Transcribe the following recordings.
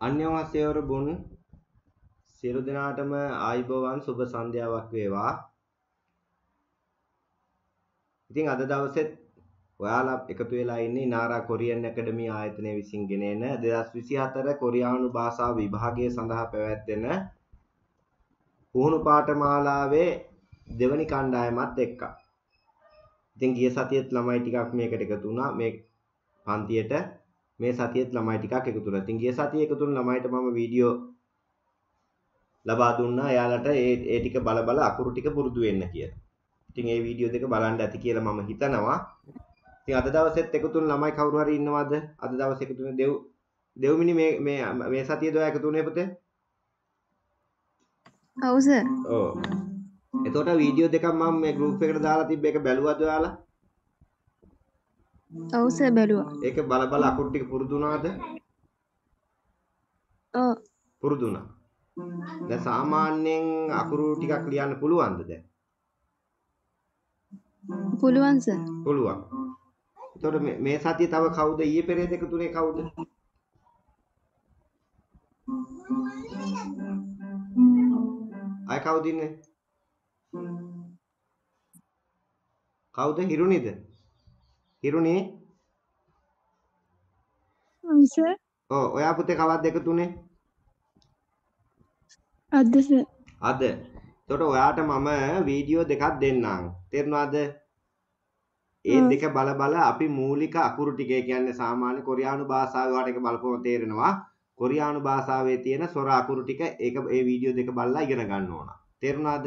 අන්‍යවශ්‍යවර බුන් සියලු දෙනාටම ආයිබෝවන් සුබ සන්ධ්‍යාවක් වේවා. ඉතින් අද දවසෙත් ඔයාලා එකතු වෙලා ඉන්නේ නාරා කොරියන් ඇකඩමි ආයතනය විසින් ගෙනෙන 2024 කොරියානු භාෂා විභාගය සඳහා පැවැත්වෙන පුහුණු පාඨමාලාවේ දෙවනි කණ්ඩායමත් එක්ක. ඉතින් ගිය සතියේත් ළමයි ටිකක් මේකට එකතු වුණා මේ පන්තියට මේ සතියේත් ළමයි ටිකක් එකතු වුණා. ඉතින් ගිය සතියේ එකතු වුණු ළමයිට මම වීඩියෝ ලබා දුන්නා එයාලට ඒ ඒ ටික බල බල අකුරු ටික පුරුදු වෙන්න කියලා. ඉතින් ඒ වීඩියෝ දෙක බලන්න ඇති කියලා මම හිතනවා. ඉතින් අද දවසෙත් එකතු වුණු ළමයි කවුරු හරි ඉන්නවද? අද දවසේ එකතු වෙන දෙව් දෙව්මිනි මේ මේ මේ සතියේ දොයා එකතු වුණේ පුතේ? ඔව් සර්. ඔව්. එතකොට වීඩියෝ දෙකක් මම මේ ගෲප් එකට දාලා තිබ්බ එක බැලුවද ඔයාලා? ඔව් සර් බැලුවා. ඒක බල බල අකුරු ටික පුරුදු වුණාද? ඔව්. පුරුදු වුණා. දැන් සාමාන්‍යයෙන් අකුරු ටිකක් ලියන්න පුළුවන්ද දැන්? පුළුවන් සර්. පුළුවන්. එතකොට මේ සතිය තව කවුද ඊයේ පෙරේද එකතු තුනේ කවුද? අය කවුද ඉන්නේ? කවුද හිරුනිද? හිරුනි? ඔව් ඔයා පුතේ කවද්ද එකතු තුනේ? අද. අද. එතකොට ඔයාට මම වීඩියෝ දෙකක් දෙන්නම්. තේරුණාද? ඒ දෙක බල බල අපි මූලික අකුරු ටික කියන්නේ සාමාන්‍ය කොරියානු භාෂාවේ වාට එක බලපුවම තේරෙනවා. කොරියානු භාෂාවේ තියෙන සොර අකුරු ටික ඒක ඒ වීඩියෝ දෙක බලලා ඉගෙන ගන්න ඕන. තේරුණාද?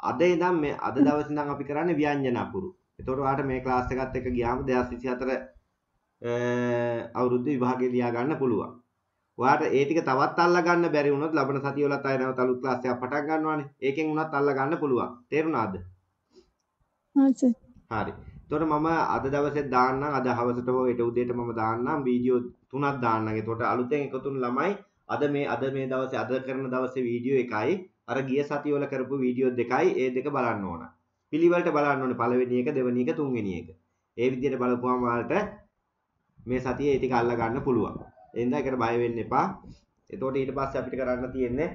අද ඉඳන් මේ අද දවසේ ඉඳන් අපි කරන්නේ ව්‍යංජන අකුරු. එතකොට ඔයාට මේ ක්ලාස් එකත් එක්ක ගියාම 2024 අවුරුද්ද විභාගේ ලියා ගන්න පුළුවන්. ඔයාට ඒ ටික තවත් අල්ලා ගන්න බැරි වුණොත් ලබන සතිය වලත් ආයෙ නැවත අලුත් ක්ලාස් එකක් පටන් ගන්නවානේ. ඒකෙන් උනත් අල්ලා ගන්න පුළුවන්. තේරුණාද? සර්. හරි. එතකොට මම අද දවසේ දාන්නම් අද හවසට හෝ ඊට උදේට මම දාන්නම් වීඩියෝ තුනක් දාන්නම්. එතකොට අලුතෙන් එකතුන ළමයි අද මේ අද මේ දවසේ අද කරන දවසේ වීඩියෝ එකයි අර ගිය සතියවල කරපු වීඩියෝ දෙකයි ඒ දෙක බලන්න ඕන. පිළිවෙලට බලන්න ඕනේ පළවෙනි එක දෙවෙනි එක තුන්වෙනි එක. ඒ විදිහට බලපුවම ඔයාලට මේ සතියේ ඒ ටික අල්ල ගන්න පුළුවන්. එහෙනම් ඒකට බය වෙන්න එපා. එතකොට ඊට පස්සේ අපිට කරන්න තියෙන්නේ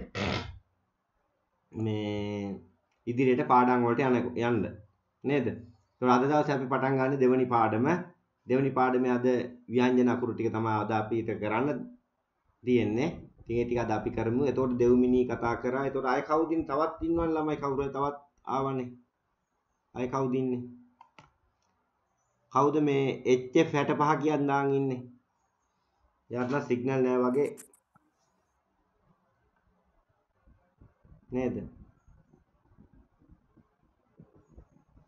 මේ ඉදිරියට පාඩම් වලට යන්න යන්න නේද? ඒතකොට අද දවසේ අපි පටන් ගන්න දෙවෙනි පාඩම දෙවෙනි පාඩමේ අද ව්‍යංජන අකුරු ටික තමයි අද අපිට කරන්න තියෙන්නේ. ඉතින් ඒ ටික අද අපි කරමු. එතකොට දෙව්මිනී කතා කරා. එතකොට අය කවුද ඉන්නේ? තවත් ඉන්නවනේ ළමයි කවුරු හරි තවත් ආවනේ. අය කවුද ඉන්නේ? කවුද මේ HF 65 කියන දාන් ඉන්නේ? යාත්ලා සිග්නල් නෑ වගේ නේද?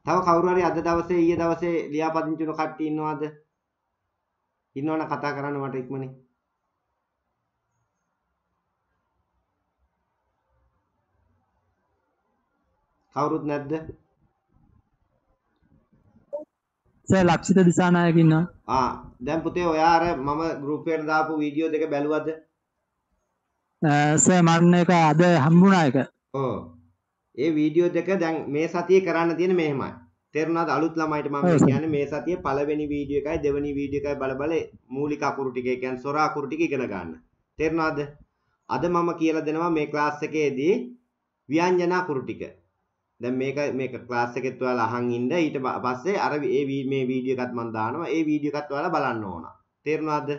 තව කවුරු හරි අද දවසේ ඊයේ දවසේ ලියාපදිංචි වුණ කට්ටිය ඉන්නවද? ඉන්නවනම් කතා කරන්න මට ඉක්මනින්. කවුරුත් නැද්ද? සර් ලක්ෂිත දිසානායක ඉන්නවා. ආ දැන් පුතේ ඔයා අර මම ගෲප් එකට දාපු වීඩියෝ දෙක බැලුවද? සර් මම එක අද හම්බුණා එක. ඔව්. ඒ වීඩියෝ දෙක දැන් මේ සතියේ කරන්න තියෙන මෙහෙමයි. තේරුණාද අලුත් ළමයිට මම කියන්නේ මේ සතියේ පළවෙනි වීඩියෝ එකයි දෙවෙනි වීඩියෝ එකයි බල බල මූලික අකුරු ටික ඒ කියන්නේ සොර අකුරු ටික ඉගෙන ගන්න. තේරුණාද? අද මම කියලා දෙනවා මේ ක්ලාස් එකේදී ව්‍යංජන අකුරු ටික. දැන් මේක මේක ක්ලාස් එකෙත් ඔයාලා අහන් ඉන්න ඊට පස්සේ අර ඒ මේ වීඩියෝ එකත් මම දානවා ඒ වීඩියෝ එකත් ඔයාලා බලන්න ඕන. තේරුණාද?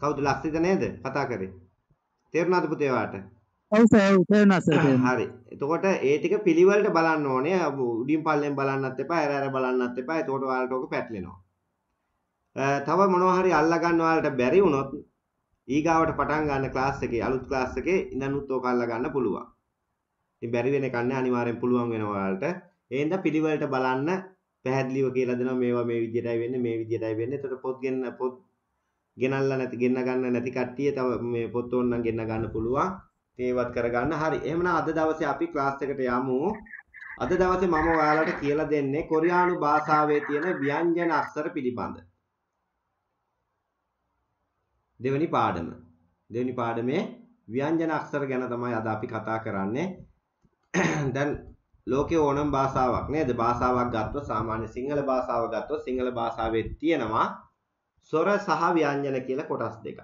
කවුද ලක්ෂිත නේද කතා කරේ? තේරුණාද පුතේ ඔයාට? හරි. එතකොට ඒ ටික පිළිවෙලට බලන්න ඕනේ. උඩින් පල්ලෙන් බලන්නත් එපා, ඇර ඇර බලන්නත් එපා. එතකොට ඔයාලට ඕක පැටලෙනවා. තව මොනවා හරි අල්ලා ගන්න ඔයාලට බැරි වුණොත් ඊගාවට පටන් ගන්න ක්ලාස් එකේ අලුත් ක්ලාස් එකේ ඉඳනුත් ඕක අල්ලා ගන්න පුළුවන්. ඉතින් බැරි වෙන එකක් නෑ අනිවාර්යෙන් පුළුවන් වෙනවා ඔයාලට. ඒ හින්දා පිළිවෙලට බලන්න පැහැදිලිව කියලා දෙනවා මේවා මේ විදිහටයි වෙන්නේ මේ විදිහටයි වෙන්නේ. එතකොට පොත් ගෙන්න පොත් ගෙනල්ලා නැති ගෙන්න ගන්න නැති කට්ටිය තව මේ පොත් ඕනනම් ගෙන්න ගන්න පුළුවන්. ඒවත් කරගන්න. හරි. එහෙනම් අද දවසේ අපි ක්ලාස් එකට යමු. අද දවසේ මම ඔයාලට කියලා දෙන්නේ කොරියානු භාෂාවේ තියෙන ව්‍යංජන අක්ෂර පිළිබඳ. දෙවෙනි පාඩම. දෙවෙනි පාඩමේ ව්‍යංජන අක්ෂර ගැන තමයි අද අපි කතා කරන්නේ. දැන් ලෝකේ ඕනම භාෂාවක් නේද? භාෂාවක් ගත්තොත් සාමාන්‍ය සිංහල භාෂාව ගත්තොත් සිංහල භාෂාවේ තියෙනවා ස්වර සහ ව්‍යංජන කියලා කොටස් දෙකක්.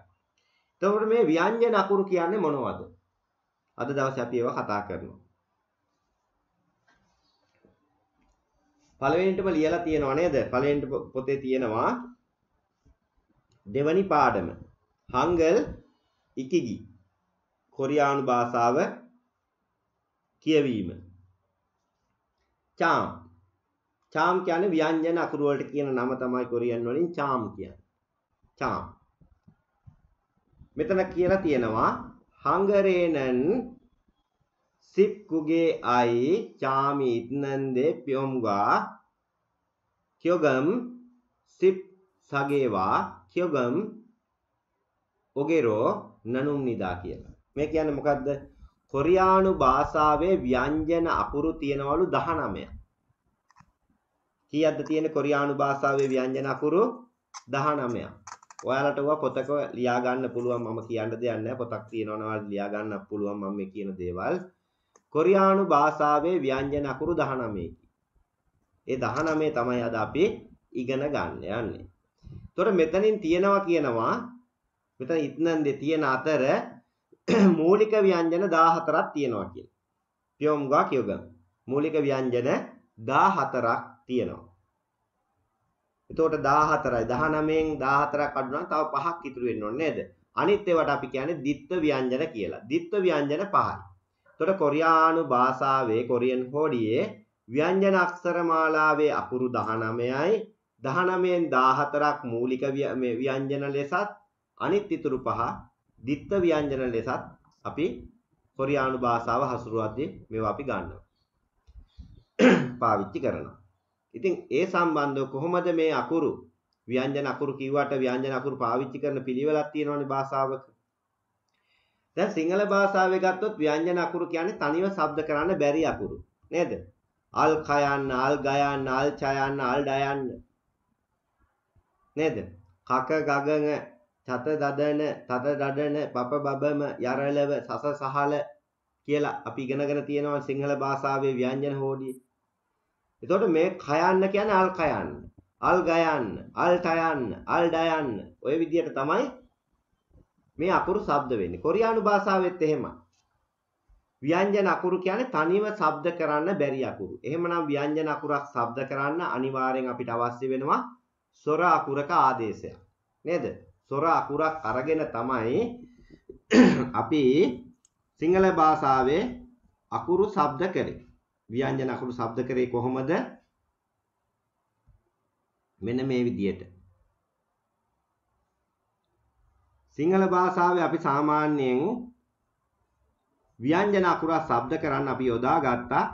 එතකොට මේ ව්‍යංජන අකුරු කියන්නේ මොනවද? අද දවසේ අපි ඒවා කතා කරනවා. පළවෙනිටම ලියලා තියෙනවා නේද? පළවෙනි පොතේ තියෙනවා දෙවනි පාඩම. හංගල් ඉකිගි කොරියානු භාෂාව කියවීම. චාම්. චාම් කියන්නේ ව්‍යංජන අකුරු වලට කියන නම තමයි කොරියන් වලින් චාම් කියන්නේ. චාම්. මෙතන කියලා තියෙනවා හංගරේනන් සිප්කුගේ අයි චාමි ඉත්නන්දේ ප්යොම්ගා කියොගම් සිප් සගේවා කියොගම් ඔගෙරෝ නනුම් නිදා කියලා. මේ කියන්නේ මොකද්ද? කොරියානු භාෂාවේ ව්‍යංජන අකුරු තියෙනවලු 19ක්. කීයක්ද තියෙන කොරියානු භාෂාවේ ව්‍යංජන අකුරු 19ක්. ඔයාලට ඔවා පොතක ලියා ගන්න පුළුවන් මම කියන්න දෙයක් නැහැ. පොතක් තියෙනවා නම් ලියා ගන්න පුළුවන් මම මේ කියන දේවල්. කොරියානු භාෂාවේ ව්‍යංජන අකුරු 19කි. ඒ 19 තමයි අද අපි ඉගෙන ගන්න යන්නේ. එතකොට මෙතනින් තියෙනවා කියනවා මෙතන ඉත්නන්දේ තියෙන අතර මූලික ව්‍යංජන 14ක් තියෙනවා කියලා. පියොම්ගා කියෝගම්. මූලික ව්‍යංජන 14ක් තියෙනවා. එතකොට 14යි 19න් 14ක් අඩු නම් තව පහක් ඉතුරු වෙන්න ඕනේ නේද? අනිත් ඒවාට අපි කියන්නේ ditth ව්‍යංජන කියලා. ditth ව්‍යංජන පහයි. එතකොට කොරියානු භාෂාවේ කොරියන් හෝඩියේ ව්‍යංජන අක්ෂර මාලාවේ අකුරු 19යි 19න් 14ක් මූලික ව්‍යංජන ලෙසත් අනිත් ඉතුරු පහ ditth ව්‍යංජන ලෙසත් අපි කොරියානු භාෂාව හසුරුවද්දී මේවා අපි ගන්නවා. පාවිච්චි කරනවා. ඉතින් ඒ සම්බන්ධව කොහොමද මේ අකුරු ව්‍යංජන අකුරු කිව්වට ව්‍යංජන අකුරු පාවිච්චි කරන පිළිවෙලක් තියෙනවනේ භාෂාවක. දැන් සිංහල භාෂාවේ ගත්තොත් ව්‍යංජන අකුරු කියන්නේ තනිව ශබ්ද කරන්න බැරි අකුරු. නේද? අල් කයන්න, අල් ගයන්න, අල් චයන්න, අල් ඩයන්න. නේද? කක ගගන චත දදන තද දඩන පප බබම යරලව සස සහල කියලා අපි ඉගෙනගෙන තියෙනවා සිංහල භාෂාවේ ව්‍යංජන හෝඩියේ. එතකොට මේ කයන්න කියන්නේ අල් කයන්න, අල් ගයන්න, අල් ටයන්න, අල් ඩයන්න. ඔය විදිහට තමයි මේ අකුරු ශබ්ද වෙන්නේ. කොරියානු භාෂාවෙත් එහෙමයි. ව්‍යංජන අකුරු කියන්නේ තනිව ශබ්ද කරන්න බැරි අකුරු. එහෙමනම් ව්‍යංජන අකුරක් ශබ්ද කරන්න අනිවාර්යෙන් අපිට අවශ්‍ය වෙනවා ස්වර අකුරක ආදේශයක්. නේද? ස්වර අකුරක් අරගෙන තමයි අපි සිංහල භාෂාවේ අකුරු ශබ්ද කරේ. ව්‍යංජන අකුරු ශබ්ද කරේ කොහොමද? මෙන්න මේ විදියට. සිංහල භාෂාවේ අපි සාමාන්‍යයෙන් ව්‍යංජන අකුරක් ශබ්ද කරන්න අපි යොදාගත්තා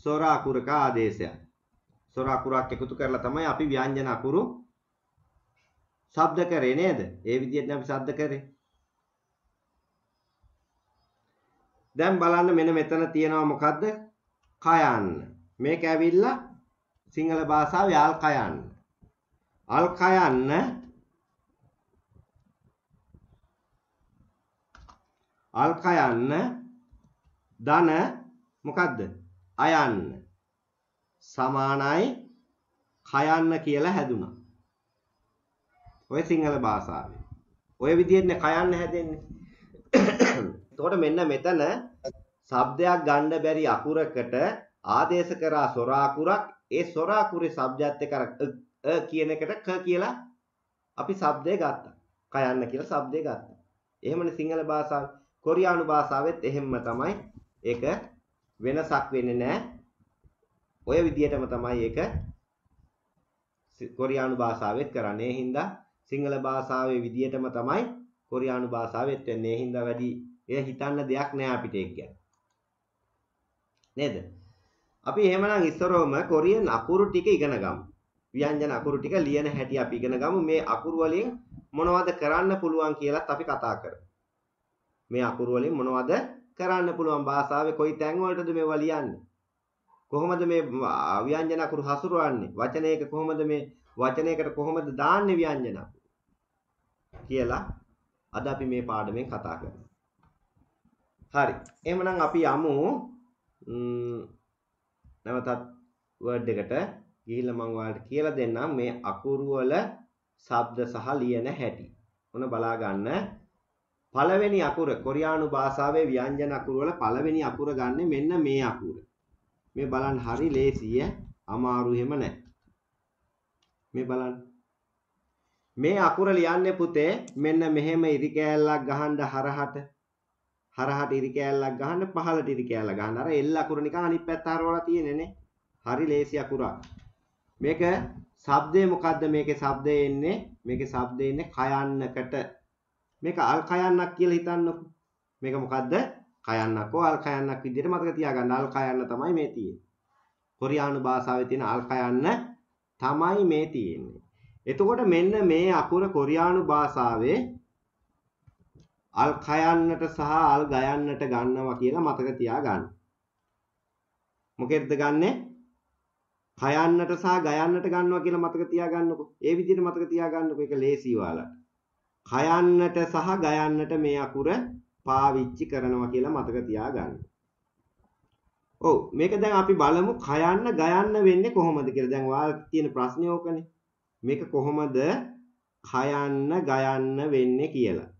ස්වර අකුරක ආදේශයක්. ස්වර අකුරක් එකතු කරලා තමයි අපි ව්‍යංජන අකුරු ශබ්ද කරේ නේද? ඒ විදිහට අපි ශබ්ද කරේ. දැන් බලන්න මෙන්න මෙතන තියෙනවා මොකද්ද? කයන්න. මේක ඇවිල්ලා සිංහල භාෂාවේ අල් කයන්න. අල් කයන්න අල් කයන්න ධන මොකද්ද? අයන්න. සමානයි කයන්න කියලා හැදුනා. ඔය සිංහල භාෂාවෙන්. ඔය විදිහටනේ කයන්න හැදෙන්නේ. එතකොට මෙන්න මෙතන શબ્දයක් ගන්න බැරි අකුරකට ආදේශ කරා සොර අකුරක් ඒ සොර අකුරේ શબ્දයත් එක්ක අර අ කියන එකට ක කියලා අපි શબ્දය ගත්තා. කයන්න කියලා શબ્දය ගත්තා. එහෙමනේ සිංහල භාෂාව කොරියානු භාෂාවෙත් එහෙම තමයි ඒක වෙනසක් වෙන්නේ නැහැ. ඔය විදිහටම තමයි ඒක කොරියානු භාෂාවෙත් කරන්නේ. ඒ හින්දා සිංහල භාෂාවේ විදිහටම තමයි කොරියානු භාෂාවෙත් වෙන්නේ. ඒ හින්දා වැඩි එය හිතන්න දෙයක් නෑ අපිට ඒක ගැන. නේද? අපි එහෙමනම් ඉස්සරවම කොරියන් අකුරු ටික ඉගෙන ගමු. ව්‍යංජන අකුරු ටික ලියන හැටි අපි ඉගෙන ගමු. මේ අකුරු වලින් මොනවද කරන්න පුළුවන් කියලාත් අපි කතා කරමු. මේ අකුරු වලින් මොනවද කරන්න පුළුවන් භාෂාවේ කොයි තැන් වලටද මේවා ලියන්නේ? කොහොමද මේ ව්‍යංජන අකුරු හසුරවන්නේ? වචනයක කොහොමද මේ වචනයකට කොහොමද දාන්නේ ව්‍යංජන කියලා අද අපි මේ පාඩමෙන් කතා කරමු. හරි. එහෙමනම් අපි යමු නැවතත් වර්ඩ් එකට ගිහිල්ලා මම ඔයාලට කියලා දෙන්නම් මේ අකුරු වල ශබ්ද සහ ලියන හැටි. ඔන්න බලා ගන්න. පළවෙනි අකුර කොරියානු භාෂාවේ ව්‍යංජන අකුරු වල පළවෙනි අකුර ගන්න මෙන්න මේ අකුර. මේ බලන්න හරි ලේසිය අමාරු එහෙම නැහැ. මේ බලන්න. මේ අකුර ලියන්නේ පුතේ මෙන්න මෙහෙම ඉරි කෑල්ලක් ගහන්න හරහට හරහට ඉරි කෑල්ලක් ගහන්න පහළට ඉරි කෑල්ල ගහන්න. අර එල් අකුර නිකන් අනිත් පැත්ත හරවලා තියෙන්නේ නේ. හරි ලේසි අකුරක්. මේක ශබ්දේ මොකද්ද? මේකේ ශබ්දේ එන්නේ මේකේ ශබ්දේ එන්නේ කයන්නකට. මේක අල් කයන්නක් කියලා හිතන්නකෝ. මේක මොකද්ද? කයන්නක්. ඕ අල් කයන්නක් විදිහට මතක තියාගන්න. අල් කයන්න තමයි මේ තියෙන්නේ. කොරියානු භාෂාවේ තියෙන අල් කයන්න තමයි මේ තියෙන්නේ. එතකොට මෙන්න මේ අකුර කොරියානු භාෂාවේ අල් කයන්නට සහ අල් ගයන්නට ගන්නවා කියලා මතක තියාගන්න. මොකෙද්ද ගන්නෙ? කයන්නට සහ ගයන්නට ගන්නවා කියලා මතක තියාගන්නකො. ඒ විදිහට මතක තියාගන්නකො. ඒක ලේසි ඔයාලට. කයන්නට සහ ගයන්නට මේ අකුර පාවිච්චි කරනවා කියලා මතක තියාගන්න. ඔව් මේක දැන් අපි බලමු කයන්න ගයන්න වෙන්නේ කොහොමද කියලා. දැන් ඔයාලට තියෙන ප්‍රශ්නේ ඕකනේ. මේක කොහොමද කයන්න ගයන්න වෙන්නේ කියලා.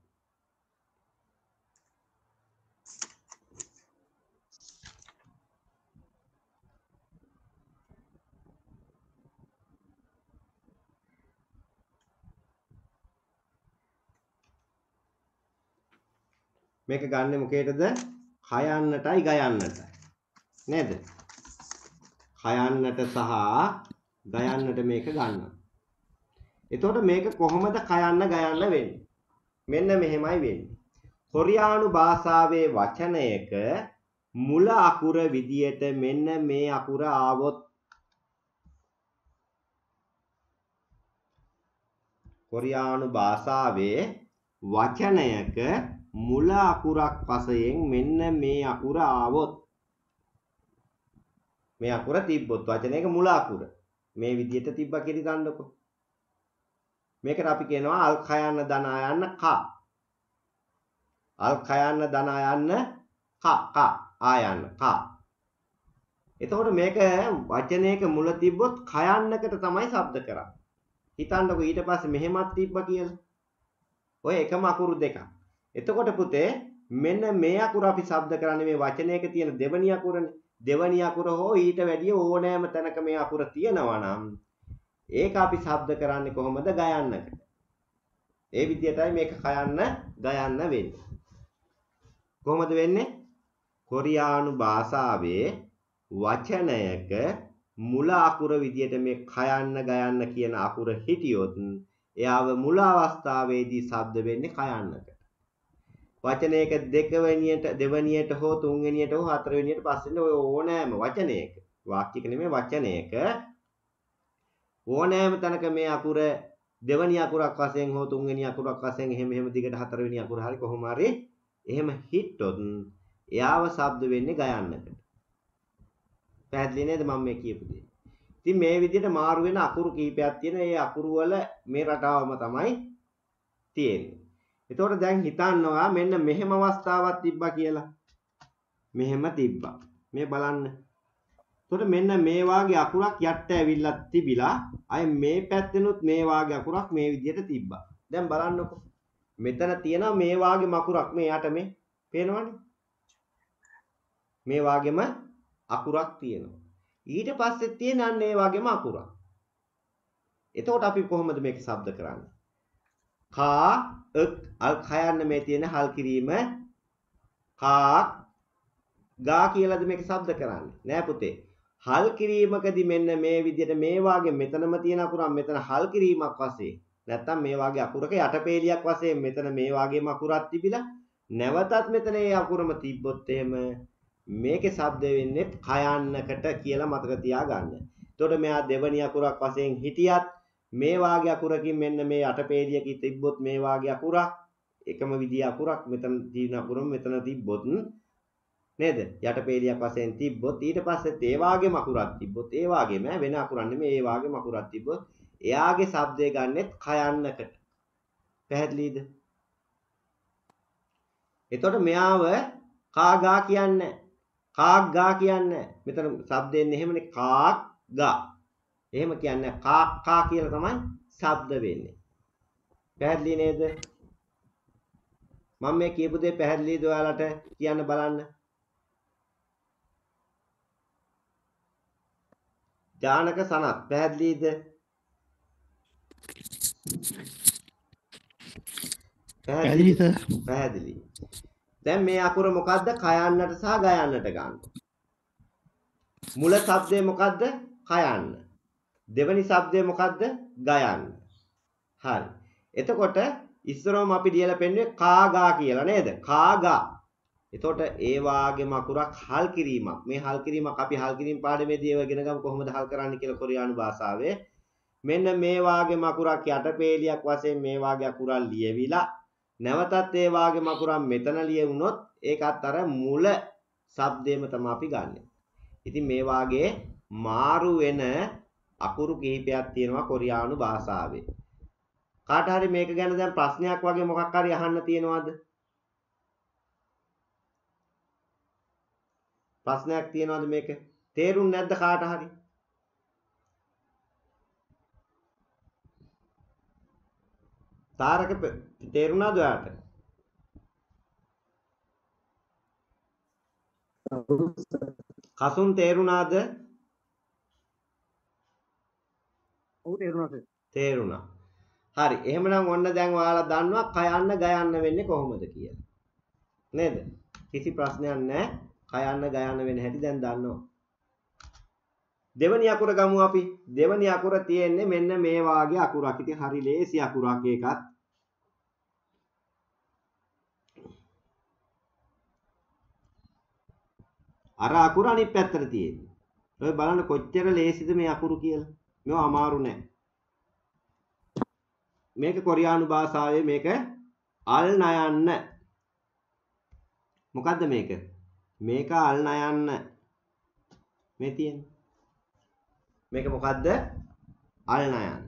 මේක ගන්නෙ මොකේටද? කයන්නටයි ගයන්නටයි. නේද? කයන්නට සහ ගයන්නට මේක ගන්නවා. එතකොට මේක කොහොමද කයන්න ගයන්න වෙන්නේ? මෙන්න මෙහෙමයි වෙන්නේ. කොරියානු භාෂාවේ වචනයක මුල අකුර විදියට මෙන්න මේ අකුර ආවොත් කොරියානු භාෂාවේ වචනයක මුල අකුරක් වශයෙන් මෙන්න මේ අකුර ආවොත් මේ අකුර තිබ්බොත් වචනයක මුල අකුර මේ විදිහට තිබ්බා කියලා ගන්නකො මේකට අපි කියනවා අල් khයන්න ධන ආයන්න ක. අල් khයන්න ධන ආයන්න ක. ක. ආයන්න ක. එතකොට මේක වචනයක මුල තිබ්බොත් khයන්නකට තමයි ශබ්ද කරන්නේ. හිතන්නකො ඊට පස්සේ මෙහෙමත් තිබ්බා කියලා. ඔය එකම අකුරු දෙකක්. එතකොට පුතේ මෙන්න මේ අකුර අපි ශබ්ද කරන්නේ මේ වචනයක තියෙන දෙවනි අකුරනේ. දෙවනි අකුර හෝ ඊට වැඩිය ඕනෑම තැනක මේ අකුර තියෙනවා නම් ඒක අපි ශබ්ද කරන්නේ කොහොමද ගයන්නකට. ඒ විදිහටයි මේක කයන්න ගයන්න වෙන්නේ. කොහොමද වෙන්නේ? කොරියානු භාෂාවේ වචනයක මුල අකුර විදියට මේ කයන්න ගයන්න කියන අකුර හිටියොත් එයාව මුල අවස්ථාවේදී ශබ්ද වෙන්නේ කයන්නකට. වචනයක දෙකවෙනියට දෙවනියට හෝ තුන්වෙනියට හෝ හතරවෙනියට පස්සෙන් ඔය ඕනෑම වචනයක වාක්‍යක නෙමෙයි වචනයක ඕනෑම තැනක මේ අකුර දෙවනි අකුරක් වශයෙන් හෝ තුන්වෙනි අකුරක් වශයෙන් එහෙම එහෙම දිගට හතරවෙනි අකුර හරි කොහොම හරි එහෙම හිට්ටොත් එයාව ශබ්ද වෙන්නේ ගයන්නකට. පැහැදිලි නේද මම මේ කියපු දේ? ඉතින් මේ විදිහට මාරු වෙන අකුරු කීපයක් තියෙන ඒ අකුරු වල මේ රටාවම තමයි තියෙන්නේ. එතකොට දැන් හිතන්නවා මෙන්න මෙහෙම අවස්ථාවක් තිබ්බා කියලා. මෙහෙම තිබ්බා. මේ බලන්න. එතකොට මෙන්න මේ වාගේ අකුරක් යට ඇවිල්ලා තිබිලා අය මේ පැත්තෙනුත් මේ වාගේ අකුරක් මේ විදිහට තිබ්බා. දැන් බලන්නකො. මෙතන තියෙනවා මේ වාගේ මකුරක් මේ යට මේ පේනවනේ. මේ වාගේම අකුරක් තියෙනවා. ඊට පස්සේ තියෙන අන්න ඒ වගේම අකුරක්. එතකොට අපි කොහොමද මේක ශබ්ද කරන්නේ? කා එක් අල් khයන්න මේ තියෙන හල් කිරීම කා ගා කියලාද මේක ශබ්ද කරන්නේ නෑ පුතේ හල් කිරීමකදී මෙන්න මේ විදිහට මේ වාගේ මෙතනම තියෙන අකුරක් මෙතන හල් කිරීමක් වශයෙන් නැත්තම් මේ වාගේ අකුරක යටපේලියක් වශයෙන් මෙතන මේ වාගේම අකුරක් තිබිලා නැවතත් මෙතන ඒ අකුරම තිබ්බොත් එහෙම මේකේ ශබ්ද වෙන්නේ කයන්නකට කියලා මතක තියාගන්න. එතකොට මෙයා දෙවනි අකුරක් වශයෙන් හිටියත් මේ වාගේ අකුරකින් මෙන්න මේ අටපේලියක තිබ්බොත් මේ වාගේ අකුරක් එකම විදිය අකුරක් මෙතන තියෙන අකුරම මෙතන තිබ්බොත් නේද යටපේලියක් වශයෙන් තිබ්බොත් ඊට පස්සේ ඒ වාගේම අකුරක් තිබ්බොත් ඒ වාගේම වෙන අකුරක් නෙමෙයි ඒ වාගේම අකුරක් තිබ්බොත් එයාගේ શબ્දය ගන්නෙත් කයන්නකට පැහැදිලිද එතකොට මෙයාව කාගා කියන්නේ කාක් ගා කියන්නේ මෙතන ශබ්ද එන්නේ එහෙමනේ කාක් ගා. එහෙම කියන්නේ කාක් කා කියලා තමයි ශබ්ද වෙන්නේ. පැහැදිලි නේද? මම මේ කියපු දේ පැහැදිලිද ඔයාලට කියන්න බලන්න. ජානක සනත් පැහැදිලිද? පැහැදිලි සර්. පැහැදිලි. දැන් මේ අකුර මොකද්ද? කයන්නට සහ ගයන්නට ගන්න. මුල શબ્දේ මොකද්ද? කයන්න. දෙවනි શબ્දේ මොකද්ද? ගයන්න. හරි. එතකොට ඉස්සරවම අපි ලියලා පෙන්නුවේ කාගා කියලා නේද? කාගා එතකොට ඒ වාගේම අකුරක් හල් කිරීමක්. මේ හල් කිරීමක් අපි හල් කිරීම පාඩමේදී ඒව ඉගෙන ගමු කොහොමද හල් කරන්න කියලා කොරියානු භාෂාවේ. මෙන්න මේ වාගේම අකුරක් යටපේලියක් වශයෙන් මේ වාගේ අකුරක් ලියවිලා නැවතත් ඒ වාගේම අකුරක් මෙතන ලියවුනොත් ඒකත් අර මුල શબ્දේම තමයි අපි ගන්නෙ. ඉතින් මේ වාගේ මාරු වෙන අකුරු කිහිපයක් තියෙනවා කොරියානු භාෂාවේ. කාට හරි මේක ගැන දැන් ප්‍රශ්නයක් වගේ මොකක් හරි අහන්න තියෙනවද? ප්‍රශ්නයක් තියෙනවද මේක? තේරුම් නැද්ද කාට හරි? තාරක තේරුණාද ඔයාට? කසුන් තේරුණාද? ඔව් තේරුණා සර්. තේරුණා. හරි. එහෙමනම් ඔන්න දැන් ඔයාලා දන්නවා කයන්න ගයන්න වෙන්නේ කොහොමද කියලා. නේද? කිසි ප්‍රශ්නයක් නැහැ. කයන්න ගයන්න වෙන හැටි දැන් දන්නවා. දෙවනි අකුර ගමු අපි. දෙවනි අකුර තියෙන්නේ මෙන්න මේ වාගේ අකුරක්. ඉතින් හරි ලේසි අකුරක් ඒකත්. අර අකුර අනිත් පැත්තට තියෙන්නේ. ඔය බලන්න කොච්චර ලේසිද මේ අකුරු කියලා. මේව අමාරු නෑ. මේක කොරියානු භාෂාවේ මේක අල් නයන්න. මොකද්ද මේක? මේක අල් නයන්න. මේ තියෙන්නේ. මේක මොකද්ද? අල් නයන්න.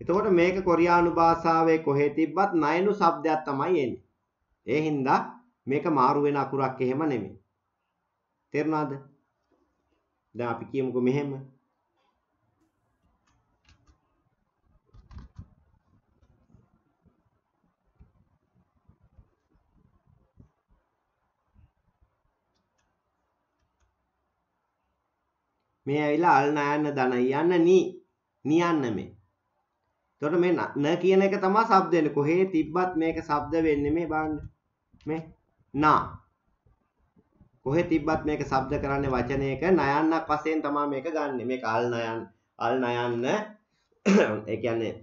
එතකොට මේක කොරියානු භාෂාවේ කොහෙ තිබ්බත් නයනු શબ્දයක් තමයි එන්නේ. ඒ හින්දා මේක මාරු වෙන අකුරක් එහෙම නෙමෙයි. තේරුණාද? දැන් අපි කියමුකෝ මෙහෙම. මේ ඇවිල්ලා අල් නයන්න දන යන්න නී නියන්න මේ. තොට මේ න කියන එක තමා සබ්දන කොහේ තිබ්බත් මේක සබ්ද වෙන්න මේ බන්න මේ නා. කොහෙ තිබ්බත් මේක සබ්ද කරන්න වචනයක නයන්නක් වසයෙන් තමා මේක ගන්න. මේ කල් නයන් අල් නයන්න. එකන්නේ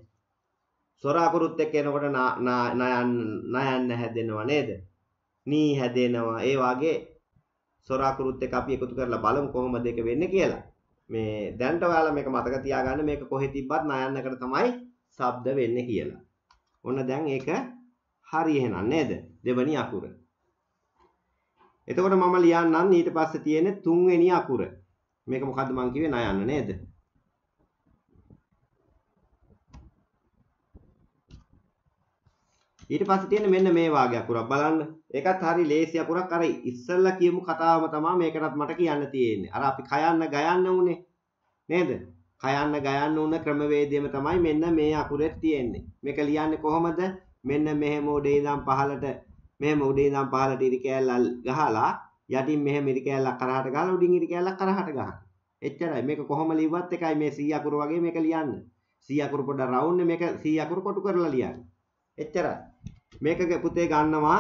සොරාකුරුත් එක් එනකොට නයන්න නයන්න හැදෙනවා නේද? නී හැදෙනවා. ඒ වගේ සොරාකුරුත් එක අපි එකතු කරලා බලමු කොහොමද ඒක වෙන්නේ කියලා. මේ දැන්ට ඔයාලා මේක මතක තියාගන්න මේක කොහෙ තිබ්බත් නයන්නකට තමයි ශබ්ද වෙන්නේ කියලා. ඔන්න දැන් ඒක හරි එහෙනම් නේද? දෙවනි අකුර. එතකොට මම ලියන්නම් ඊට පස්සේ තියෙන තුන්වෙනි අකුර. මේක මොකද්ද මං කිව්වේ නයන්න නේද? ඊට පස්සේ තියෙන මෙන්න මේ වාගේ අකුරක් බලන්න. ඒකත් හරි ලේසි අකුරක්. අර ඉස්සල්ලා කියමු කතාවම තමයි මේකටත් මට කියන්න තියෙන්නේ. අර අපි කයන්න ගයන්න උනේ. නේද? කයන්න ගයන්න උන ක්‍රමවේදයම තමයි මෙන්න මේ අකුරෙත් තියෙන්නේ. මේක ලියන්නේ කොහොමද? මෙන්න මෙහෙම උඩේ ඉඳන් පහළට මෙහෙම උඩේ ඉඳන් පහළට ඉරි කෑල්ල ගහලා යටින් මෙහෙම ඉරි කෑල්ලක් කරහට ගහලා උඩින් ඉරි කෑල්ලක් කරහට ගහන. එච්චරයි. මේක කොහොම ලිව්වත් එකයි මේ 100 අකුර වගේ මේක ලියන්න. 100 අකුර පොඩ්ඩක් රවුන්ඩ් මේක 100 අකුර කොටු කරලා ලියන්න. එච්චරයි. මේක පුතේ ගන්නවා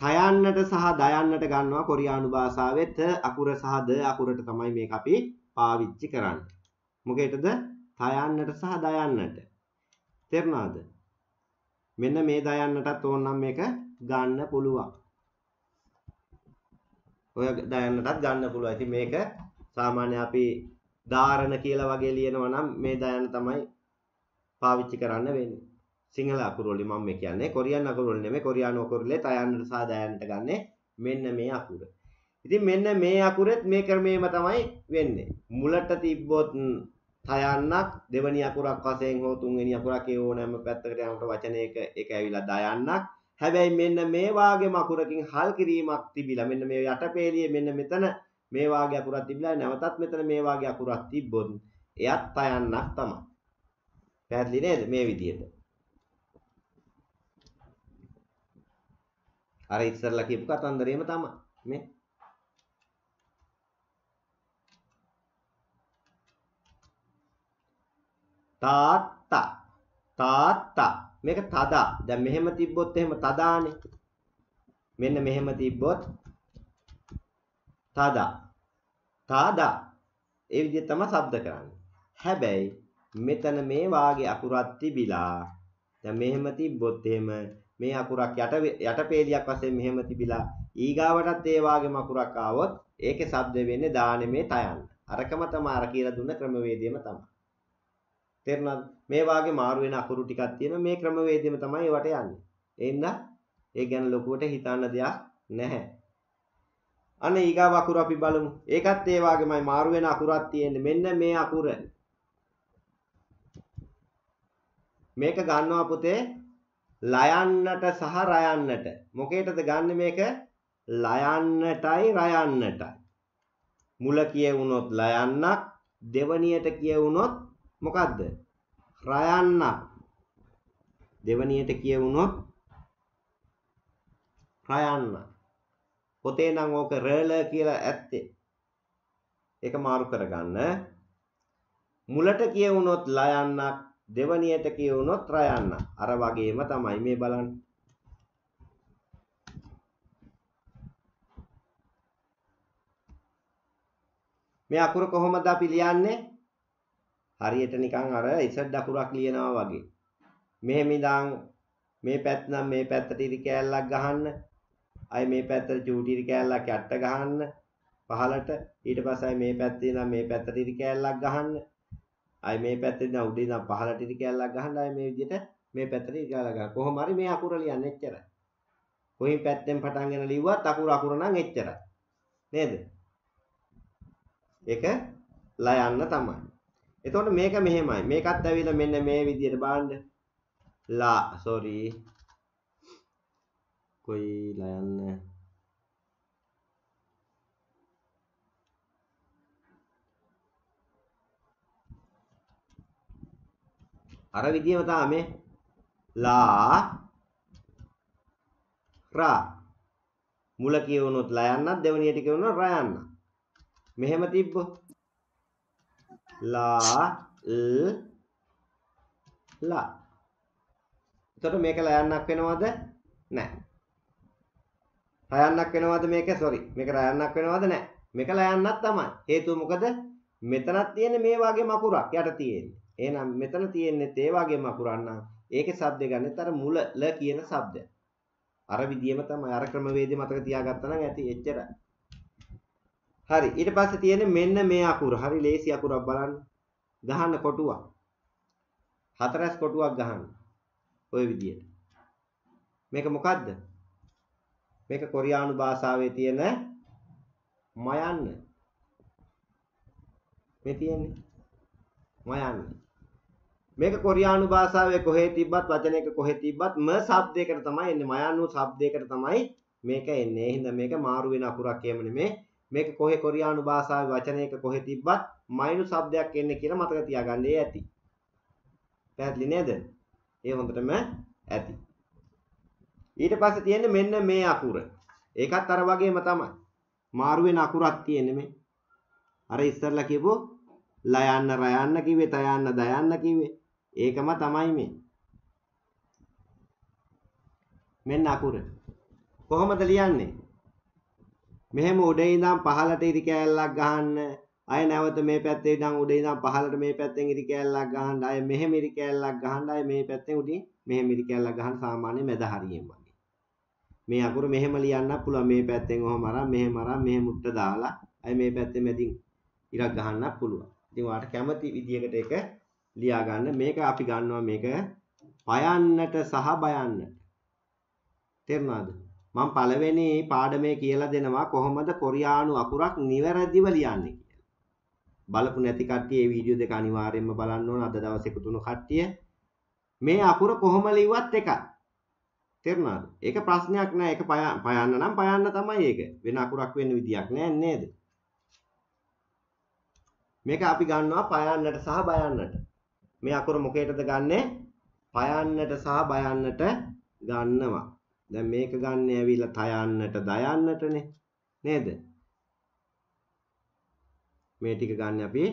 තයන්නට සහ දයන්නට ගන්නවා කොරියානු භාෂාවේ ත අකුර සහ ද අකුරට තමයි මේක අපි පාවිච්චි කරන්නේ. මොකේටද? තයන්නට සහ දයන්නට. තේරුණාද? මෙන්න මේ දයන්නටත් ඕනනම් මේක ගන්න පුළුවන්. ඔය දයන්නටත් ගන්න පුළුවන්. ඉතින් මේක සාමාන්‍ය අපි ධාරණ කියලා වගේ ලියනවා නම් මේ දයන්න තමයි පාවිච්චි කරන්න වෙන්නේ. සිංහල අකුරු වලින් මම මේ කියන්නේ කොරියන් අකුරු වලින් නෙමෙයි කොරියානු අකුරු වලේ තයන්නට සහ දයන්නට ගන්නෙ මෙන්න මේ අකුර. ඉතින් මෙන්න මේ අකුරෙත් මේ ක්‍රමයේම තමයි වෙන්නේ. මුලට තිබ්බොත් තයන්නක් දෙවනි අකුරක් වශයෙන් හෝ තුන්වෙනි අකුරක් ඒ ඕනෑම පැත්තකට යනකොට වචනයක ඒක ඇවිල්ලා දයන්නක් හැබැයි මෙන්න මේ වාගේ අකුරකින් හල් කිරීමක් තිබිලා මෙන්න මේ යටපේලියේ මෙන්න මෙතන මේ වාගේ අකුරක් තිබිලා නැවතත් මෙතන මේ වාගේ අකුරක් තිබ්බොත් එයත් තයන්නක් තමයි. පැහැදිලි නේද මේ විදිහට? අර ඉස්සරලා කියපු කතන්දරේම තමයි මේ තාත්තා තාත්තා. මේක තදා. දැන් මෙහෙම තිබ්බොත් එහෙම තදානේ. මෙන්න මෙහෙම තිබ්බොත් තදා. තාදා. ඒ විදිහට තමයි ශබ්ද කරන්නේ. හැබැයි මෙතන මේ වාගේ අකුරක් තිබිලා දැන් මෙහෙම තිබ්බොත් එහෙම මේ අකුරක් යට යටපේලියක් වශයෙන් මෙහෙම තිබිලා ඊගාවටත් ඒ වාගේම අකුරක් ආවොත් ඒකේ ශබ්ද වෙන්නේ දානේ මේ තයන්න අරකම තමයි අර කියලා දුන්න ක්‍රමවේදයම තමයි තේරුණාද? මේ වාගේ මාරු වෙන අකුරු ටිකක් තියෙනවා මේ ක්‍රමවේදෙම තමයි ඒවට යන්නේ. ඒ හින්දා ඒ ගැන ලොකුවට හිතන්න දෙයක් නැහැ. අන්න ඊගාව අකුර අපි බලමු. ඒකත් ඒ වාගේමයි මාරු වෙන අකුරක් තියෙන්නේ. මෙන්න මේ අකුර. මේක ගන්නවා පුතේ ලයන්නට සහ රයන්නට. මොකේටද ගන්න මේක? ලයන්නටයි රයන්නටයි. මුල කියවුනොත් ලයන්නක් දෙවනියට කියවුනොත් මොකද්ද? රයන්න. දෙවනියට කියවුනොත් රයන්න. පොතේ නම් ඕක රල කියලා ඇත්තේ. ඒක මාරු කරගන්න. මුලට කියවුනොත් ලයන්නක් දෙවනියට කියවුනොත් රයන්න. අර වගේම තමයි මේ බලන්න. මේ අකුර කොහොමද අපි ලියන්නේ? හරියට නිකන් අර ඉසඩ් අකුරක් ලියනවා වගේ. මෙහෙම ඉඳන් මේ පැත්ත නම් මේ පැත්තට ඉරි කෑල්ලක් ගහන්න. අය මේ පැත්තට චූටි ඉරි කෑල්ලක් යට්ට ගහන්න. පහලට ඊට පස්සේ මේ පැත්තේ ඉඳන් මේ පැත්තට ඉරි කෑල්ලක් ගහන්න. අය මේ පැත්තේ ඉඳන් උඩ ඉඳන් පහලට ඉරි කෑල්ලක් ගහන්න. අය මේ විදිහට මේ පැත්තට ඉරි කෑල්ලක් ගහන්න. කොහොම හරි මේ අකුර ලියන්න එච්චරයි. කොයින් පැත්තෙන් පටන් ගෙන ලිව්වත් අකුර අකුර නම් එච්චරයි. නේද? ඒක ලයන්න තමයි. එතකොට මේක මෙහෙමයි. මේකත් ඇවිල්ලා මෙන්න මේ විදිහට බලන්න. ලා sorry. කොයි ලයන්න අර විදිහම තමයි ලා රා මුල කියවුනොත් ලයන්නත් දෙවනියට කියවුනොත් රයන්න මෙහෙම තිබ්බොත් ලා ල් ලා. එතකොට මේක ලයන්නක් වෙනවද? නැහැ. රයන්නක් වෙනවද මේක? sorry. මේක රයන්නක් වෙනවද? නැහැ. මේක ලයන්නක් තමයි. හේතුව මොකද? මෙතනක් තියෙන්නේ මේ වගේ මකුරක් යට තියෙන්නේ. එහෙනම් මෙතන තියෙන්නේ ඒ වගේ මකුරක් නම් ඒකේ ශබ්ද ගන්නෙත් අර මුල ල කියන ශබ්දය. අර විදියම තමයි අර ක්‍රමවේදය මතක තියාගත්තා නම් ඇති එච්චරයි. හරි ඊට පස්සේ තියෙන්නේ මෙන්න මේ අකුර. හරි ලේසි අකුරක් බලන්න. ගහන්න කොටුවක්. හතරස් කොටුවක් ගහන්න. ওই විදියට. මේක මොකද්ද? මේක කොරියානු භාෂාවේ තියෙන මයන්න. මේ තියෙන්නේ මයන්න. මේක කොරියානු භාෂාවේ කොහේ තිබ්බත් වචනයක කොහේ තිබ්බත් ම શબ્දයකට තමයි එන්නේ මයානු શબ્දයකට තමයි මේක එන්නේ. ඒ හින්දා මේක මාරු වෙන අකුරක් එහෙම නෙමෙයි. මේක කොහේ කොරියානු භාෂාවේ වචනයක කොහේ තිබ්බත් මයිනු શબ્දයක් එන්නේ කියලා මතක තියාගන්න ඒ ඇති. පැහැදිලි නේද? ඒ හොඳටම ඇති. ඊට පස්සේ තියෙන්නේ මෙන්න මේ අකුර. ඒකත් අර වගේම තමයි. මාරු වෙන අකුරක් තියෙන්නේ මේ. අර ඉස්සල්ලා කියපු ලයන්න රයන්න කිව්වේ තයන්න දයන්න කිව්වේ. ඒකම තමයි මේ. මෙන්න අකුර. කොහොමද ලියන්නේ? මෙහෙම උඩ ඉඳන් පහළට ඉරි කෑල්ලක් ගහන්න අය නැවත මේ පැත්තේ ඉඳන් උඩ ඉඳන් පහළට මේ පැත්තෙන් ඉරි කෑල්ලක් ගහන්න අය මෙහෙම ඉරි කෑල්ලක් ගහන්න අය මේ පැත්තෙන් උඩින් මෙහෙම ඉරි කෑල්ලක් ගහන්න සාමාන්‍ය මැද හරියෙන් වගේ මේ අකුර මෙහෙම ලියන්න පුළුවන් මේ පැත්තෙන් ඔහම අරන් මෙහෙම අරන් මෙහෙම මුට්ට දාලා අය මේ පැත්තේ මැදින් ඉරක් ගහන්නත් පුළුවන් ඉතින් ඔයාලට කැමති විදියකට ඒක ලියා ගන්න මේක අපි ගන්නවා මේක පයන්නට සහ බයන්නට තේරුණාද මම පළවෙනි පාඩමේ කියලා දෙනවා කොහොමද කොරියානු අකුරක් නිවැරදිව ලියන්නේ කියලා. බලපු නැති කට්ටිය මේ වීඩියෝ දෙක අනිවාර්යයෙන්ම බලන්න ඕන අද දවසේ තුන කට්ටිය. මේ අකුර කොහොම ලිව්වත් එකයි. තේරුණාද? ඒක ප්‍රශ්නයක් නෑ. ඒක පයන්න නම් පයන්න තමයි ඒක. වෙන අකුරක් වෙන්න විදියක් නෑ නේද? මේක අපි ගන්නවා පයන්නට සහ බයන්නට. මේ අකුර මොකේටද ගන්නෙ? පයන්නට සහ බයන්නට ගන්නවා. දැන් මේක ගන්න ඇවිල්ලා තයන්නට දයන්නටනේ. නේද? මේ ටික ගන්න අපි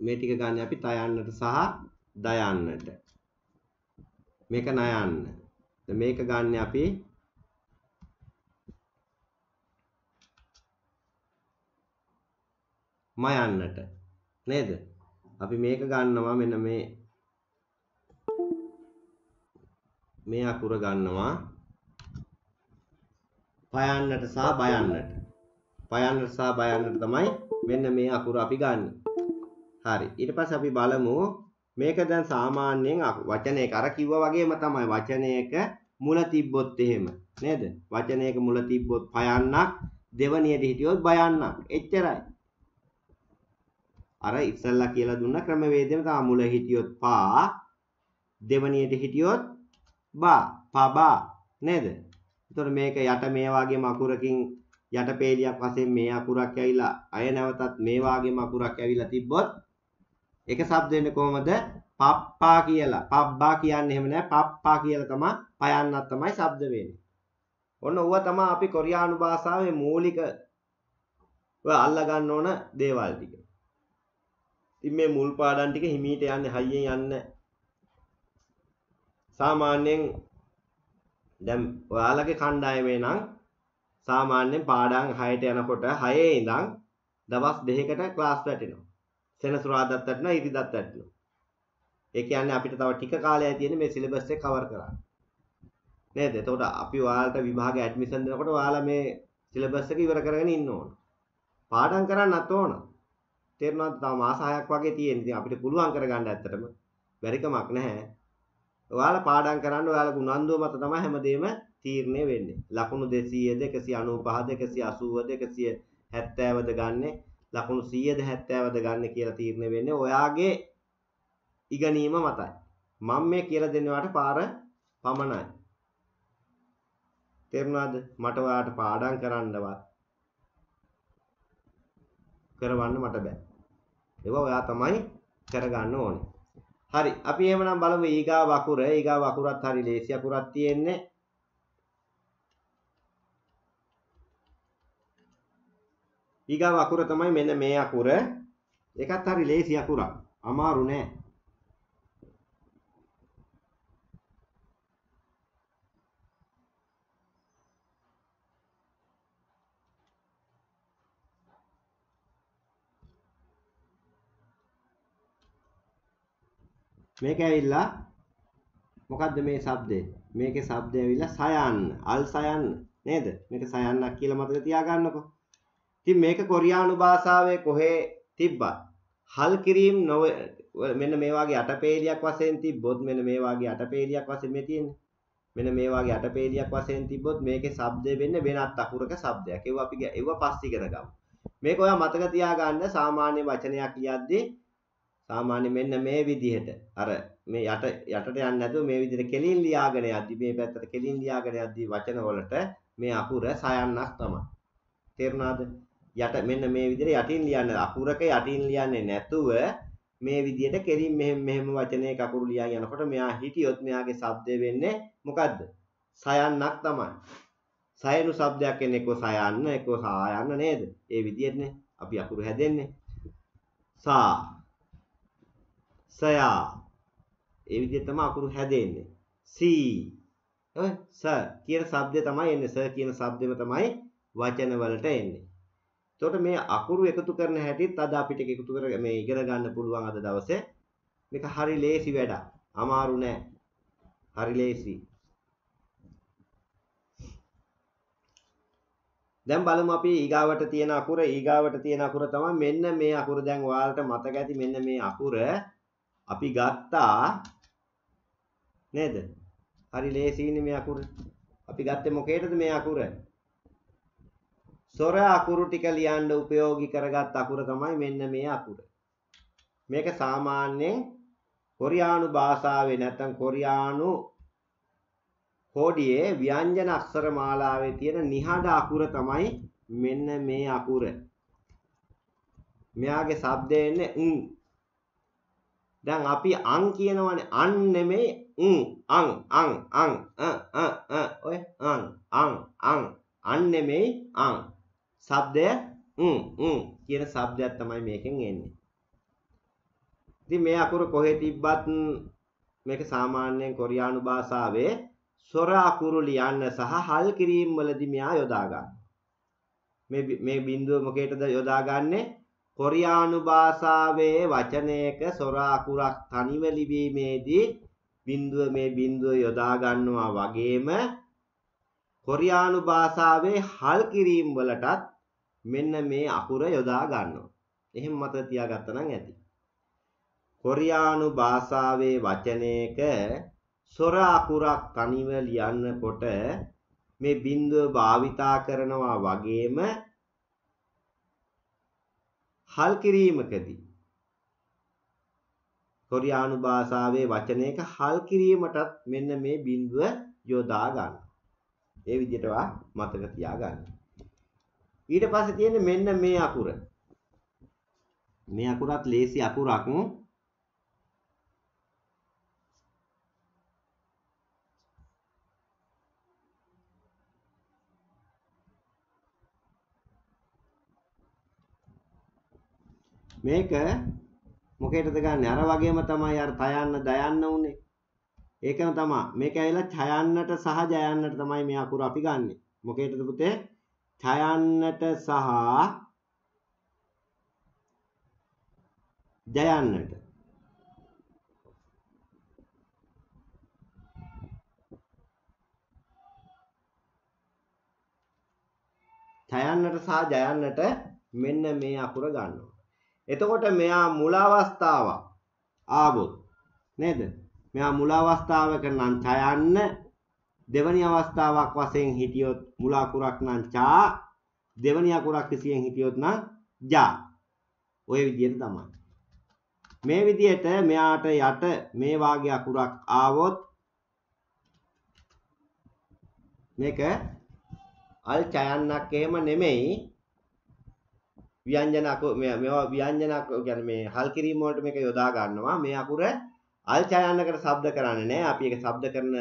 මේ ටික ගන්න අපි තයන්නට සහ දයන්නට. මේක නයන්න. මේක ගන්න අපි මයන්නට. නේද? අපි මේක ගන්නවා මෙන්න මේ මේ අකුර ගන්නවා පයන්නට සහ බයන්නට. පයන්නට සහ බයන්නට තමයි මෙන්න මේ අකුර අපි ගන්න. හරි. ඊට පස්සේ අපි බලමු මේක දැන් සාමාන්‍යයෙන් වචනයක අර කිව්වා වගේම තමයි වචනයක මුල තිබ්බොත් එහෙම නේද? වචනයක මුල තිබ්බොත් පයන්නක් දෙවනියට හිටියොත් බයන්නක්. එච්චරයි. අර ඉස්සල්ලා කියලා දුන්න ක්‍රමවේදෙම තමයි මුල හිටියොත් පා දෙවණියට හිටියොත් බා පබා නේද? එතකොට මේක යට මේ වගේම අකුරකින් යටපේලියක් වශයෙන් මේ අකුරක් ඇවිලා අය නැවතත් මේ වගේම අකුරක් ඇවිලා තිබ්බොත් ඒක શબ્ද වෙන්නේ කොහමද? පප්පා කියලා. පබ්බා කියන්නේ එහෙම නෑ. පප්පා කියලා තමයි පයන්නක් තමයි શબ્ද වෙන්නේ. ඔන්න ඌව තමයි අපි කොරියානු භාෂාවේ මූලික ඔය අල්ලා ගන්න ඕන දේවල් ටික. ඉතින් මේ මුල් පාඩම් ටික හිමීට යන්නේ හයියෙන් යන්න. සාමාන්‍යයෙන් දැන් ඔයාලගේ කණ්ඩායමේ නම් සාමාන්‍යයෙන් පාඩම් 6ට යනකොට 6 ඉඳන් දවස් දෙකකට ක්ලාස් වැටෙනවා. සෙනසුරාදාත් වැටෙනවා ඉරිදාත් වැටෙනවා. ඒ කියන්නේ අපිට තව ටික කාලයක් තියෙන මේ සිලබස් එක කවර් කරන්න. නේද? එතකොට අපි ඔයාලට විභාග ඇඩ්මිෂන් දෙනකොට ඔයාලා මේ සිලබස් එක ඉවර කරගෙන ඉන්න ඕන. පාඩම් කරන්නත් ඕන. තේරුණාද? තව මාස 6ක් වගේ තියෙන. ඉතින් අපිට පුළුවන් කරගන්න ඇත්තටම බැරිකමක් නැහැ. ඔයාලා පාඩම් කරන්න ඔයාලගේ උනන්දුව මත තමයි හැමදේම තීරණය වෙන්නේ. ලකුණු 200ද 195ද 180ද 170ද ගන්නෙ ලකුණු 100ද 70ද ගන්න කියලා තීරණය වෙන්නේ ඔයාගේ ඉගෙනීම මතයි. මම මේ කියලා දෙන්නවාට පාර පමණයි. තේරුණාද? මට ඔයාට පාඩම් කරන්නවත් කරවන්න මට බෑ. ඒවා ඔයා තමයි කරගන්න ඕනේ. හරි අපි එහෙමනම් බලමු ඊගා වකුර ඊගා වකුරත් හරි ලේසි අකුරක් තියෙන්නේ. ඊගා වකුර තමයි මෙන්න මේ අකුර. ඒකත් හරි ලේසි අකුරක්. අමාරු නෑ. මේක ඇවිල්ලා මොකද්ද මේ શબ્දේ? මේකේ શબ્දය ඇවිල්ලා සයන්, අල් සයන් නේද? මේක සයන්නක් කියලා මතක තියාගන්නකෝ. ඉතින් මේක කොරියානු භාෂාවේ කොහේ තිබ්බත් හල් කිරීම නොව මෙන්න මේ වගේ අටපේලියක් වශයෙන් තිබ්බොත් මෙන්න මේ වගේ අටපේලියක් වශයෙන් මේ තියෙන්නේ. මෙන්න මේ වගේ අටපේලියක් වශයෙන් තිබ්බොත් මේකේ શબ્දය වෙන්නේ වෙනත් අකුරක શબ્දයක්. ඒව අපි ඒව පස්සේ ඉගෙන ගමු. මේක ඔයා මතක තියාගන්න සාමාන්‍ය වචනයක් ලියද්දී සාමාන්‍ය මෙන්න මේ විදිහට අර මේ යට යටට යන්නේ නැතුව මේ විදිහට කෙලින් ලියාගෙන යද්දි මේ පැත්තට කෙලින් ලියාගෙන යද්දි වචන වලට මේ අකුර සයන්නක් තමයි. තේරුණාද? යට මෙන්න මේ විදිහට යටින් ලියන්න අකුරක යටින් ලියන්නේ නැතුව මේ විදිහට කෙලින් මෙහෙම මෙහෙම වචනේ අකුරු ලියන් යනකොට මෙයා හිටියොත් මෙයාගේ શબ્දය වෙන්නේ මොකද්ද? සයන්නක් තමයි. සයනු શબ્දයක් එන්නේ එක්ක සයන්න එක්ක සායන්න නේද? ඒ විදිහටනේ අපි අකුරු හැදෙන්නේ. සා සයා. ඒ විදිහට තමයි අකුරු හැදෙන්නේ. සී. හරි ස කියන શબ્දය තමයි එන්නේ. ස කියන શબ્දෙම තමයි වචන වලට එන්නේ. එතකොට මේ අකුරු එකතු කරන හැටිත් අද අපිට එකතු කර මේ ඉගෙන ගන්න පුළුවන් අද දවසේ. මේක හරි ලේසි වැඩක්. අමාරු නෑ. හරි ලේසි. දැන් බලමු අපි ඊගාවට තියෙන අකුර. ඊගාවට තියෙන අකුර තමයි මෙන්න මේ අකුර දැන් ඔයාලට මතක ඇති මෙන්න මේ අකුර. අපි ගත්තා නේද? හරි ලේසියිනේ මේ අකුර. අපි ගත්තේ මොකේද මේ අකුර? සොර අකුරු ටික ලියන්න උපයෝගී කරගත් අකුර තමයි මෙන්න මේ අකුර. මේක සාමාන්‍යයෙන් කොරියානු භාෂාවේ නැත්නම් කොරියානු කෝඩියේ ව්‍යංජන අක්ෂර මාලාවේ තියෙන නිහඬ අකුර තමයි මෙන්න මේ අකුර. මෙයාගේ શબ્දය එන්නේ උන්. දැන් අපි අං කියනවනේ. අන් නෙමෙයි උන් අං අං අං අ අ අ. ඔය අං අං අං. අන් නෙමෙයි අං. ශබ්දය උන් උන් කියන ශබ්දයක් තමයි මේකෙන් එන්නේ. ඉතින් මේ අකුර කොහෙ තිබ්බත් මේක සාමාන්‍යයෙන් කොරියානු භාෂාවේ ස්වර අකුරු ලියන්න සහ හල් කිරීම් වලදී මෙයා යොදා ගන්න මේ මේ බිඳුව මොකේද යොදාගන්නේ? කොරියානු භාෂාවේ වචනයක ස්වර අකුරක් තනිව ලිවීමේදී බිඳුව මේ බිඳුව යොදා ගන්නවා වගේම කොරියානු භාෂාවේ හල් කිරීම වලටත් මෙන්න මේ අකුර යොදා ගන්නවා. එහෙම මතක තියාගත්තා නම් ඇති. කොරියානු භාෂාවේ වචනයක සොර අකුරක් තනිව ලියන්නකොට මේ බිඳුව භාවිතා කරනවා වගේම හල් කිරීමකදී කොරියානු භාෂාවේ වචනයක හල් කිරීමටත් මෙන්න මේ බිඳුව යොදා ගන්න. ඒ විදිහට මතක තියාගන්න. ඊට පස්සේ තියෙන්නේ මෙන්න මේ අකුර. මේ අකුරත් ලේසි අකුරක්. මේක මොකේටද ගන්න? අර වගේම තමයි අර තයන්න දයන්න උනේ. ඒකම තමයි මේක ඇවිල්ලා ඡයන්නට සහ ජයන්නට තමයි මේ අකුර අපි ගන්නෙ. මොකේටද පුතේ? ඡයන්නට සහ ජයන්නට ඡයන්නට සහ ජයන්නට මෙන්න මේ අකුර ගන්නවා. එතකොට මෙයා මුල අවස්ථාවක් ආවොත් නේද? මෙයා මුල අවස්ථාවක නම් ඡයන්න දෙවනි අවස්ථාවක් වශයෙන් හිටියොත් මුල අකුරක් නම් චා දෙවනි අකුරක් විසියෙන් හිටියොත් නම් ජා. ওই විදිහට තමයි. මේ විදිහට මෙයාට යට මේ වාගේ අකුරක් ආවොත් මේක අල් ඡයන්නක් එහෙම නෙමෙයි ව්‍යංජන මේවා ව්‍යංජන කියන්නේ මේ හල් කිරීම වලට මේක යොදා ගන්නවා. මේ අකුර අල් ඡායන්නකට ශබ්ද කරන්නේ නැහැ අපි ඒක ශබ්ද කරන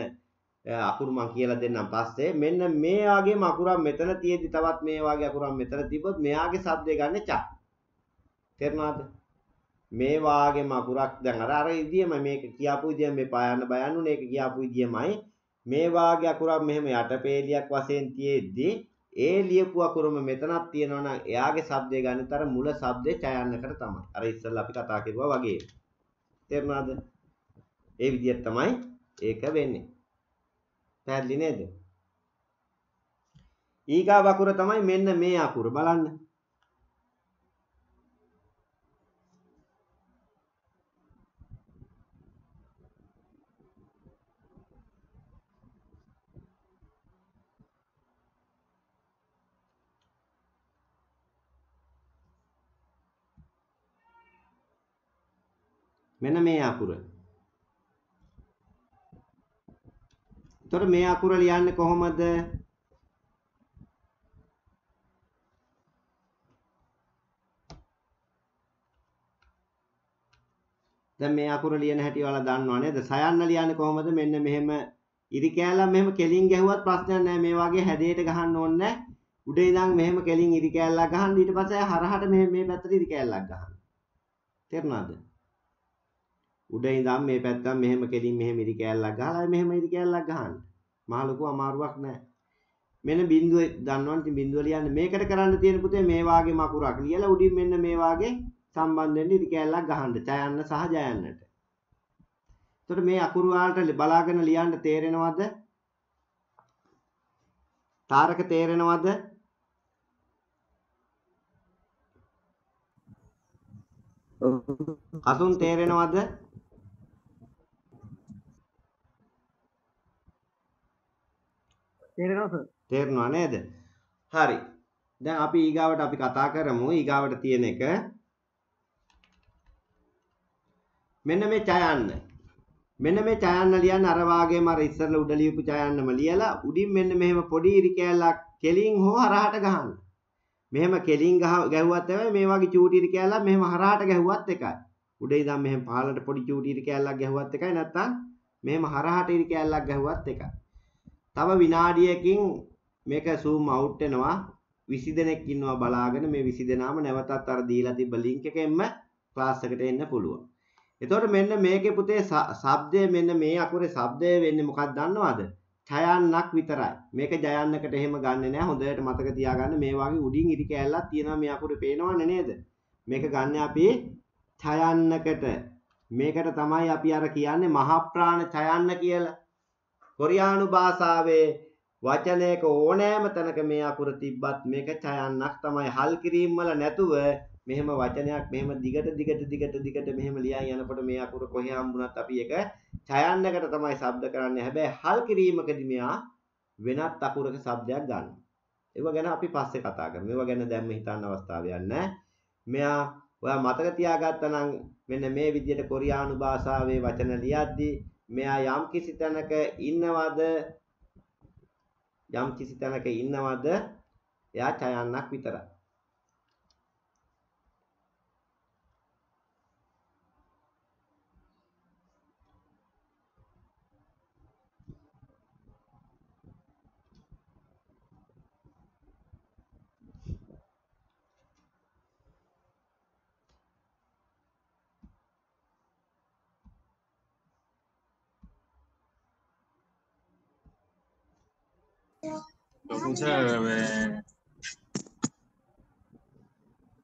අකුරු මම කියලා දෙන්නම් පස්සේ. මෙන්න මේ වගේම අකුරක් මෙතන තියෙදි තවත් මේ වගේ අකුරක් මෙතන තිබ්බොත් මෙයාගේ ශබ්දය ගන්න චා තේරුණාද? මේ වාගේම අකුරක් දැන් අර අර ඉදියම මේක කියාපු ඉදියම මේ පායන්න බයන්නුනේ ඒක කියාපු ඉදියමයි. මේ වාගේ අකුරක් මෙහෙම යටපේලියක් වශයෙන් තියෙද්දි ඒ ලියපු අකුරම මෙතනක් තියෙනවා නම් එයාගේ શબ્දය ගන්නතර මුල શબ્දේ ඡයන්නකට තමයි. අර ඉස්සෙල්ලා අපි කතා කරුවා වගේ. තේරුණාද? ඒ විදිහට තමයි ඒක වෙන්නේ. පැහැදිලි නේද? ඊගා වකුර තමයි මෙන්න මේ අකුර බලන්න. මෙන්න මේ අකුර. එතකොට මේ අකුර ලියන්නේ කොහොමද? දැන් මේ අකුර ලියන හැටි ඔයාලා දන්නව නේද? සයන්න ලියන්නේ කොහොමද? මෙන්න මෙහෙම ඉරි කෑල්ලක් මෙහෙම කෙලින් ගැහුවත් ප්‍රශ්නයක් නැහැ. මේ වගේ හැදේට ගහන්න ඕනේ නැහැ. උඩ ඉඳන් මෙහෙම කෙලින් ඉරි කෑල්ලක් ගහන්න ඊට පස්සේ හරහට මේ මේ පැත්තට ඉරි කෑල්ලක් ගහන්න. තේරුණාද? උඩ ඉඳන් මේ පැත්තෙන් මෙහෙම කෙලින් මෙහෙම ඉරි කෑල්ලක් ගහලා මෙහෙම ඉරි කෑල්ලක් ගහන්න. මහ ලොකු අමාරුවක් නැහැ. මෙන්න බිඳුව දන්නවනේ ඉතින් බිඳුව ලියන්න මේකට කරන්න තියෙන පුතේ මේ වාගේ මකුරක් ලියලා උඩින් මෙන්න මේ වාගේ සම්බන්ධ වෙන්න ඉරි කෑල්ලක් ගහන්න. ඡයන්න සහ ජයන්නට. එතකොට මේ අකුරු වලට බලාගෙන ලියන්න තේරෙනවද? තාරක තේරෙනවද? කසුන් තේරෙනවද? තේරෙනවද සර්? තේරෙනව නේද? හරි. දැන් අපි ඊගාවට අපි කතා කරමු ඊගාවට තියෙන එක මෙන්න මේ ඡයන්න මෙන්න මේ ඡයන්න ලියන්න අර වාගේම අර ඉස්සරලා උඩ ලියපු ඡයන්නම ලියලා උඩින් මෙන්න මෙහෙම පොඩි ඉරි කෑල්ලක් කෙලින් හෝ හරහට ගහන්න. මෙහෙම කෙලින් ගහ ගැහුවත් තමයි මේ වගේ චූටි ඉරි කෑල්ලක් මෙහෙම හරහට ගැහුවත් එකයි. උඩ ඉඳන් මෙහෙම පහළට පොඩි චූටි ඉරි කෑල්ලක් ගැහුවත් එකයි නැත්නම් මෙහෙම හරහට ඉරි කෑල්ලක් ගැහුවත් එකයි. තව විනාඩියකින් මේක zoom out වෙනවා 20 දෙනෙක් ඉන්නවා බලාගෙන මේ 20 දෙනාම නැවතත් අර දීලා තිබ්බ link එකෙන්ම ක්ලාස් එකට එන්න පුළුවන්. එතකොට මෙන්න මේකේ පුතේ ශබ්දය මෙන්න මේ අකුරේ ශබ්දය වෙන්නේ මොකක්ද දන්නවද? ඡයන්නක් විතරයි. මේක ජයන්නකට එහෙම ගන්නෙ නෑ. හොඳට මතක තියාගන්න මේ වගේ උඩින් ඉරි කෑල්ලක් තියෙනවා මේ අකුරේ පේනවනේ නේද? මේක ගන්න අපි ඡයන්නකට. මේකට තමයි අපි අර කියන්නේ මහ ප්‍රාණ ඡයන්න කියලා. කොරියානු භාෂාවේ වචනයක ඕනෑම තැනක මේ අකුර තිබ්බත් මේක ඡයන්නක් තමයි. හල් කිරීම වල නැතුව මෙහෙම වචනයක් මෙහෙම දිගට දිගට දිගට දිගට මෙහෙම ලියන් යනකොට මේ අකුර කොහේ හම්බුණත් අපි ඒක ඡයන්නකට තමයි ශබ්ද කරන්නේ. හැබැයි හල් කිරීමකදී මෙයා වෙනත් අකුරක શબ્දයක් ගන්නවා. ඒව ගැන අපි පස්සේ කතා කරමු. ඒව ගැන දැන් මේ හිතන්න අවස්ථාවක් නැහැ. මෙයා ඔයා මතක තියාගත්තා නම් මෙන්න මේ විදිහට කොරියානු භාෂාවේ වචන ලියද්දී මෙයා යම් කිසි තැනක ඉන්නවද යම් කිසි තැනක ඉන්නවද එයා ඡයන්නක් විතරයි. මේ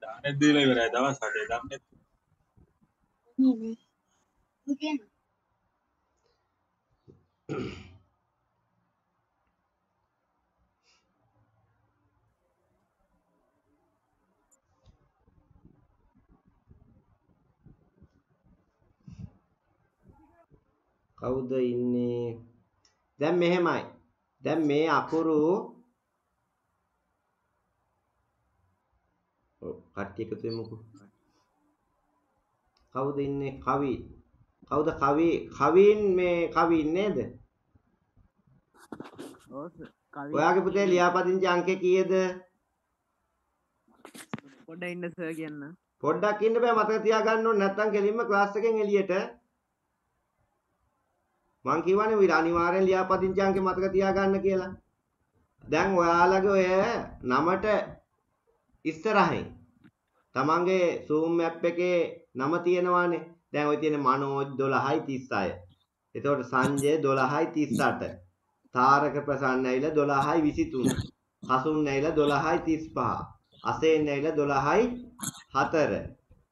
දානෙත් දීලා ඉවරයි. දවස් 8 දාන්නෙත්. කවුද ඉන්නේ? දැන් මෙහෙමයි දැන් මේ අකුරු කට්ටිය එකතු වෙමුකෝ. කවුද ඉන්නේ? කවි. කවුද කවි? කවින් මේ කවින් නේද? ඔයාගේ පුතේ ලියාපදිංචි අංකේ කීයද? පොඩ්ඩක් ඉන්න සර් කියන්න. පොඩ්ඩක් ඉන්න බෑ මතක තියාගන්න ඕනේ. නැත්නම් කෙලින්ම ක්ලාස් එකෙන් එළියට මං කියවනේ විර අනිවාර්යෙන් ලියාපදිංචි අංකේ මතක තියාගන්න කියලා. දැන් ඔයාලගේ ඔය නමට ඉස්සරහින් තමන්ගේ Zoom app එකේ නම තියෙනවානේ. දැන් ඔය තියෙන මනෝජ් 12යි 36 එතකොට සංජය 12යි 38 තාරක ප්‍රසන්න ඇවිල්ලා 12යි 23 හසුන් ඇවිල්ලා 12යි 35 අසේන් ඇවිල්ලා 12යි 4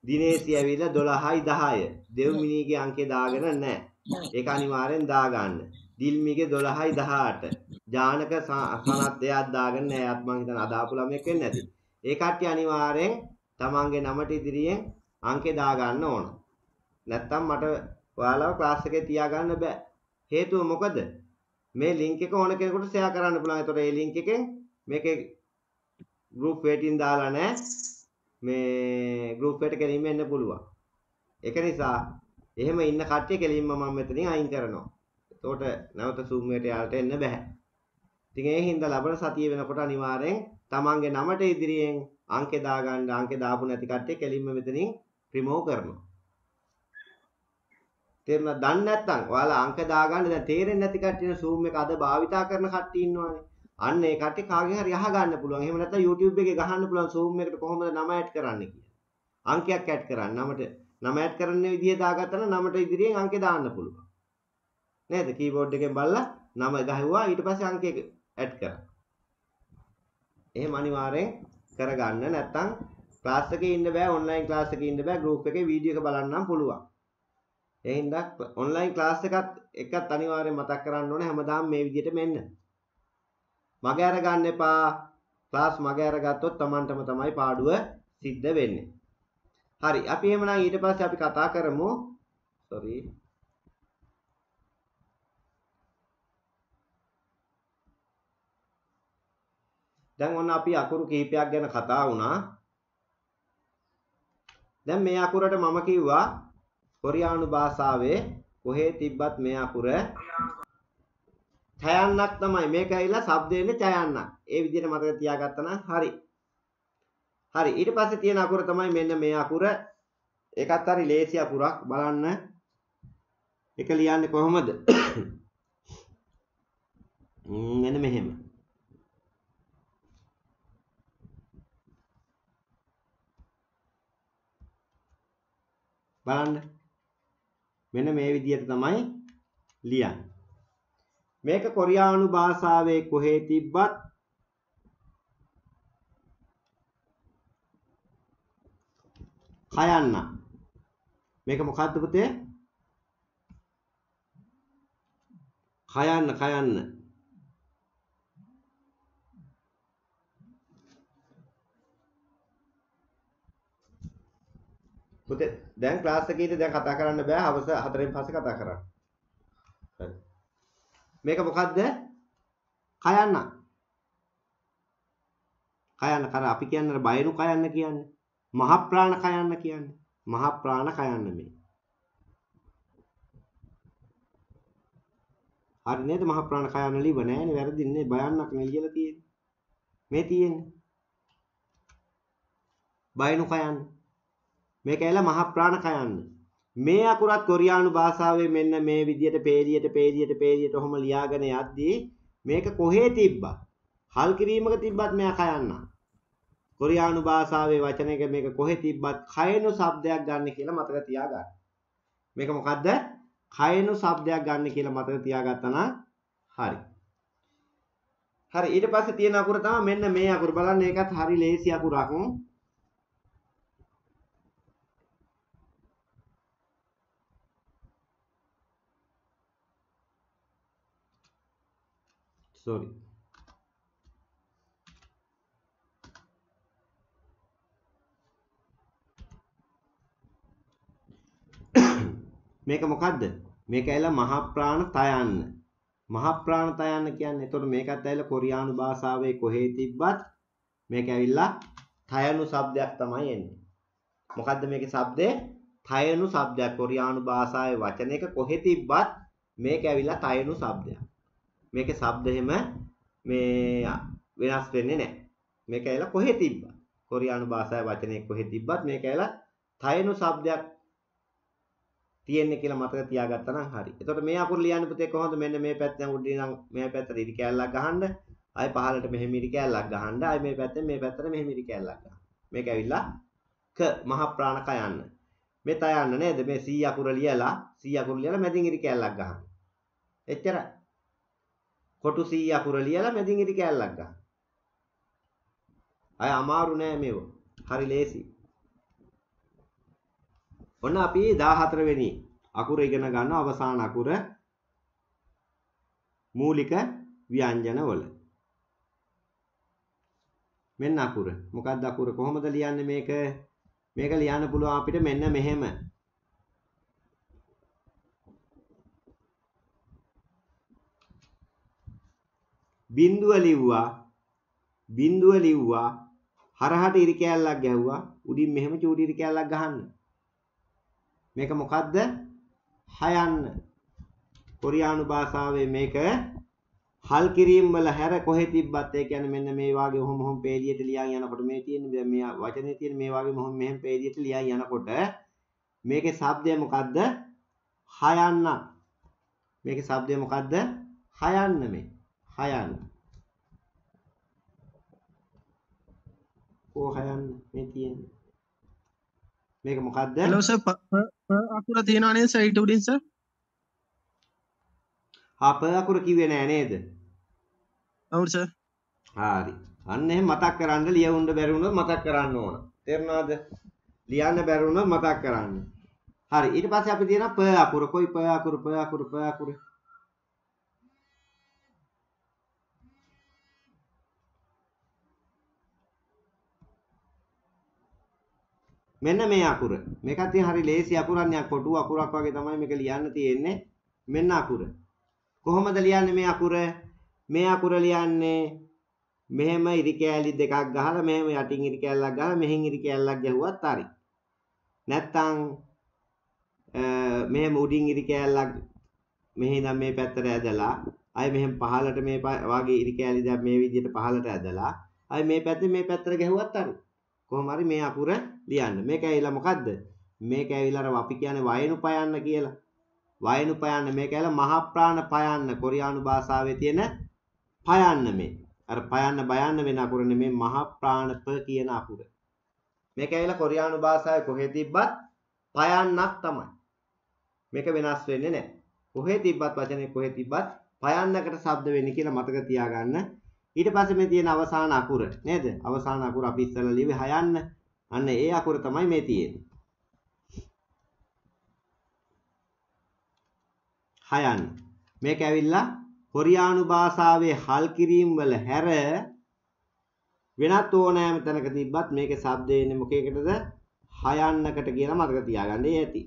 දිනේසි ඇවිල්ලා 12යි 10 දෙව්මිනීගේ අංකේ දාගෙන නැහැ. ඒක අනිවාර්යෙන් දාගන්න. දිල්මිගේ 12යි 18 ජානක සනත් එයාත් දාගෙන නැහැ එයාත් මං හිතන අදාපු ළමෙක් වෙන්නේ නැති ඒ කට්ටිය අනිවාර්යෙන් තමන්ගේ නමට ඉදිරියෙන් අංකේ දාගන්න ඕන. නැත්තම් මට ඔයාලව ක්ලාස් එකේ තියාගන්න බෑ. හේතුව මොකද? මේ ලින්ක් එක ඕන කෙනෙකුට ෂෙයා කරන්න පුළුවන්. ඒතකොට මේ ලින්ක් එකෙන් මේකේ group waiting දාලා නැහැ. මේ group එකට කෙලින්ම එන්න පුළුවන්. ඒක නිසා එහෙම ඉන්න කට්ටිය කෙලින්ම මම මෙතනින් අයින් කරනවා. එතකොට නැවත Zoom එකට යාලට එන්න බෑ. ඉතින් ඒ හින්දා ලබන සතිය වෙනකොට අනිවාර්යෙන් තමන්ගේ නමට ඉදිරියෙන් අංකේ දාගන්න අංකේ දාපු නැති කට්ටිය කෙලින්ම මෙතනින් රිමූව් කරනවා. තේරුණා දන්නේ නැත්නම් ඔයාලා අංක දාගන්න දැන් තේරෙන්නේ නැති කට්ටියන Zoom එක අද භාවිතා කරන කට්ටිය ඉන්නවනේ. අන්න ඒ කට්ටිය කාගෙන් හරි අහගන්න පුළුවන්. එහෙම නැත්නම් YouTube එකේ ගහන්න පුළුවන් Zoom එකට කොහොමද නම ඇඩ් කරන්නේ කියලා. අංකයක් ඇඩ් කරන්න. නමට නම ඇඩ් කරන්න විදිය දාගත්තා නම් නමට ඉදිරියෙන් අංකේ දාන්න පුළුවන්. නේද? කීබෝඩ් එකෙන් බලලා නම ගහුවා ඊට පස්සේ අංකේ ඇඩ් කරා. එහෙම අනිවාර්යෙන් කරගන්න නැත්නම් ක්ලාස් එකේ ඉන්න බෑ ඔන්ලයින් ක්ලාස් එකේ ඉන්න බෑ ගෲප් එකේ වීඩියෝ එක බලන්නම් පුළුවන්. ඒ හින්දා ඔන්ලයින් ක්ලාස් එකත් එකත් අනිවාර්යෙන් මතක් කරන්න ඕනේ හැමදාම මේ විදිහට මෙන්න. මග අරගන්න එපා. ක්ලාස් මග අරගත්තොත් Tamanටම තමයි පාඩුව සිද්ධ වෙන්නේ. හරි අපි එහෙමනම් ඊට පස්සේ අපි කතා කරමු. sorry දැන් ඔන්න අපි අකුරු කිහිපයක් ගැන කතා වුණා. දැන් මේ අකුරට මම කිව්වා කොරියානු භාෂාවේ කොහේ තිබ්බත් මේ අකුර ඡයන්නක් තමයි මේක ඇවිල්ලා શબ્දෙන්නේ ඡයන්නක්. ඒ විදිහට මතක තියාගත්තා නම් හරි. හරි ඊට පස්සේ තියෙන අකුර තමයි මෙන්න මේ අකුර. ඒකත් හරි ලේසි අකුරක් බලන්න. එක ලියන්නේ කොහොමද? මෙන්න මෙහෙම. බලන්න. මෙන්න මේ විදිහට තමයි ලියන්නේ. මේක කොරියානු භාෂාවේ කොහේ තිබ්බත් කයන්න. මේක මොකද්ද පුතේ? කයන්න කයන්න. පුතේ දැන් ක්ලාස් එකේදී දැන් කතා කරන්න බෑ හවස 4න් පස්සේ කතා කරන්න. හරි. මේක මොකද්ද? කයන්න. කයන්න කර අපි කියන්නේ බයනු කයන්න කියන්නේ. මහ ප්‍රාණ කයන්න කියන්නේ. මහ ප්‍රාණ කයන්න මේ. හරි නේද මහ ප්‍රාණ කයන්න ලිව නෑනේ වැරදින්නේ බයන්නක් නේ ලියලා තියෙන්නේ. මේ තියෙන්නේ. බයනු කයන්න. මේක ඇවිල්ලා මහ ප්‍රාණ කයන්න. මේ අකුරත් කොරියානු භාෂාවේ මෙන්න මේ විදියට පේලියට පේලියට පේලියට ඔහොම ලියාගෙන යද්දී මේක කොහේ තිබ්බා? හල් කිරීමක තිබ්බත් මෙයා කයන්න. කොරියානු භාෂාවේ වචනයක මේක කොහෙ තිබ්බත් කයනු શબ્දයක් ගන්න කියලා මතක තියාගන්න. මේක මොකද්ද? කයනු શબ્දයක් ගන්න කියලා මතක තියාගත්තා නම් හරි. හරි ඊට පස්සේ තියෙන අකුර තමයි මෙන්න මේ අකුර බලන්න ඒකත් හරි ලේසි අකුරක්. sorry මේක මොකද්ද? මේක ඇවිල්ලා මහා ප්‍රාණ තයන්න. මහා ප්‍රාණ තයන්න කියන්නේ එතකොට මේකත් ඇවිල්ලා කොරියානු භාෂාවේ කොහේ තිබ්බත් මේක ඇවිල්ලා තයනු શબ્දයක් තමයි එන්නේ. මොකද්ද මේකේ શબ્දේ? තයනු શબ્දයක් කොරියානු භාෂාවේ වචනයක කොහෙ තිබ්බත් මේක ඇවිල්ලා තයනු શબ્දයක්. මේකේ શબ્ද එහෙම මේ වෙනස් වෙන්නේ නැහැ. මේක ඇවිල්ලා කොහෙ තිබ්බත් කොරියානු භාෂාවේ වචනයක කොහෙ තිබ්බත් මේක ඇවිල්ලා තයනු શબ્දයක් තියෙන්නේ කියලා මතක තියාගත්තා නම් හරි. එතකොට මේ අකුරු ලියන්න පුතේ කොහොමද? මෙන්න මේ පැත්තෙන් උඩින් නම් මේ පැත්තට ඉරි කෑල්ලක් ගහන්න. ආයි පහළට මෙහෙම ඉරි කෑල්ලක් ගහන්න. ආයි මේ පැත්තෙන් මේ පැත්තට මෙහෙම ඉරි කෑල්ලක් ගහන්න. මේක ඇවිල්ලා ක මහ ප්‍රාණ කයන්න. මේ තයන්න නේද? මේ C අකුර ලියලා C අකුර ලියලා මැදින් ඉරි කෑල්ලක් ගහන්න. එච්චරයි. කොටු 100 අකුර ලියලා මැදින් ඉරි කෑල්ලක් ගන්න. අය අමාරු නෑ මේව. හරි ලේසි. ඔන්න අපි 14 වෙනි අකුර ඉගෙන ගන්න අවසාන අකුර මූලික ව්‍යංජන වල. මෙන්න අකුර. මොකක්ද අකුර? කොහොමද ලියන්නේ මේක? මේක ලියන්න පුළුවන් අපිට මෙන්න මෙහෙම. බින්දුව ලිව්වා බින්දුව ලිව්වා හරහට ඉරි කෑල්ලක් ගැහුවා උඩින් මෙහෙම චූටි ඉරි කෑල්ලක් ගහන්න මේක මොකක්ද හයන්න. කොරියානු භාෂාවේ මේක හල් කිරීම වල හැර කොහෙ තිබ්බත්? ඒ කියන්නේ මෙන්න මේ වාගේ ඔහොම ඔහොම පේලියට ලියන් යනකොට මේ තියෙන දැන් මේ වචනේ තියෙන මේ වාගේ මොහොම මෙහෙම පේලියට ලියන් යනකොට මේකේ શબ્දය මොකද්ද? හයන්න. මේකේ શબ્දය මොකද්ද? හයන්න මේ. හයන්න. ඕ හයන්න මේ තියෙන්නේ? මේක මොකද්ද? හලෝ සර් අකුර තියෙනවා නේද සර් ඊට උඩින් සර් හා ප අකුර කිව්වේ නෑ නේද? ඔව් සර් හරි. අන්න එහෙම මතක් කරන්න ලියවුන්න බැරි වුණොත් මතක් කරන්න ඕන. තේරුණාද? ලියන්න බැරි වුණොත් මතක් කරන්න. හරි. ඊට පස්සේ අපි තියෙනවා ප අකුර. කොයි ප අකුර? ප අකුර ප අකුර මෙන්න මේ අකුර. මේකත් ඉතින් හරි ලේසි අකුරක් නේ කොටු අකුරක් වගේ තමයි මේක ලියන්න තියෙන්නේ. මෙන්න අකුර. කොහොමද ලියන්නේ මේ අකුර? මේ අකුර ලියන්නේ මෙහෙම ඉරි කෑලි දෙකක් ගහලා මෙහෙම යටින් ඉරි කෑල්ලක් ගහලා මෙහෙන් ඉරි කෑල්ලක් ගැහුවත් හරි. නැත්තම් මෙහෙම උඩින් ඉරි කෑල්ලක් මෙහි ඉඳන් මේ පැත්තට ඇදලා අය මෙහෙම පහලට මේ ප- වගේ ඉරි කෑලි දැන් මේ විදිහට පහලට ඇදලා අය මේ පැත්තෙන් මේ පැත්තට ගැහුවත් හරි කොහොම හරි මේ අකුර ලියන්න. මේක ඇවිල්ලා මොකද්ද? මේක ඇවිල්ලා අර අපි කියන්නේ වයනු පයන්න කියලා. වයනු පයන්න. මේක ඇවිල්ලා මහා ප්‍රාණ පයන්න. කොරියානු භාෂාවේ තියෙන පයන්න මේ. අර පයන්න බයන්න වෙන අකුර නෙමේ මහා ප්‍රාණ ප කියන අකුර. මේක ඇවිල්ලා කොරියානු භාෂාවේ කොහෙ තිබ්බත් පයන්නක් තමයි. මේක වෙනස් වෙන්නේ නැහැ. කොහෙ තිබ්බත් වචනේ කොහෙ තිබ්බත් පයන්නකට ශබ්ද වෙන්නේ කියලා මතක තියාගන්න. ඊට පස්සේ මේ තියෙන අවසාන අකුර නේද? අවසාන අකුර අපි ඉස්සෙල්ලා ලිව්වේ හයන්න. අන්න ඒ අකුර තමයි මේ තියෙන්නේ. හයන්න මේක ඇවිල්ලා කොරියානු භාෂාවේ හල් කිරීම වල හැර වෙනත් ඕනෑම තැනක තිබ්බත් මේකේ ශබ්දය එන්නේ මොකේකටද හයන්නකට කියලා මතක තියාගන්න ඇති.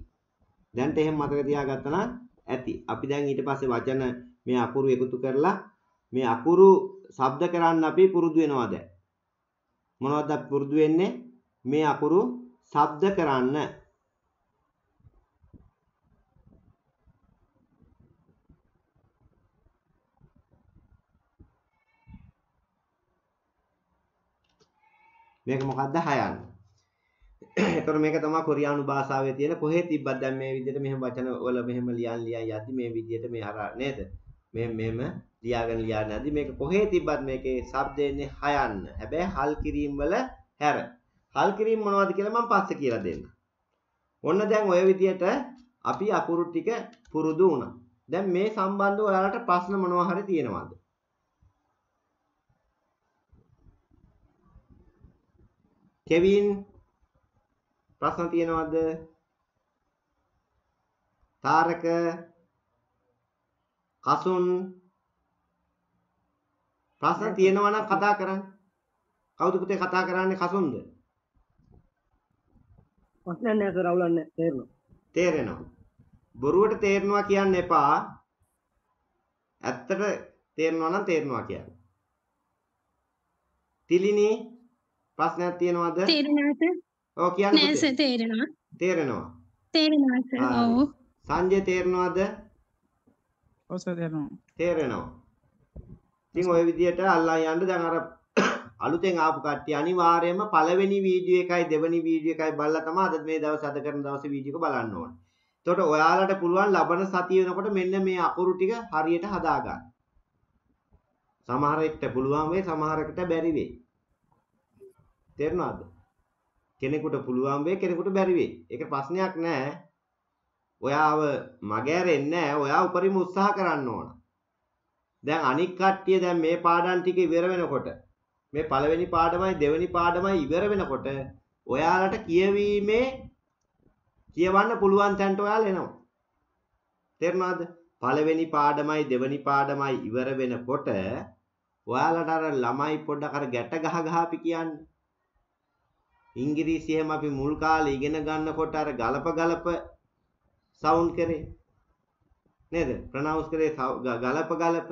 දැන්ට එහෙම මතක තියාගත්තා නම් ඇති. අපි දැන් ඊට පස්සේ වචන මේ අකුරු එකතු කරලා මේ අකුරු ශබ්ද කරන්න අපි පුරුදු වෙනවා දැන්. මොනවද අපි පුරුදු වෙන්නේ? මේ අකුරු ශබ්ද කරන්න. මේක මොකද්ද හයන්න? එතකොට මේක තමයි කොරියානු භාෂාවේ තියෙන කොහෙ තිබ්බත් දැන් මේ විදිහට මෙහෙම වචන වල මෙහෙම ලියන් ලියන් යද්දි මේ විදිහට මේ හරහා නේද? මෙහෙම මෙහෙම ලියාගෙන ලියන්න යද්දි මේක කොහෙ තිබ්බත් මේකේ ශබ්ද එන්නේ හයන්න. හැබැයි හල් කිරීම වල හැර. හල් කිරීම මොනවද කියලා මම පස්සේ කියලා දෙන්නම් ඔන්න දැන් ඔය විදිහට අපි අකුරු ටික පුරුදු වුණා දැන් මේ සම්බන්ධව ඔයාලට ප්‍රශ්න මොනවා හරි තියෙනවද කෙවින් ප්‍රශ්න තියෙනවද? තාරක කසුන් ප්‍රශ්න තියෙනවා නම් කතා කරන්න. කවුද පුතේ කතා කරන්නේ කසුන්ද? ප්‍රශ්නයක් නෑ සර් අවුලක් නෑ තේරෙනවා තේරෙනවා. බොරුවට තේරෙනවා කියන්න එපා. ඇත්තට තේරෙනවා නම් තේරෙනවා කියන්න. තිලිනි ප්‍රශ්නයක් තියෙනවද? තේරෙනවද ඔව් කියන්න නෑ පුතේ. සර් තේරෙනවා තේරෙනවා. තේරෙනවද ආ. ඔව් සංජය තේරෙනවද? ඔව් සර් තේරෙනවා තේරෙනවා. ඉතින් ওই විදිහට අල්ලා යන්න දැන් අර අලුතෙන් ආපු කට්ටිය අනිවාර්යයෙන්ම පළවෙනි වීඩියෝ එකයි දෙවෙනි වීඩියෝ එකයි බලලා තමයි අද මේ දවස් අද කරන දවසේ වීඩියෝ එක බලන්න ඕනේ. එතකොට ඔයාලට පුළුවන් ලබන සතිය වෙනකොට මෙන්න මේ අකුරු ටික හරියට හදාගන්න. සමහර එක්ට පුළුවන් වෙයි සමහරකට බැරි වෙයි. තේරුණාද? කෙනෙකුට පුළුවන් වෙයි කෙනෙකුට බැරි වෙයි. ඒක ප්‍රශ්නයක් නෑ. ඔයාව මගහැරෙන්නේ නෑ. ඔයා උපරිම උත්සාහ කරන්න ඕන. දැන් අනික් කට්ටිය දැන් මේ පාඩම් ටික ඉවර වෙනකොට මේ පළවෙනි පාඩමයි දෙවෙනි පාඩමයි ඉවර වෙනකොට ඔයාලට කියවීමේ කියවන්න පුළුවන් තැනට ඔයාලා එනවා. තේරුණාද? පළවෙනි පාඩමයි දෙවෙනි පාඩමයි ඉවර වෙනකොට ඔයාලට අර ළමයි පොඩ්ඩක් අර ගැට ගහ ගහ අපි කියන්නේ. ඉංග්‍රීසි එහෙම අපි මුල් කාලේ ඉගෙන ගන්නකොට අර ගලප ගලප සවුන්ඩ් කරේ. නේද? ප්‍රොනවුන්ස් කරේ සව්- ග- ගලප ගලප.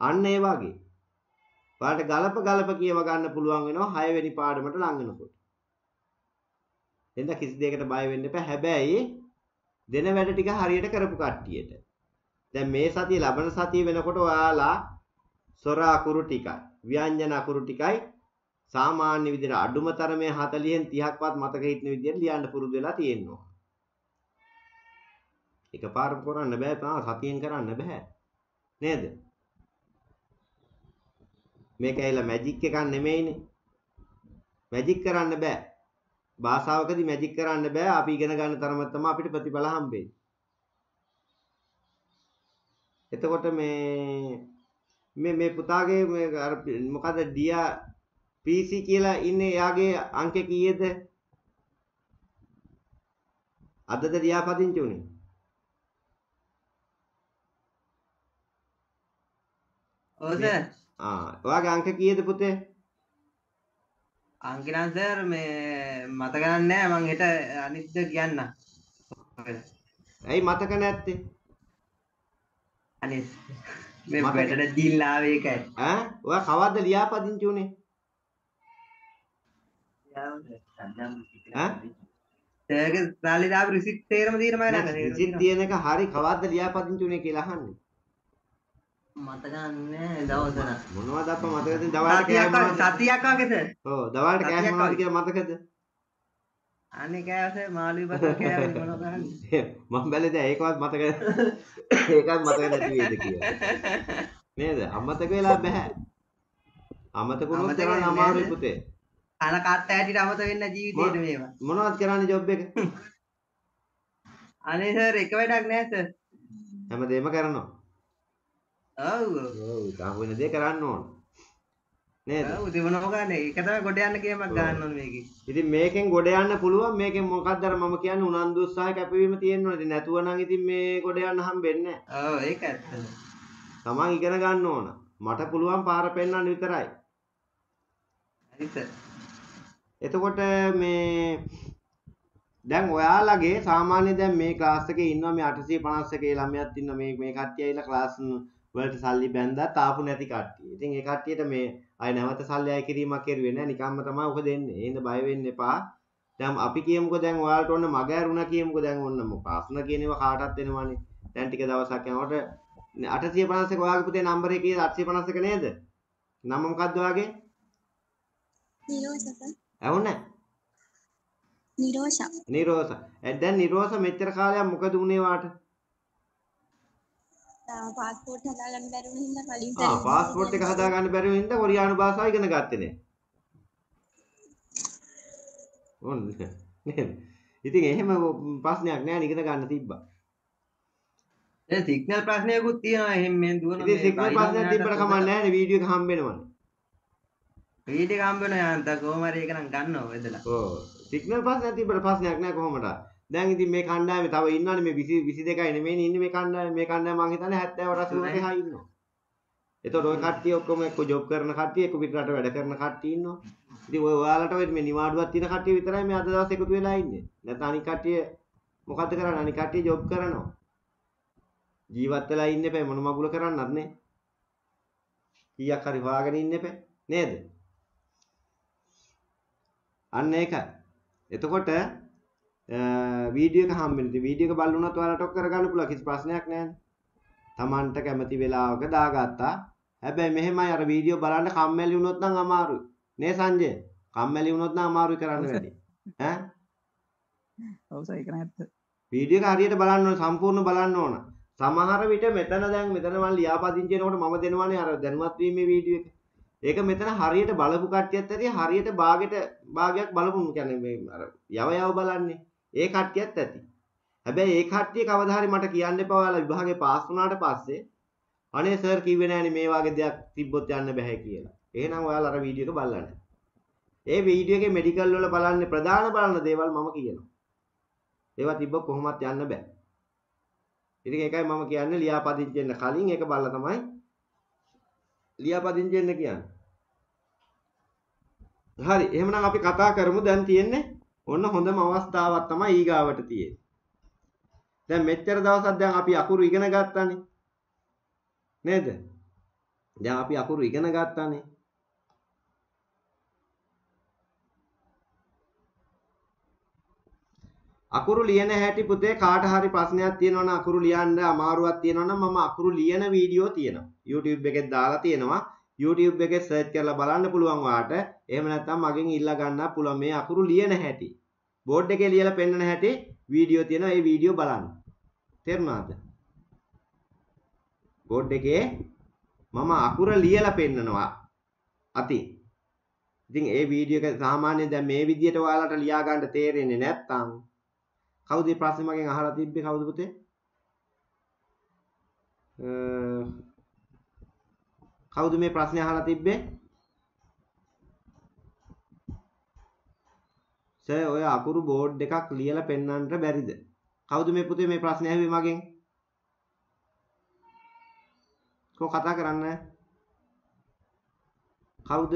අන්න ඒ වගේ. ඔයාලට ගලප ගලප කියව ගන්න පුළුවන් වෙනවා 6 වෙනි පාඩමට ලං වෙනකොට. එතන කිසි දෙයකට බය වෙන්න එපා. හැබැයි දෙන වැඩ ටික හරියට කරපු කට්ටියට. දැන් මේ සතිය ලබන සතිය වෙනකොට ඔයාලා සොර අකුරු ටිකයි, ව්‍යංජන අකුරු ටිකයි සාමාන්‍ය විදිහට අඩුම තරමේ 40න් 30ක්වත් මතක හිටින විදිහට ලියන්න පුරුදු වෙලා තියෙනවා. එකපාරම කරන්න බෑ තා සතියෙන් කරන්න බෑ. නේද? මේක ඇවිල්ලා මැජික් එකක් නෙමෙයිනේ. මැජික් කරන්න බෑ. භාෂාවකදී මැජික් කරන්න බෑ. අපි ඉගෙන ගන්න තරම තමයි අපිට ප්‍රතිඵල හම්බෙන්නේ. එතකොට මේ මේ මේ පුතාගේ මේ අර මොකද ඩියා PC කියලා ඉන්නේ එයාගේ අංක කීයද? අදද ලියාපදිංචි උනේ? ඔව් සර් ආ ඔයාගේ අංක කීයද පුතේ? අංකිනම් සර් මේ මතක නැහැ මං හෙට අනිත් දේ කියන්න ඇයි මතක නැත්තේ? අනිත් මේ මතක- බෙටට දීලා ආවේ ඒකයි ඈ ඔයා කවද්ද ලියාපදිංචි? ඈ? ඒක සල්ලි දාපු රිසිට් තේරම දීලා මම නංග රිසිට් තියෙන එක හරි කවද්ද ලියාපදිංචි උනේ කියලා අහන්නේ. මතක නැහැ දවසන මොනවද අප්පා මතකද දවල්ට කෑ සතියක් වගේද ඔව් දවල්ට කෑ සතියක් මොනවද. කියලා මතකද? අනේ කෑවසේ මාළු බත කෑවේ මොනවද මම බැලේ දැන් ඒකවත් මතක ඒකත් මතක නැති වේද කියලා. නේද? අමතක වෙලා බෑ. අමතක වුණොත් කරන්න අමාරුයි. පුතේ. අන කට්ට ඇටිට අමත වෙන්න ජීවිතේට මේවා මොනවද කරන්නේ ජොබ් එක? අනේ සර් එක වැඩක් නෑ සර් හැමදේම කරනවා. ඔව් වෙන දේ කරන්න ඕන. නේද? ඔව් දෙවනෝ ගන්න ඒක තමයි ගොඩ යන්න ගේමක් ගන්න ඕනේ මේකේ ඉතින් මේකෙන් ගොඩ යන්න පුළුවන් මේකෙන් මොකක්ද අර මම කියන්නේ උනන්දු උත්සාහ කැපවීම තියෙන්න ඕනේ. ඉතින් නැතුව නම් ඉතින් මේ ගොඩ යන්න හම්බෙන්නේ නැහැ. ඔව් ඒක ඇත්ත තමන් ඉගෙන ගන්න ඕන. මට පුළුවන් පාර පෙන්වන්න විතරයි. හරි සර් එතකොට මේ දැන් ඔයාලගේ සාමාන්‍ය දැන් මේ ක්ලාස් එකේ ඉන්නවා මේ 851 ළමයාත් ඉන්න මේ මේ කට්ටිය ඇවිල්ලා ක්ලාස් වලට සල්ලි බැන්දත් ආපු නැති කට්ටිය. ඉතින් ඒ කට්ටියට මේ අය නැවත සල්ලි අය කිරීමක් කරුවේ නැහැ. නිකම්ම තමයි ඔක දෙන්නේ. එහෙනම් බය වෙන්න එපා. දැන් අපි කියමුකෝ දැන් ඔයාලට ඔන්න මග ඇරුණා කියමුකෝ දැන් ඔන්න මො ප්‍රශ්න කියන ඒවා කාටවත් එනවනේ. දැන් ටික දවසක් යනකොට 851 ඔයාගේ පුතේ නම්බර එකේ 851 නේද? නම මොකක්ද ඔයාගේ? නිරෝෂක ඇහුන්නේ? නිරෝෂ නිරෝස. ඒ දැන් නිරෝස මෙච්චර කාලයක් මොකද උනේ වාට? පාස්පෝර්ට් හදාගන්න බැරි වුණ හින්දා කලින් ආ පාස්පෝර්ට් එක හදාගන්න බැරි වෙනින්ද කොරියානු භාෂාව ඉගෙන ගත්තේ නේ. ඔන්න නේද? ඉතින් එහෙම ප්‍රශ්නයක් නෑ ඉගෙන ගන්න තිබ්බා. ඒ සිග්නල් ප්‍රශ්නයකුත් තියෙනවා එහෙම මේ දුවන ඉතින් සිග්නල් ප්‍රශ්නයක් තිබ්බට කමක් නෑ නේ වීඩියෝ එක හම්බෙනවනේ. වීඩියෝ හම්බ වෙනවා යාන්ත කොහොම හරි ඒක නම් ගන්නවා වෙදලා ඔව් සිග්නල් ප්‍රශ්නයක් තිබ්බට ප්‍රශ්නයක් නෑ කොහොමද? දැන් ඉතින් මේ කණ්ඩායමේ තව ඉන්නවනේ මේ 20 22යි නෙමෙයි ඉන්නේ මේ කණ්ඩායම මේ කණ්ඩායම මං හිතන්නේ 70 80 එහා ඉන්නවා. එතකොට ওই කට්ටිය ඔක්කොම එක්ක ජොබ් කරන කට්ටිය එක්ක පිටරට වැඩ කරන කට්ටිය ඉන්නවා. ඉතින් ඔය ඔයාලට ඔය මේ නිවාඩුවක් තියෙන කට්ටිය විතරයි මේ අද දවස් එකතු වෙලා ඉන්නේ. නැත්නම් අනික කට්ටිය මොකද්ද කරන්නේ? අනික කට්ටිය ජොබ් කරනවා. ජීවත් වෙලා ඉන්න එපා මොන මගුල කරන්නත් නේ. කීයක් හරි හොයාගෙන ඉන්න එපා නේද? අන්න ඒකයි. එතකොට වීඩියෝ එක හම්බෙන්නේ. ඉතින් වීඩියෝ එක බලුණත් ඔයාලට කරගන්න පුළුවන් කිසි ප්‍රශ්නයක් නැහැ. Tamanට කැමති වෙලාවක දාගත්තා. හැබැයි මෙහෙමයි අර වීඩියෝ බලන්න කම්මැලි වුණොත් නම් අමාරුයි. නේ සංජය? කම්මැලි වුණොත් නම් අමාරුයි කරන්න. වැඩි. ඈ? ඔව් සර් ඒක නැත්ත. වීඩියෝ එක හරියට බලන්න ඕන සම්පූර්ණ බලන්න ඕන. සමහර විට මෙතන දැන් මෙතන මම ලියාපදිංචි වෙනකොට මම දෙනවනේ අර දැනුවත් වීමේ වීඩියෝ එක. ඒක මෙතන හරියට බලපු කට්ටියත් ඇති හරියට භාගයට භාගයක් බලපු කියන්නේ මේ අර යව යව බලන්නේ. ඒ කට්ටියත් ඇති. හැබැයි ඒ කට්ටිය කවදා හරි මට කියන්න එපා ඔයාලා විභාගේ පාස් වුණාට පස්සේ අනේ සර් කිව්වේ නෑනේ මේ වගේ දෙයක් තිබ්බොත් යන්න බෑ කියලා. එහෙනම් ඔයාලා අර වීඩියෝ එක බලන්න. ඒ වීඩියෝ එකේ මෙඩිකල් වල බලන්නේ ප්‍රධාන බලන දේවල් මම කියනවා. ඒවා තිබ්බ කොහොමත් යන්න බෑ. ඉතින් ඒකයි මම කියන්නේ ලියාපදිංචි වෙන්න කලින් ඒක බලලා තමයි ලියාපදිංචි වෙන්න කියන්නේ. හරි එහෙනම් අපි කතා කරමු දැන් තියෙන්නේ ඔන්න හොඳම අවස්ථාවක් තමයි ඊගාවට තියෙන්නේ. දැන් මෙච්චර දවසක් දැන් අපි අකුරු ඉගෙන ගත්තානේ. නේද? දැන් අපි අකුරු ඉගෙන ගත්තානේ. අකුරු ලියන හැටි පුතේ කාට හරි ප්‍රශ්නයක් තියෙනවා නම් අකුරු ලියන්න අමාරුවක් තියෙනවා නම් මම අකුරු ලියන වීඩියෝ තියෙනවා. YouTube එකෙත් දාලා තියෙනවා. YouTube එකේ සර්ච් කරලා බලන්න පුළුවන් වාට. එහෙම නැත්නම් මගෙන් ඉල්ලා ගන්න පුළුවන් මේ අකුරු ලියන හැටි. බෝඩ් එකේ ලියලා පෙන්නන හැටි වීඩියෝ තියෙනවා. ඒ වීඩියෝ බලන්න. තේරුණාද? බෝඩ් එකේ මම අකුර ලියලා පෙන්නනවා. අතින්. ඉතින් ඒ වීඩියෝ එක සාමාන්‍යයෙන් දැන් මේ විදියට ඔයාලට ලියා ගන්න තේරෙන්නේ නැත්නම් කවුද මේ ප්‍රශ්නේ මගෙන් අහලා තිබ්බේ කවුද පුතේ? කවුද මේ ප්‍රශ්නේ අහලා තිබ්බේ? සර් ඔය අකුරු බෝඩ් එකක් ලියලා පෙන්වන්නට බැරිද? කවුද මේ පුතේ මේ ප්‍රශ්නේ ඇහුවේ මගෙන්? කො කතා කරන්න? කවුද?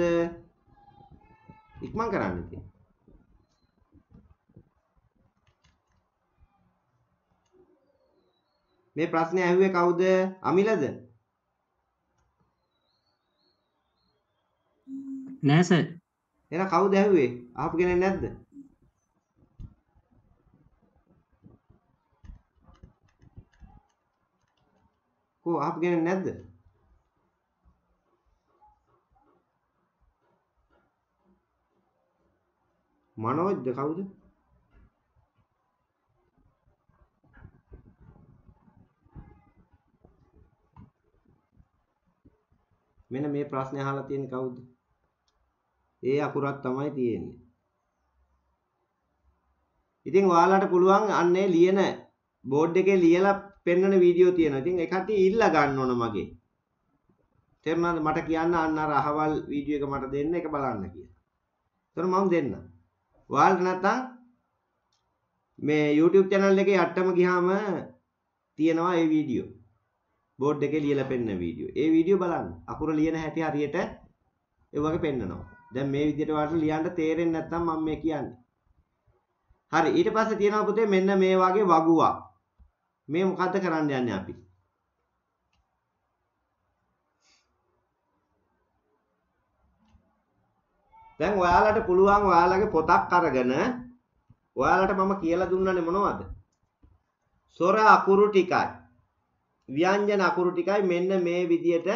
ඉක්මන් කරන්න ඉතින්. මේ ප්‍රශ්නේ ඇහුවේ කවුද? අමිලද? නෑස. එන කවු දැහුවේ අප කෙන නැද්ද? කෝ අප ගෙන නැද්ද? මනෝජ්ද කවුද? මෙන්න මේ ප්‍රශ්නේ අහලා තියෙන්නේ කවුද? ඒ අකුරක් තමයි තියෙන්නේ. ඉතින් ඔයාලට පුළුවන් අන්නේ ලියන බෝඩ් එකේ ලියලා පෙන්වන වීඩියෝ තියෙනවා. ඉතින් ඒ කට්ටිය ඉල්ලා ගන්න ඕන මගේ. තේරුණාද? මට කියන්න අන්න අර අහවල් වීඩියෝ එක මට දෙන්න ඒක බලන්න කියලා. එතන මම දෙන්න. ඔයාලට නැත්තම් මේ YouTube channel එකේ අට්ටම ගියාම තියෙනවා ඒ වීඩියෝ. බෝඩ් එකේ ලියලා පෙන්නන වීඩියෝ. ඒ වීඩියෝ බලන්න. අකුර ලියන හැටි හරියට ඒ වගේ පෙන්නනවා. දැන් මේ විදිහට ඔයාලට ලියන්න තේරෙන්නේ නැත්නම් මම මේ කියන්නේ. හරි ඊට පස්සේ තියෙනවා පුතේ මෙන්න මේ වගේ වගුවක්. මේ මොකද්ද කරන්න යන්නේ අපි? දැන් ඔයාලට පුළුවන් ඔයාලගේ පොතක් අරගෙන ඔයාලට මම කියලා දුන්නනේ මොනවද? සොර අකුරු ටිකයි ව්‍යංජන අකුරු ටිකයි මෙන්න මේ විදියට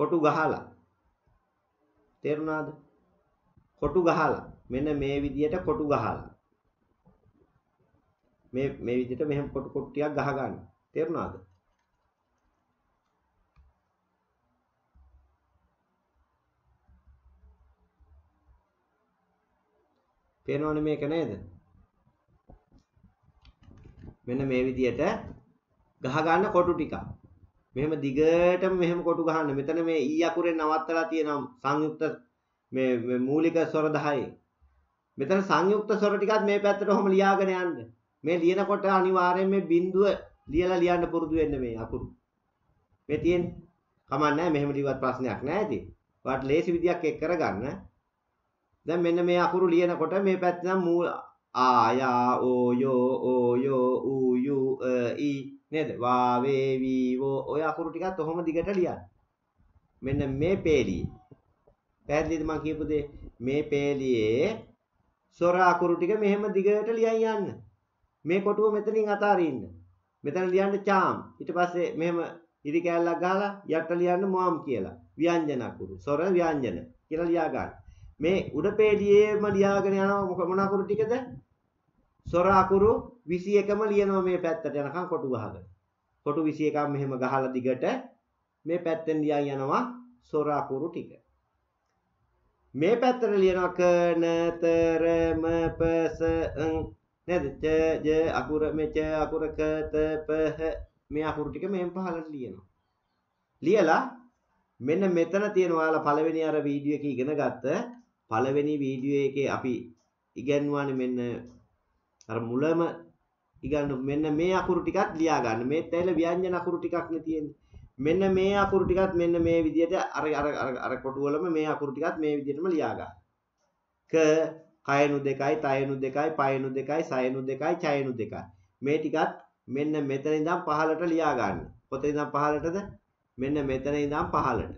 කොටු ගහලා තේරුණාද? කොටු ගහලා මෙන්න මේ විදියට කොටු ගහලා මේ මේ විදියට මෙහෙම කොටු කොටු ටිකක් ගහ ගන්න. තේරුණාද? පේනවනේ මේක නේද? මෙන්න මේ විදියට ගහ ගන්න කොටු ටිකක්. මෙහෙම දිගටම මෙහෙම කොටු ගහන්න. මෙතන මේ ඊ අකුරෙන් නවත්තලා තියෙනවා සංයුක්ත මේ මූලික ස්වර 10. මෙතන සංයුක්ත ස්වර ටිකත් මේ පැත්තට ඔහම ලියාගෙන යන්න. මේ ලියනකොට අනිවාර්යෙන් මේ බිඳුව ලියලා ලියන්න පුරුදු වෙන්න මේ අකුරු. මේ තියෙන්නේ. කමක් නැහැ මෙහෙම ලියවත් ප්‍රශ්නයක් නැහැ ඉතින්. ඔයාලට ලේසි විදියක් එක් කරගන්න. දැන් මෙන්න මේ අකුරු ලියනකොට මේ පැත්ත නම් මූල ආ යා ඕ යෝ ඕ යෝ ඌ යු ඊ නේද? වා වේ වී වෝ ඔය අකුරු ටිකත් ඔහොම දිගට ලියන්න. මෙන්න මේ පේළියේ. පැහැදිලිද මම කියපු දේ? මේ පේළියේ ස්වර අකුරු ටික මෙහෙම දිගට ලියන් යන්න. මේ කොටුව මෙතනින් අතාරින්න. මෙතන ලියන්න චාම්. ඊට පස්සේ මෙහෙම ඉරි කෑල්ලක් ගහලා යට ලියන්න මොම් කියලා. ව්‍යංජන අකුරු. ස්වර ව්‍යංජන කියලා ලියා ගන්න. මේ උඩ පේළියේම ලියාගෙන යනවා මොන අකුරු ටිකද? ස්වර අකුරු 21ම ලියනවා මේ පැත්තට යනකම් කොටු ගහගෙන. කොටු 21ක් මෙහෙම ගහලා දිගට මේ පැත්තෙන් ලියන් යනවා ස්වර අකුරු ටික. මේ පැත්තට ලියනවා ක න තර ම ප ස ං නේද? ච ජ අකුර මේ ච අකුර ක ත ප හ මේ අකුරු ටික මෙහෙම පහළට ලියනවා. ලියලා මෙන්න මෙතන තියෙන ඔයාලා පළවෙනි අර වීඩියෝ එක ඉගෙන ගත්ත පළවෙනි වීඩියෝ එකේ අපි ඉගෙනුවානේ මෙන්න අර මුලම ඉගන්න මෙන්න මේ අකුරු ටිකත් ලියා ගන්න. මේත් ඇවිල්ලා ව්‍යංජන අකුරු ටිකක් නේ තියෙන්නේ. මෙන්න මේ අකුරු ටිකත් මෙන්න මේ විදිහට අර අර අර අර කොටු වලම මේ අකුරු ටිකත් මේ විදිහටම ලියා ගන්න. ක කයනු දෙකයි, තයනු දෙකයි, පයනු දෙකයි, සයනු දෙකයි, චයනු දෙකයි. මේ ටිකත් මෙන්න මෙතන ඉඳන් පහළට ලියා ගන්න. කොතන ඉඳන් පහළටද? මෙන්න මෙතන ඉඳන් පහළට.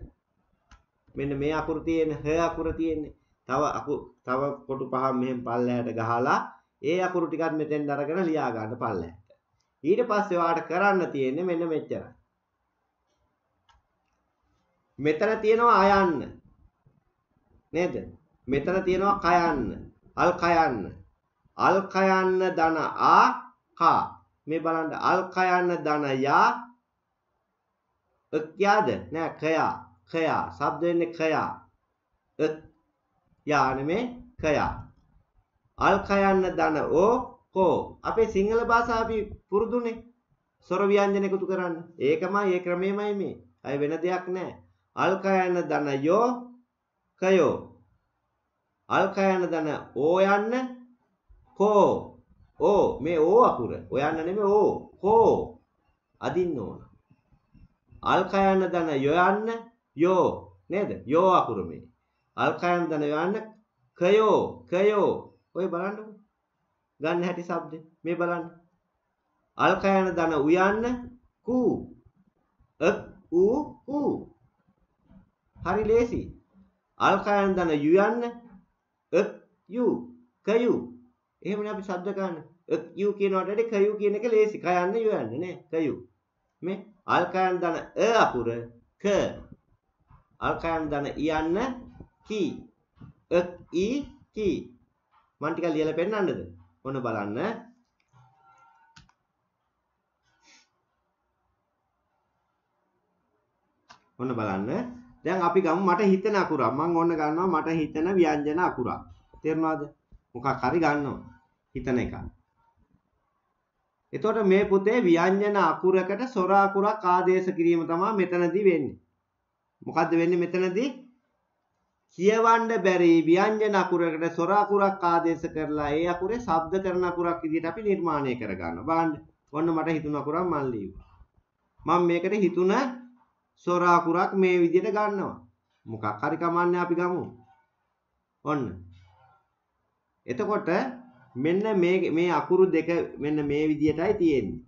මෙන්න මේ අකුරු තියෙන හ අකුර තියෙන්නේ. තව අකු තව කොටු පහක් මෙහෙම පල්ලහැට ගහලා ඒ අකුරු ටිකත් මෙතෙන් අරගෙන ලියා ගන්න පල්ලහැට. ඊට පස්සේ ඔයාලට කරන්න තියෙන්නේ මෙන්න මෙච්චරයි. මෙතන තියෙනවා අයන්න. නේද? මෙතන තියෙනවා කයන්න. අල් කයන්න. අල් කයන්න ධන ආ කා. මේ බලන්න අල් කයන්න ධන යා එක්යාද? නෑ කයා. කයා. શબ્ද වෙන්නේ කයා. එක් යා නෙමේ කයා. අල් කයන්න ධන ඕ කෝ. අපේ සිංහල භාෂාව අපි පුරුදුනේ. ස්වර ව්‍යංජන එකතු කරන්න. ඒකමයි ඒ ක්‍රමෙමයි මේ. අය වෙන දෙයක් නෑ. අල්කයන ධන යෝ කයෝ අල්කයන ධන ඕ යන්න කෝ ඕ මේ ඕ අකුර ඔයන්න නෙමෙයි ඕ කෝ අදින්න ඕන අල්කයන ධන යොයන්න යෝ නේද යෝ අකුර මේ අල්කයන ධන යොයන්න කයෝ කයෝ ඔය බලන්නකො ගන්න හැටි શબ્ද මේ බලන්න අල්කයන ධන උයන්න කූ අක් ඌ ඌ හරි ලේසි. අල්කයන් දන යු යන්න එක් යු කයු. එහෙමනේ අපි ශබ්ද ගන්න. එක් යු කියනවට වඩා කයු කියන එක ලේසි. කයන්න යු යන්න නේ. කයු. මේ අල්කයන් දන අ අකුර ක අල්කයන් දන යන්න කී එක් ඊ කී මම ටිකක් ලියලා පෙන්නන්නද? ඔන්න බලන්න. ඔන්න බලන්න. දැන් අපි ගමු මට හිතෙන අකුරක්. මම ඔන්න ගන්නවා මට හිතෙන ව්‍යංජන අකුරක්. තේරුණාද? මොකක් හරි ගන්නවා. හිතන එක. එතකොට මේ පුතේ ව්‍යංජන අකුරකට සොර අකුරක් ආදේශ කිරීම තමයි මෙතනදී වෙන්නේ. මොකද්ද වෙන්නේ මෙතනදී? කියවන්න බැරි ව්‍යංජන අකුරකට සොර අකුරක් ආදේශ කරලා ඒ අකුරේ ශබ්ද කරන අකුරක් විදිහට අපි නිර්මාණය කරගන්නවා. බලන්න. ඔන්න මට හිතුණ අකුරක් මම ලියුවා. මම මේකට හිතුණ සොර අකුරක් මේ විදිහට ගන්නවා. මොකක් හරි කමන්නේ අපි ගමු. ඔන්න. එතකොට මෙන්න මේ මේ අකුරු දෙක මෙන්න මේ විදිහටයි තියෙන්නේ.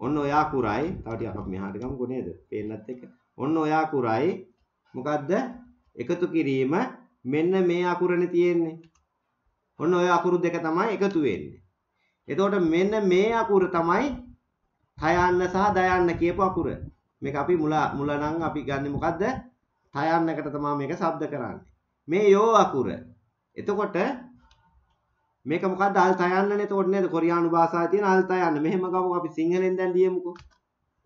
ඔන්න ඔය අකුරයි තව ටිකක් අපි මෙහාට ගමුකෝ නේද? පේන්නත් එක්ක. ඔන්න ඔය අකුරයි මොකද්ද? එකතු කිරීම මෙන්න මේ අකුරනේ තියෙන්නේ. ඔන්න ඔය අකුරු දෙක තමයි එකතු වෙන්නේ. එතකොට මෙන්න මේ අකුර තමයි තයන්න සහ දයන්න කියපු අකුර. මේක අපි මුල මුල නම් අපි ගන්නෙ මොකද්ද? තයන්නකට තමයි මේක ශබ්ද කරන්නේ. මේ යෝ අකුර. එතකොට මේක මොකද්ද අල් තයන්නනේ එතකොට නේද කොරියානු භාෂාවේ තියෙන අල් තයන්න. මෙහෙම ගමු අපි සිංහලෙන් දැන් ලියමුකෝ.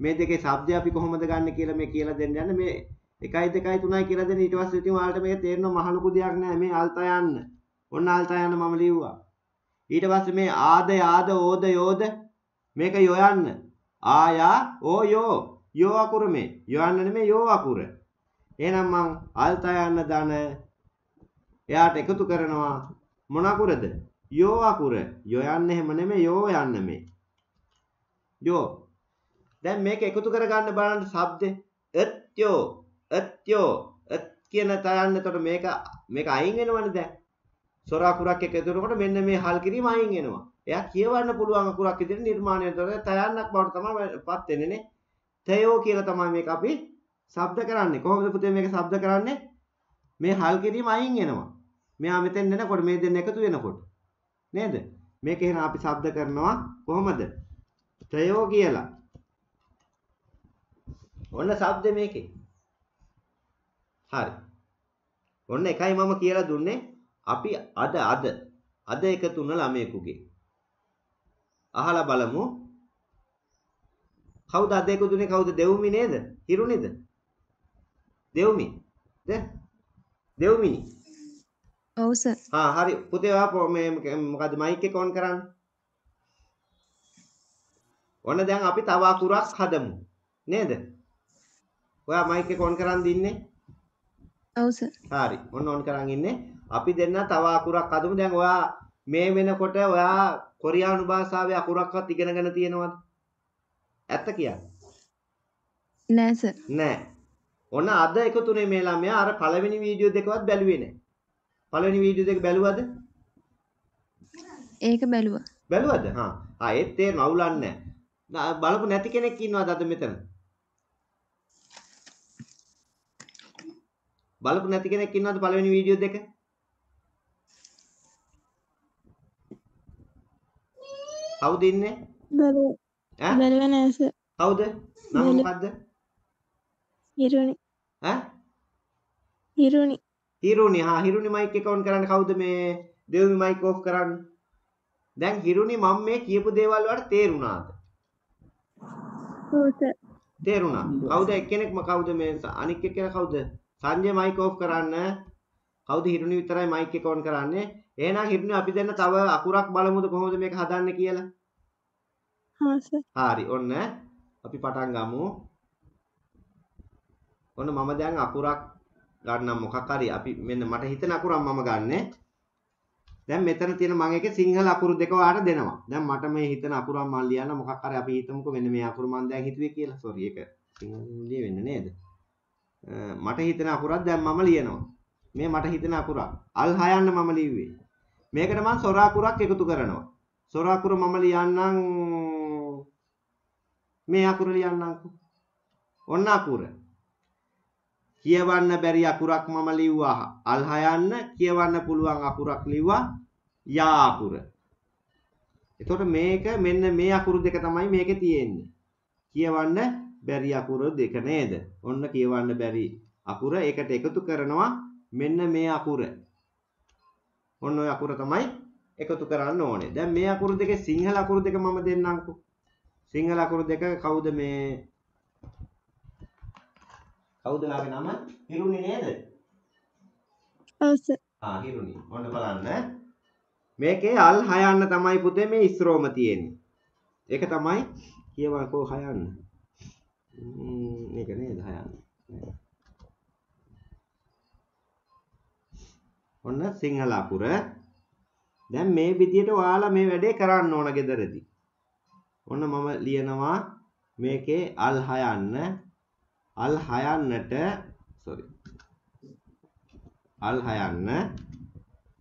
මේ දෙකේ શબ્දය අපි කොහොමද ගන්න කියලා මේ කියලා දෙන්න යන්නේ මේ 1 2 3යි කියලා දෙන්න ඊට පස්සේ ඉතින් ඔයාලට මේක තේරෙනවා මහ ලොකු දෙයක් නෑ මේ අල් තයන්න. ඔන්න අල් තයන්න මම ලිව්වා. ඊට පස්සේ මේ ආද යාද ඕද යෝද මේක යොයන්න. ආයා ඕ යෝ යෝ අකුර මේ යොයන්න නෙමෙයි යෝ අකුර. එහෙනම් මං අල්ත යන්න දන එයාට එකතු කරනවා මොන අකුරද? යෝ අකුර. යොයන්න එහෙම නෙමෙයි යෝ යන්න මේ. යෝ. දැන් මේක එකතු කරගන්න බලන්න ශබ්දේ එත්යෝ එත්යෝ එත් කියන තයන්න එතකොට මේක මේක අයින් වෙනවනේ දැන්. සොර අකුරක් එක එතකොට මෙන්න මේ හල් කිරීම අයින් වෙනවා. එයා කියවන්න පුළුවන් අකුරක් විදිහට නිර්මාණය කරලා තයන්නක් බවට තමයි පත් වෙන්නේ නේ. තයෝ කියලා තමයි මේක අපි ශබ්ද කරන්නේ. කොහොමද පුතේ මේක ශබ්ද කරන්නේ? මේ හල් කිරීම අයින් වෙනවා. මෙයා මෙතෙන් එනකොට මේ දෙන්න එකතු වෙනකොට. නේද? මේක එහෙනම් අපි ශබ්ද කරනවා කොහොමද? තයෝ කියලා. ඔන්න ශබ්ද මේකේ. හරි. ඔන්න එකයි මම කියලා දුන්නේ. අපි අද අද. අද එකතු වුණ ළමයෙකුගේ. අහලා බලමු. කවුද අද එකතුනේ කවුද දෙව්මි නේද? හිරුනිද දෙව්මි. ද? දෙව්මිනි. ඔව් සර් හා හරි. පුතේ ඔයා මේ මොකද්ද මයික් එක ඔන් කරන්න? ඔන්න දැන් අපි තව අකුරක් හදමු. නේද ඔයා මයික් එක ඔන් කරන් දින්නේ ඔව් සර් හරි ඔන්න ඔන් කරන් ඉන්නේ අපි දෙන්න තව අකුරක් හදමු දැන් ඔයා මේ වෙනකොට ඔයා කොරියානු භාෂාවේ අකුරක්වත් ඉගෙනගෙන තියෙනවද? ඇත්ත කියන්න. නෑ සර් නෑ. ඔන්න අද එකතුනේ මේ ළමයා අර පළවෙනි වීඩියෝ දෙකවත් බැලුවේ නෑ. පළවෙනි වීඩියෝ දෙක බැලුවද? ඒක බැලුවා බැලුවද? හා. ආ ඒත් තේරෙන අවුලන්නේ නෑ. බලපු නැති කෙනෙක් ඉන්නවද අද මෙතන? බලපු නැති කෙනෙක් ඉන්නවද පළවෙනි වීඩියෝ දෙක? කවුද ඉන්නේ? බැලුවා. ඈ? බැලුවා නෑ සර් කවුද? නම මොකද්ද? හිරුනි ඈ? හිරුනි හිරුනි හා හිරුනි මයික් එක ඔන් කරන්න කවුද මේ දෙව්මි මයික් ඔෆ් කරන්න? දැන් හිරුනි මම මේ කියපු දේවල් වලට තේරුණාද? ඔව් සර් තේරුණා. කවුද? එක්කෙනෙක්ම කවුද මේ අනික් එක්කෙනා කවුද සංජය මයික් ඔෆ් කරන්න. කවුද හිරුනි විතරයි මයික් එක ඔන් කරන්නේ? එහෙනම් හිරුනි අපි දෙන්න තව අකුරක් බලමුද කොහොමද මේක හදන්නේ කියලා? හරි ඔන්න අපි පටන් ගමු. ඔන්න මම දැන් අකුරක් ගන්නම් මොකක් හරි. අපි මෙන්න මට හිතෙන අකුරක් මම ගන්නෙ. දැන් මෙතන තියෙන මම එකේ සිංහල අකුරු දෙක ඔයාලට දෙනවා. දැන් මට මේ හිතෙන අකුරක් මම ලියන්න මොකක් හරි අපි හිතමුකෝ මෙන්න මේ අකුර මම දැන් හිතුවේ කියලා. සෝරි ඒක සිංහලෙන් ලියවෙන්නේ නේද මට හිතෙන අකුරක් දැන් මම ලියනවා. මේ මට හිතෙන අකුරක්. අල් හයන්න මම ලිව්වේ. මේකට මම සොර අකුරක් එකතු කරනවා. සොර අකුර මම ලියන්නම් මේ අකුර ලියන්නම්කෝ. ඔන්න අකුර. කියවන්න බැරි අකුරක් මම ලිව්වා. අල් හයන්න කියවන්න පුළුවන් අකුරක් ලිව්වා. යා අකුර. එතකොට මේක මෙන්න මේ අකුරු දෙක තමයි මේකේ තියෙන්නේ. කියවන්න බැරි අකුරු දෙක නේද? ඔන්න කියවන්න බැරි අකුර ඒකට එකතු කරනවා මෙන්න මේ අකුර. ඔන්න ඔය අකුර තමයි එකතු කරන්න ඕනේ. දැන් මේ අකුරු දෙකේ සිංහල අකුරු දෙක මම දෙන්නම්කෝ. සිංහල අකුරු දෙක කවුද මේ කවුද ලාගේ නම? හිරුනි නේද? ඔව් සර් ආ හිරුනි. ඔන්න බලන්න. මේකේ අල් හයන්න තමයි පුතේ මේ ඉස්රෝම තියෙන්නේ. ඒක තමයි කියවකෝ හයන්න. මේක නේද හයන්න. ඔන්න සිංහල අකුර. දැන් මේ විදියට ඔයාලා මේ වැඩේ කරන්න ඕන ගෙදරදී. ඔන්න මම ලියනවා මේකේ අල් හයන්න අල් හයන්නට sorry අල් හයන්න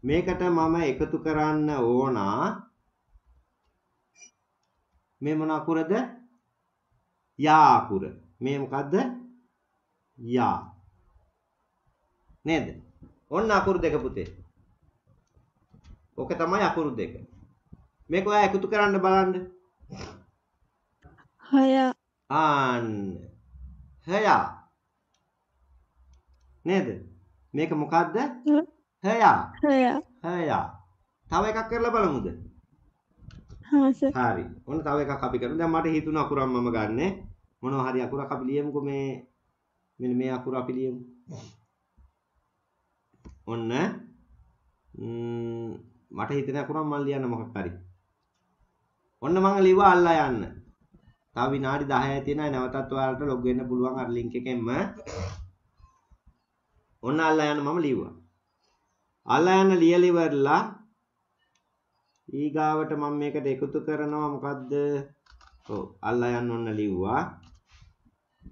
මේකට මම එකතු කරන්න ඕනා මේ මොන අකුරද යා අකුර මේ මොකද්ද? යා. නේද? ඔන්න අකුරු දෙක පුතේ. ඔක තමයි අකුරු දෙක. මේක ඔයා එකතු කරන්න බලන්න. හය. ආන්න හයා. නේද? මේක මොකද්ද? හයා. හය. හයා. තව එකක් කරලා බලමුද හරි. ඔන්න තව එකක් අපි කරමු. දැන් මට හිතුණ අකුරක් මම ගන්නෙ. මොනවා හරි අකුරක් අපි ලියමුකෝ මේ මෙන්න මේ අකුර අපි ලියමු. ඔන්න. ම්ම්, මට හිතෙන අකුරක් මම ලියන්න මොකක් හරි. ඔන්න මම ලිව්වා අල්ලා යන්න. තව විනාඩි 10යි තියෙනවා නැවතත් ඔයාලට ලොග් වෙන්න පුළුවන් අර ලින්ක් එකෙන්ම. ඔන්න අල්ලා යන්න මම ලිව්වා. අල්ලා යන්න ලියලා ඉවරලා ඊගාවට මම මේකට එකතු කරනවා. මොකද්ද? ඔව් අල්ලා යන්න ඔන්න ලිව්වා.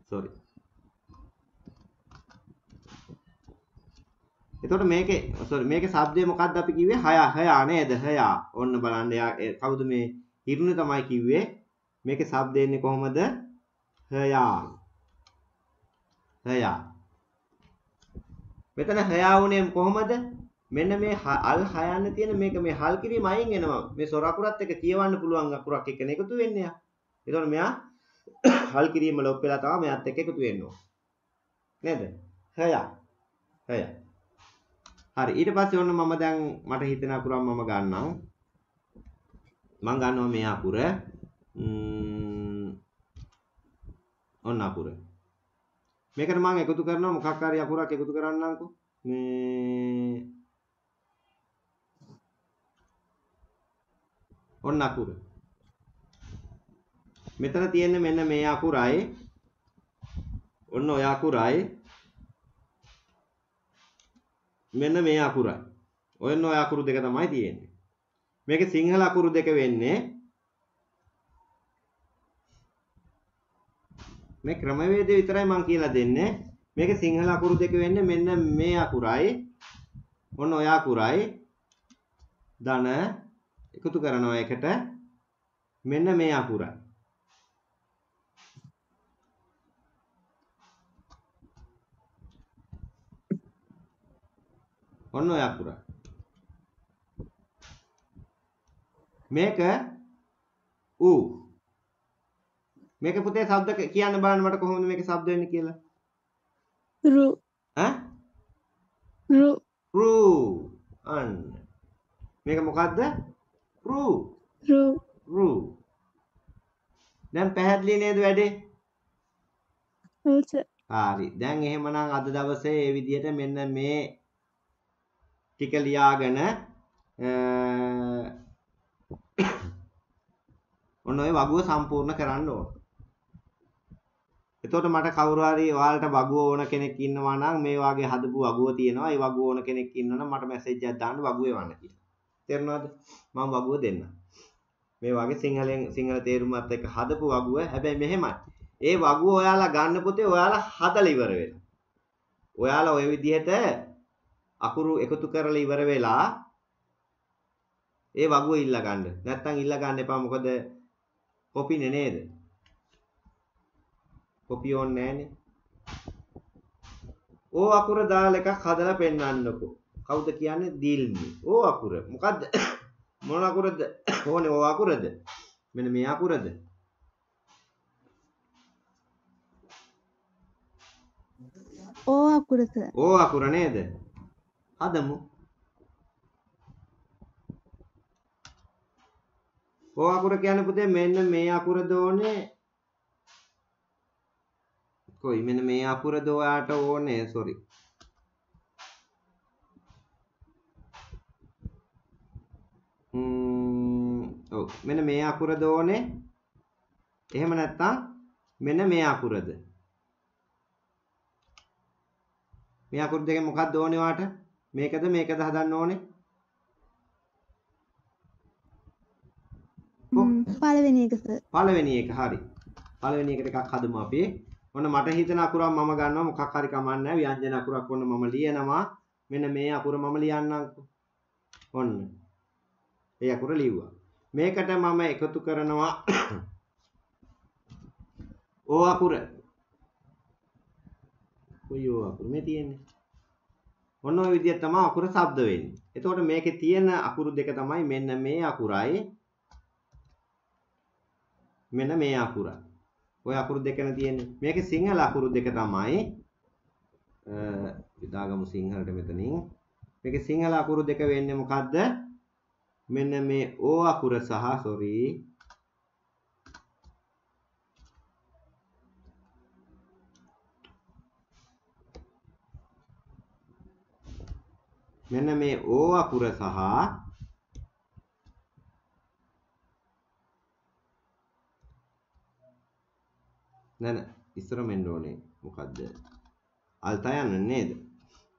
sorry. එතකොට මේකේ sorry මේකේ શબ્දය මොකක්ද අපි කිව්වේ? හයා හයා නේද? හයා. ඔන්න බලන්න එයා කවුද මේ හිරුනේ තමයි කිව්වේ? මේකේ શબ્දය එන්නේ කොහොමද? හයා. හයා. මෙතන හයා වුනේ කොහොමද? මෙන්න මේ හ- අල් හයන්න තියෙන මේක මේ හල් කිරීම අයින් එනවා මේ සොර අකුරත් එක්ක කියවන්න පුළුවන් අකුරක් එක්ක එකතු වෙන්නේ යා එතකොට මෙයා හල් කිරීම ලොප් වෙලා තමයි මෙයාත් එක්ක එකතු වෙන්න ඕන. නේද? හයා. හයා. හරි. ඊට පස්සේ ඔන්න මම දැන් මට හිතෙන අකුරක් මම ගන්නම්. මම ගන්නවා මේ අකුර. ම්ම්, ඔන්න අකුර. මේකට මම එකතු කරනවා මොකක් හරි අකුරක් එකතු කරන්නම්කෝ. මේ ඔන්න අකුර. මෙතන තියෙන්නේ මෙන්න මේ අකුරයි. ඔන්න ඔය අකුරයි. මෙන්න මේ අකුරයි. ඔන්න ඔය අකුරු දෙක තමයි තියෙන්නේ. මේකේ සිංහල අකුරු දෙක වෙන්නේ මේ ක්‍රමවේදය විතරයි මම කියලා දෙන්නේ. මේකේ සිංහල අකුරු දෙක වෙන්නේ මෙන්න මේ අකුරයි. ඔන්න ඔය අකුරයි. ධන එකතු කරනවා එකට මෙන්න මේ අකුර. ඔන්න ඔය අකුර. මේක ඌ. මේක පුතේ શબ્ද කියන්න බලන්න මට කොහොමද මේක શબ્ද වෙන්නේ කියලා. රු. ඈ? රු. රු. අන්න. මේක මොකද්ද? රූ රු රූ දැන් පැහැදිලි නේද වැඩේ ඔව් සර් හරි දැන් එහෙමනම් අද දවසේ මේ විදිහට මෙන්න මේ ටික ලියාගෙන අ, ඔන්න ඔය වගුව සම්පූර්ණ කරන්න ඕන. එතකොට මට කවුරු හරි ඔයාලට වගුව ඕන කෙනෙක් ඉන්නවා නම් මේ වාගේ හදපු වගුව තියෙනවා. ඒ වගුව ඕන කෙනෙක් ඉන්නවනම් මට මැසේජ් එකක් දාන්න වගුව එවන්න කියලා. තේරුණාද? මම වගුව දෙන්නම්. මේ වාගේ සිංහලෙන් සිංහල තේරුමත් එක්ක හදපු වගුව. හැබැයි මෙහෙමයි. ඒ වගුව ඔයාලා ගන්න පුතේ ඔයාලා හදලා ඉවර වෙලා. ඔයාලා ওই විදිහට අකුරු එකතු කරලා ඉවර වෙලා ඒ වගුව ඉල්ල ගන්න. නැත්තම් ඉල්ල ගන්න එපා මොකද කොපිනේ නේද? කොපි ඕනේ නැහනේ. ඕ අකුර දාලා එකක් හදලා පෙන්නන්නකෝ. කවුද කියන්නේ දිල්මි. ඕ අකුර. මොකද්ද? මොන අකුරද? ඕනේ ඕ අකුරද? මෙන්න මේ අකුරද? ඕ අකුර සර් ඕ අකුර නේද? හදමු. ඕ අකුර කියන්නේ පුතේ මෙන්න මේ අකුරද ඕනේ. කොයි මෙන්න මේ අකුරද ඔයාට ඕනේ සෝරි. ඔව් මෙන්න මේ අකුරද ඕනේ. එහෙම නැත්නම් මෙන්න මේ අකුරද? මේ අකුරු දෙකෙන් මොකක්ද ඕනේ ඔයාට? මේකද මේකද හදන්න ඕනේ? පළවෙනි එක සර් පළවෙනි එක හරි. පළවෙනි එකට එකක් හදමු අපි. ඔන්න මට හිතෙන අකුරක් මම ගන්නවා මොකක් හරි කමන්නේ ව්‍යංජන අකුරක් ඔන්න මම ලියනවා. මෙන්න මේ අකුර මම ලියන්නම්කෝ. ඔන්න. ඒ අකුර ලිව්වා. මේකට මම එකතු කරනවා ඕ අකුර. කොයි ඕ අකුර මේ තියෙන්නේ? ඔන්න ඔය විදිහට තමයි අකුර ශබ්ද වෙන්නේ. එතකොට මේකේ තියෙන අකුරු දෙක තමයි මෙන්න මේ අකුරයි මෙන්න මේ අකුරයි. ওই අකුරු දෙකන තියෙන්නේ. මේකේ සිංහල අකුරු දෙක තමයි අ විදාගමු සිංහලට මෙතනින්. මේකේ සිංහල අකුරු දෙක වෙන්නේ මොකද්ද? මෙන්න මේ ඕ අකුර සහ sorry. මෙන්න මේ ඕ අකුර සහ නෑ නෑ ඉස්සරම එන්න ඕනේ. මොකද්ද? අල්තා යන්න නේද?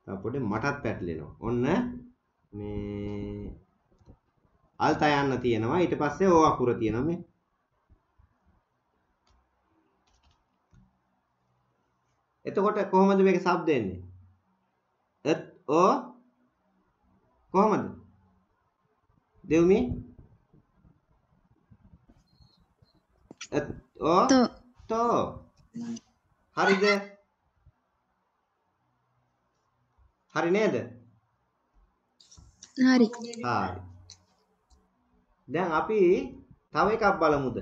තව මටත් පැටලෙනවා. ඔන්න මේ අල්තා යන්න තියෙනවා. ඊට පස්සේ ඕ අකුර තියෙනවා මේ. එතකොට කොහොමද මේක શબ્ද එන්නේ එත් ඕ කොහොමද? දෙව්මි. එත් ඕ තෝ. හරිද? හරි නේද? හරි. හරි දැන් අපි තව එකක් බලමුද?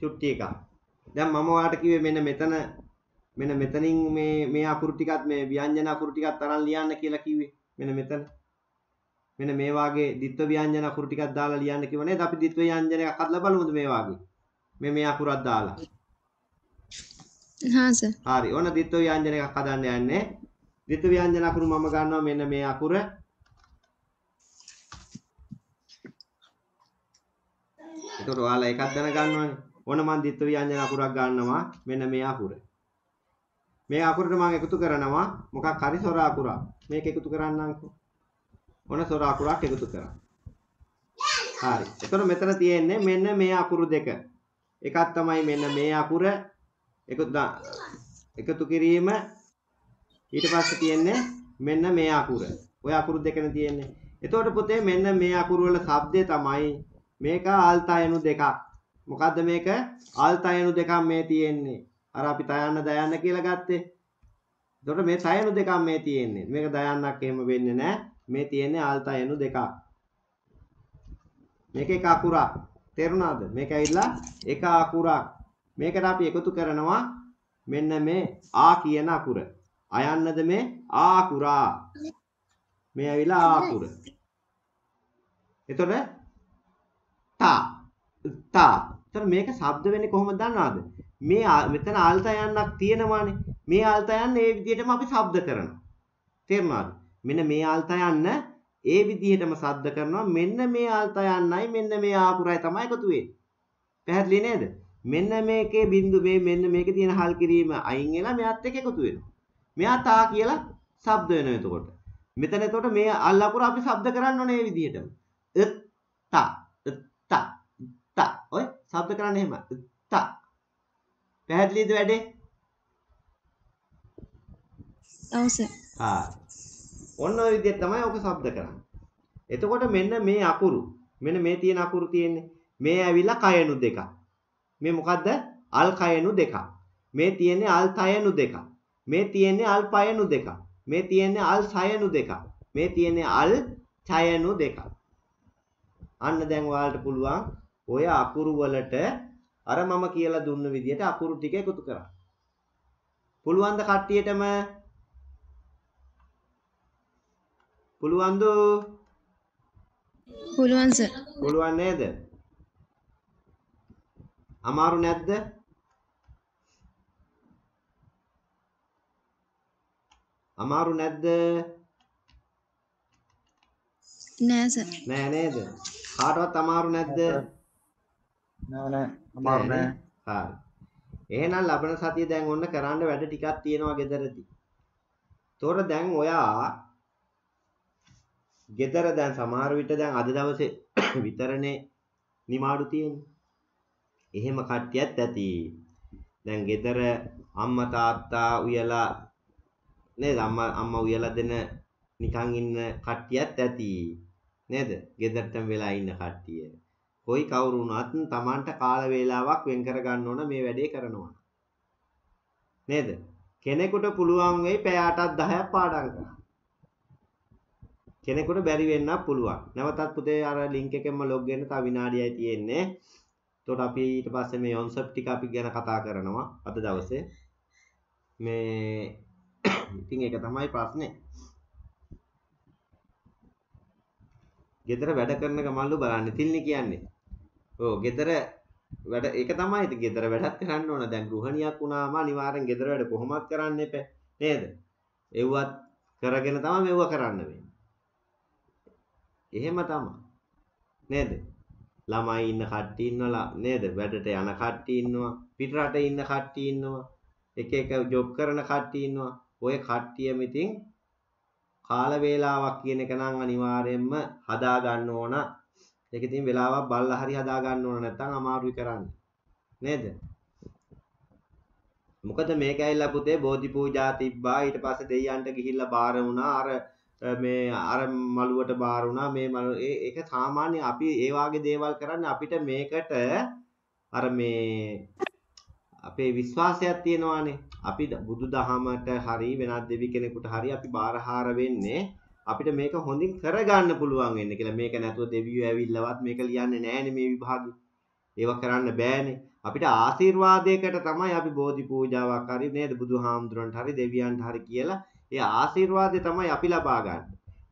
චුට්ටි එකක්. දැන් මම ඔයාලට කිව්වේ මෙන්න මෙතන මෙන්න මෙතනින් මේ මේ අකුරු ටිකත් මේ ව්‍යංජන අකුරු ටිකත් අරන් ලියන්න කියලා කිව්වේ. මෙන්න මෙතන. මෙන්න මේ වාගේ ditth ව්‍යංජන අකුරු ටිකක් දාලා ලියන්න කිව්ව නේද? අපි ditth ව්‍යංජන එකක් හදලා බලමුද මේ වාගේ? මේ මේ අකුරක් දාලා. හා සර්. හරි. ඔන්න ditth ව්‍යංජන එකක් හදන්න යන්නේ. ditth ව්‍යංජන අකුරු මම ගන්නවා මෙන්න මේ අකුර එතකොට ඔයාලා එකක් දැනගන්න ඕනේ. ඕන මන් ditth ව්‍යංජන අකුරක් ගන්නවා මෙන්න මේ අකුර. මේ අකුරට මම එකතු කරනවා මොකක් හරි සොර අකුරක්. මේක එකතු කරන්නම්කෝ. ඕන සොර අකුරක් එකතු කරා. හරි. එතකොට මෙතන තියෙන්නේ මෙන්න මේ අකුරු දෙක. එකක් තමයි මෙන්න මේ අකුර එකතු දා- එකතු කිරීම ඊට පස්සේ තියෙන්නේ මෙන්න මේ අකුර. ඔය අකුරු දෙකනේ තියෙන්නේ. එතකොට පුතේ මෙන්න මේ අකුරු වල શબ્දය තමයි මේක ආල්තයනු දෙකක්. මොකද්ද මේක? ආල්තයනු දෙකක් මේ තියෙන්නේ. අර අපි තයන්න දයන්න කියලා ගත්තේ. එතකොට මේ තයනු දෙකක් මේ තියෙන්නේ. මේක දයන්නක් එහෙම වෙන්නේ නැහැ. මේ තියෙන්නේ ආල්තයනු දෙකක්. මේක එක අකුරක්. තේරුණාද? මේක ඇවිල්ලා එක අකුරක්. මේකට අපි එකතු කරනවා මෙන්න මේ ආ කියන අකුර. අයන්නද මේ ආ අකුරා. මේ ඇවිල්ලා ආ අකුර. එතකොට තා තා. එතකොට මේක ශබ්ද වෙන්නේ කොහොමද දන්නවද? මේ ආ- මෙතන ආල්ත යන්නක් තියෙනවානේ. මේ ආල්ත යන්න ඒ විදිහටම අපි ශබ්ද කරනවා. තේරුණාද? මෙන්න මේ ආල්ත යන්න ඒ විදිහටම ශබ්ද කරනවා. මෙන්න මේ ආල්ත යන්නයි මෙන්න මේ ආකුරයි තමයි එකතු වෙන්නේ. පැහැදිලි නේද? මෙන්න මේකේ බින්දු මේ මෙන්න මේකේ තියෙන හල් කිරීම අයින් වෙලා මෙයාත් එක්ක එකතු වෙනවා. මෙයා තා කියලා ශබ්ද වෙනවා එතකොට. මෙතන එතකොට මේ අල් අකුර අපි ශබ්ද කරන්න ඕනේ මේ විදිහටම. එත් තා එත් තා තා ඔය ශබ්ද කරන්න එහෙම. තා. පැහැදිලිද වැඩේ? ඔව් සර් හා. ඔන්න ඔය විදිහට තමයි ඔක ශබ්ද කරන්නේ. එතකොට මෙන්න මේ අකුරු මෙන්න මේ තියෙන අකුරු තියෙන්නේ. මේ ඇවිල්ලා කයනු දෙකක්. මේ මොකද්ද? අල් කයනු දෙකක්. මේ තියෙන්නේ අල් තයනු දෙකක්. මේ තියෙන්නේ අල් පයනු දෙකක්. මේ තියෙන්නේ අල් සයනු දෙකක්. මේ තියෙන්නේ අල් ඡයනු දෙකක්. අන්න දැන් ඔයාලට පුළුවන් ඔය අකුරු වලට අර මම කියලා දුන්න විදිහට අකුරු ටික එකතු කරන්න. පුළුවන් ද කට්ටියටම? පුළුවන්ද? පුළුවන් සර්. පුළුවන් නේද? අමාරු නැද්ද? අමාරු නැද්ද? නෑ සර්. නෑ නේද? කාටවත් අමාරු නැද්ද? එහෙනම් ලබන සතිය දැන් ඔන්න කරන්න වැඩ ටිකක් තියෙනවා ගෙදරදී. තොර දැන් ඔයා ගෙදර දැන් සමහර විට දැන් අද දවසේ විතරනේ නිමාඩු තියෙන්නේ. එහෙම කට්ටියත් ඇති. දැන් ගෙදර අම්මා තාත්තා උයලා නේද අම්මා අම්මා උයලා දෙන නිකන් ඉන්න කට්ටියත් ඇති. නේද? ගෙදරටම වෙලා ඉන්න කට්ටිය. කොයි කවුරු වුණත් Tamanට කාල වේලාවක් වෙන් කර ගන්න ඕන මේ වැඩේ කරනවා. නේද? කෙනෙකුට පුළුවන් වෙයි පැය 8ක් 10ක් පාඩම් කරන්න. කෙනෙකුට බැරි වෙන්නත් පුළුවන්. නැවතත් පුතේ අර ලින්ක් එකෙන්ම ලොග් වෙන්න තව විනාඩියයි තියෙන්නේ. එතකොට අපි ඊට පස්සේ මේ concept ටික අපි ගැන කතා කරනවා අද දවසේ. මේ ඉතින් ඒක තමයි ප්‍රශ්නේ. ගෙදර වැඩ කරන ගමන්ලු බලන්න තිල්නි කියන්නේ. ඔව් ගෙදර වැඩ ඒක තමයි ඉතින් ගෙදර වැඩක් කරන්න ඕන. දැන් ගෘහණියක් වුණාම අනිවාර්යෙන් ගෙදර වැඩ කොහොමත් කරන්න එපා. නේද? එව්වත් කරගෙන තමයි මෙව්ව කරන්න වෙන්නේ. එහෙම තමයි. නේද? ළමයි ඉන්න කට්ටිය ඉන්නවා නේද? වැඩට යන කට්ටිය ඉන්නවා. පිටරට ඉන්න කට්ටිය ඉන්නවා. එක එක ජොබ් කරන කට්ටිය ඉන්නවා. ඔය කට්ටියම ඉතින් කාල වේලාවක් කියන එක නම් අනිවාර්යයෙන්ම හදා ගන්න ඕන. ඒක ඉතින් වෙලාවක් බලලා හරි හදා ගන්න ඕන නැත්නම් අමාරුයි කරන්න. නේද? මොකද මේක ඇවිල්ලා පුතේ බෝධි පූජා තිබ්බා ඊට පස්සේ දෙයයන්ට ගිහිල්ලා බාර වුණා අර මේ අර මළුවට බාර වුණා මේ මළු ඒක සාමාන්‍ය අපි ඒ වාගේ දේවල් කරන්නේ අපිට මේකට අර මේ අපේ විශ්වාසයක් තියෙනවානේ අපි බුදුදහමට හරි වෙනත් දෙවි කෙනෙකුට හරි අපි බාරහාර වෙන්නේ අපිට මේක හොඳින් කරගන්න පුළුවන් වෙන්න කියලා මේක නැතුව දෙවියෝ ඇවිල්ලවත් මේක ලියන්නේ නැහැනේ මේ විභාගෙ. ඒව කරන්න බෑනේ. අපිට ආශිර්වාදයකට තමයි අපි බෝධි පූජාවක් හරි නේද බුදුහාමුදුරන්ට හරි දෙවියන්ට හරි කියලා ඒ ආශිර්වාදය තමයි අපි ලබා ගන්න.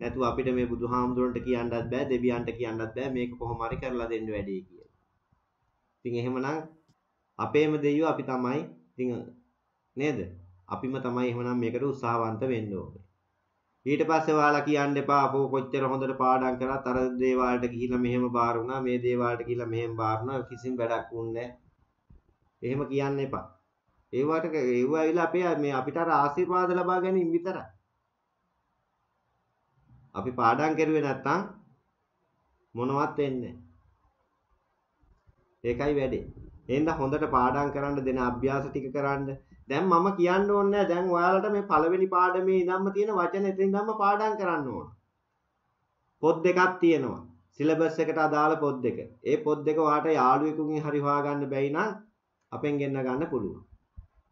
නැතුව අපිට මේ බුදුහාමුදුරන්ට කියන්නත් බෑ දෙවියන්ට කියන්නත් බෑ මේක කොහොම හරි කරලා දෙන්න වැඩේ කියලා. ඉතින් එහෙමනම් අපේම දෙයියෝ අපි තමයි ඉතින් නේද? අපිම තමයි එහෙමනම් මේකට උත්සාහවන්ත වෙන්න ඕනේ. ඊට පස්සේ ඔයාලා කියන්න එපා අපෝ කොච්චර හොඳට පාඩම් කරත් අර දේවාලට ගිහිල්ලා මෙහෙම බාර වුණා මේ දේවාලට ගිහිල්ලා මෙහෙම බාර වුණා කිසිම වැඩක් වුන්නේ එහෙම කියන්න එපා. ඒවට ඒව ඇවිල්ලා අපේ මේ අපිට අර ආශිර්වාද ලබා ගැනීම විතරයි. අපි පාඩම් කරුවේ නැත්තම් මොනවත් වෙන්නේ ඒකයි වැඩේ. එහෙනම් හොඳට පාඩම් කරන්න දෙන අභ්‍යාස ටික කරන්න. දැන් මම කියන්න ඕනේ දැන් ඔයාලට මේ පළවෙනි පාඩමේ ඉඳන්ම තියෙන වචන එතන ඉඳන්ම පාඩම් කරන්න ඕන. පොත් දෙකක් තියෙනවා. සිලබස් එකට අදාළ පොත් දෙක. ඒ පොත් දෙක ඔයාට යාළුවෙකුගෙන් හරි හොයාගන්න බැයි නම් අපෙන් ගෙන්න ගන්න පුළුවන්.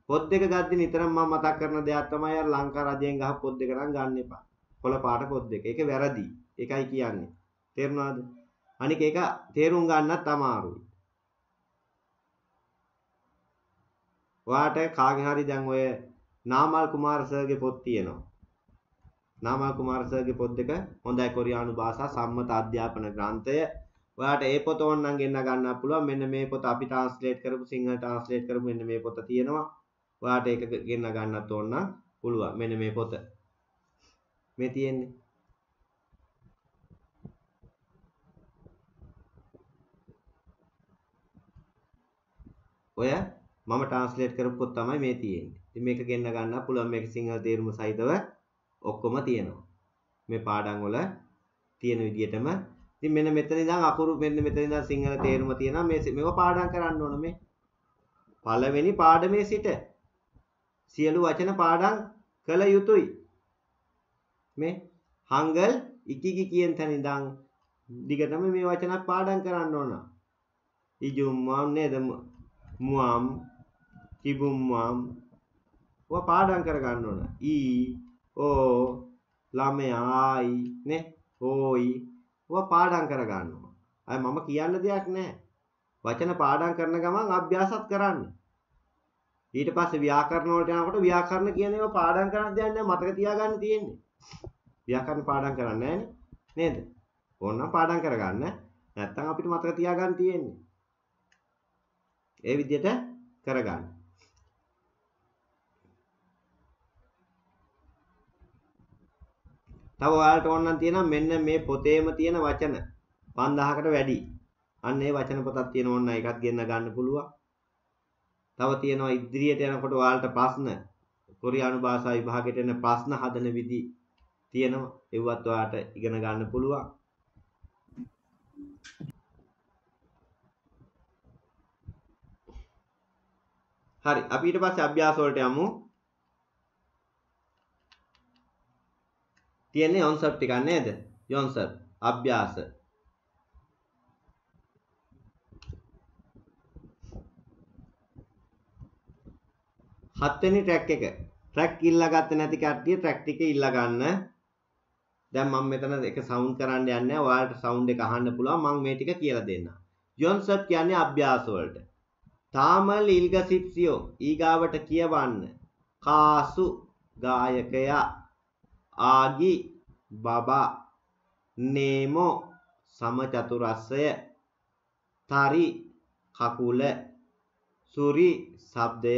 පොත් දෙක ගද්දි නිතරම මම මතක් කරන දෙයක් තමයි අර ලංකා රජයෙන් ගහ පොත් දෙක නම් ගන්න එපා. කොළ පාට පොත් දෙක. ඒක වැරදි. ඒකයි කියන්නේ. තේරුණාද? අනික ඒක තේරුම් ගන්නත් අමාරුයි. ඔයාට කාගෙන් හරි දැන් ඔය නාමල් කුමාර සර්ගේ පොත් තියෙනවා. නාමල් කුමාර සර්ගේ පොත් දෙක හොඳයි කොරියානු භාෂා සම්මත අධ්‍යාපන ග්‍රන්ථය. ඔයාට ඒ පොත ඕනනම් ගෙන්න ගන්න පුළුවන්. මෙන්න මේ පොත අපි ට්‍රාන්ස්ලේට් කරපු සිංහල ට්‍රාන්ස්ලේට් කරපු මෙන්න මේ පොත තියෙනවා. ඔයාට ඒක ගෙන්න ගන්නත් ඕන නම් පුළුවන්. මෙන්න මේ පොත. මේ තියෙන්නේ. ඔය මම ට්‍රාන්ස්ලේට් කරපු පොත් තමයි මේ තියෙන්නේ. ඉතින් මේක ගෙන්න ගන්න පුළුවන් මේක සිංහල තේරුම සහිතව ඔක්කොම තියෙනවා. මේ පාඩම් වල තියෙන විදිහටම ඉතින් මෙන්න මෙතන ඉඳන් අකුරු මෙන්න මෙතන ඉඳන් සිංහල තේරුම තියෙනවා මේ මේක පාඩම් කරන්න ඕන මේ. පළවෙනි පාඩමේ සිට සියලු වචන පාඩම් කළ යුතුයි. මේ හංගල් ඉකිකි කියන තැන ඉඳන් දිගටම මේ වචනත් පාඩම් කරන්න ඕන. ඉජුම් නේද මුවම් කිබුම්වම් ඔය පාඩම් කර ගන්න ඕන. ඊ ඕ ළමයායි නේ ඕයි ඔය පාඩම් කර ගන්න ඕන. අය මම කියන්න දෙයක් නැහැ. වචන පාඩම් කරන ගමන් අභ්‍යාසත් කරන්න. ඊට පස්සේ ව්‍යාකරණ වලට යනකොට ව්‍යාකරණ කියන ඒවා පාඩම් කරන්න දෙයක් නැහැ මතක තියාගන්න තියෙන්නේ. ව්‍යාකරණ පාඩම් කරන්නේ නේද? ඕනනම් පාඩම් කරගන්න. නැත්තම් අපිට මතක තියාගන්න තියෙන්නේ. ඒ විදිහට කරගන්න. තව ඔයාලට ඕනනම් තියෙනවා මෙන්න මේ පොතේම තියෙන වචන 5000කට වැඩි. අන්න ඒ වචන පොතක් තියෙන ඕන එකක් ගෙන්න ගන්න පුළුවන්. තව තියෙනවා ඉදිරියට යනකොට ඔයාලට ප්‍රශ්න කොරියානු භාෂා විභාගයට එන ප්‍රශ්න හදන විදි තියෙනවා. ඒවත් ඔයාලට ඉගෙන ගන්න පුළුවන්. හරි අපි ඊට පස්සේ අභ්‍යාස වලට යමු. තියෙන්නේ යොන්සප් ටිකක් නේද? යොන්සප් අභ්‍යාස. හත්වෙනි ට්‍රැක් එක. ට්‍රැක් ඉල්ලා ගත්තේ නැති කට්ටිය ට්‍රැක් ටික ඉල්ලා ගන්න. දැන් මම මෙතන එක සවුන්ඩ් කරන්න යන්නේ නැහැ. ඔයාලට සවුන්ඩ් එක අහන්න පුළුවන්. මම මේ ටික කියලා දෙන්නම්. යොන්සප් කියන්නේ අභ්‍යාස වලට. තාමල් ඉල්ගසිප්සියෝ ඊගාවට කියවන්න. කාසු ගායකයා ආගි බබා නේමෝ සමචතුරස්‍රය තරි කකුල සුරි ශබ්දය.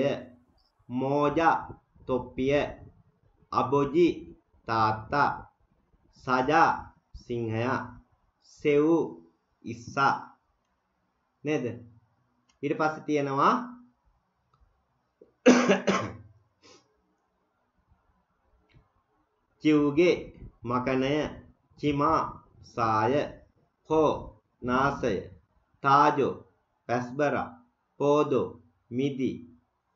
මෝජා තොප්පිය. අබොජි තාත්තා. සජා සිංහයා. සෙව් ඉස්සා. නේද? ඊට පස්සේ තියෙනවා චිව්ගේ මකනය චිමා සාය හෝ නාසය තාජෝ පැස්බරා පෝදෝ මිදි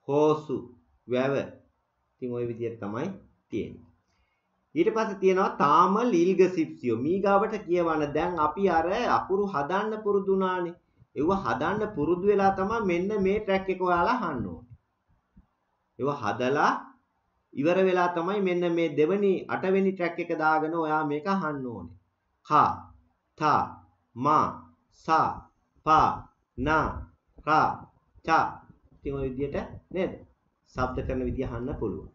හෝසු වැව. ඉතින් ওই විදිහට තමයි තියෙන්නේ. ඊට පස්සේ තියෙනවා තාම ලීල්ග සිප්සියෝ. මීගාවට කියවන දැන් අපි අර අකුරු හදන්න පුරුදු වුණානේ. ඒව හදන්න පුරුදු වෙලා තමයි මෙන්න මේ ට්‍රැක් එක ඔයාලා අහන්න ඕනේ. ඒව හදලා ඉවර වෙලා තමයි මෙන්න මේ දෙවනි අටවෙනි ට්‍රැක් එක දාගෙන ඔයා මේක අහන්න ඕනේ. කා තා මා සා පා නා රා චා ඉතින් ඔය විදිහට නේද? ශබ්ද කරන විදිහ අහන්න පුළුවන්.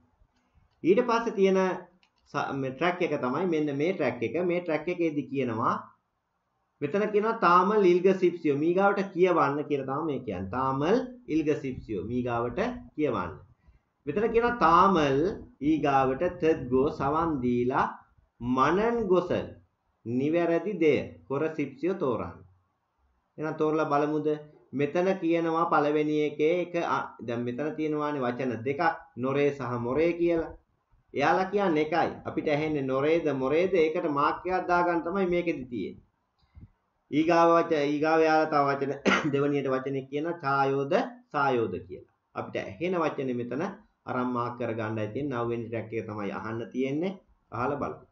ඊට පස්සේ තියෙන මේ ට්‍රැක් එක තමයි මෙන්න මේ ට්‍රැක් එක. මේ ට්‍රැක් එකේදී කියනවා මෙතන කියනවා තාමල් ඉල්ගසිප්සියෝ මීගාවට කියවන්න කියලා තමයි මේ කියන්නේ. තාමල් ඉල්ගසිප්සියෝ මීගාවට කියවන්න. මෙතන කියනවා තාමල් ඊගාවට තෙත්ගෝ සවන් දීලා මනන් ගොසල් නිවැරදි දෙය කොර සිප්සිය තෝරන්න. එහෙනම් තෝරලා බලමුද? මෙතන කියනවා පළවෙනි එකේ එක දැන් මෙතන තියෙනවානේ වචන දෙකක් නොරේ සහ මොරේ කියලා. එයාලා කියන්නේ එකයි. අපිට ඇහෙන්නේ නොරේද මොරේද ඒකට මාක් එකක් දාගන්න තමයි මේකෙදි තියෙන්නේ. ඊගාව වචන ඊගාව යාලා තව වචන දෙවනියට වචනේ කියන ඡායෝද සායෝද කියලා. අපිට ඇහෙන වචනේ මෙතන අරන් මාක් කර ගන්නයි තියෙන්නේ. 9 වෙනි ට්‍රැක් එක තමයි අහන්න තියෙන්නේ. අහලා බලමු.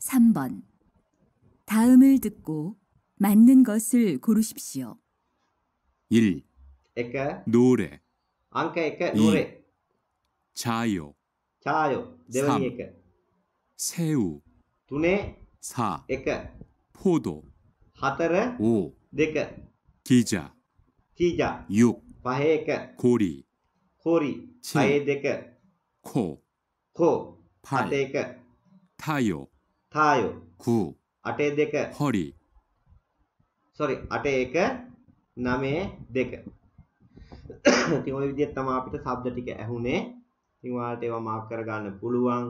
삼번 다음을 듣고 맞는 것을 고르십시오. 1. 에까 노래. 앙까 에까 노래. 자요. 자요. 네번이 에까 새우. 두네 4. 에까 포도. 하타르 5. 네까 기자. 기자. 6. 바해 에까 고리. 고리. 바해 데까 코코. 8. 아테 에까 타요. 타요. 9. 아테 데까 허리. Sorry අටේ 1 නවයේ 2 ඉතින් ওই විදිහට තමයි අපිට ශබ්ද ටික ඇහුනේ. ඉතින් ඔයාලට ඒවා මාක් කරගන්න පුළුවන්.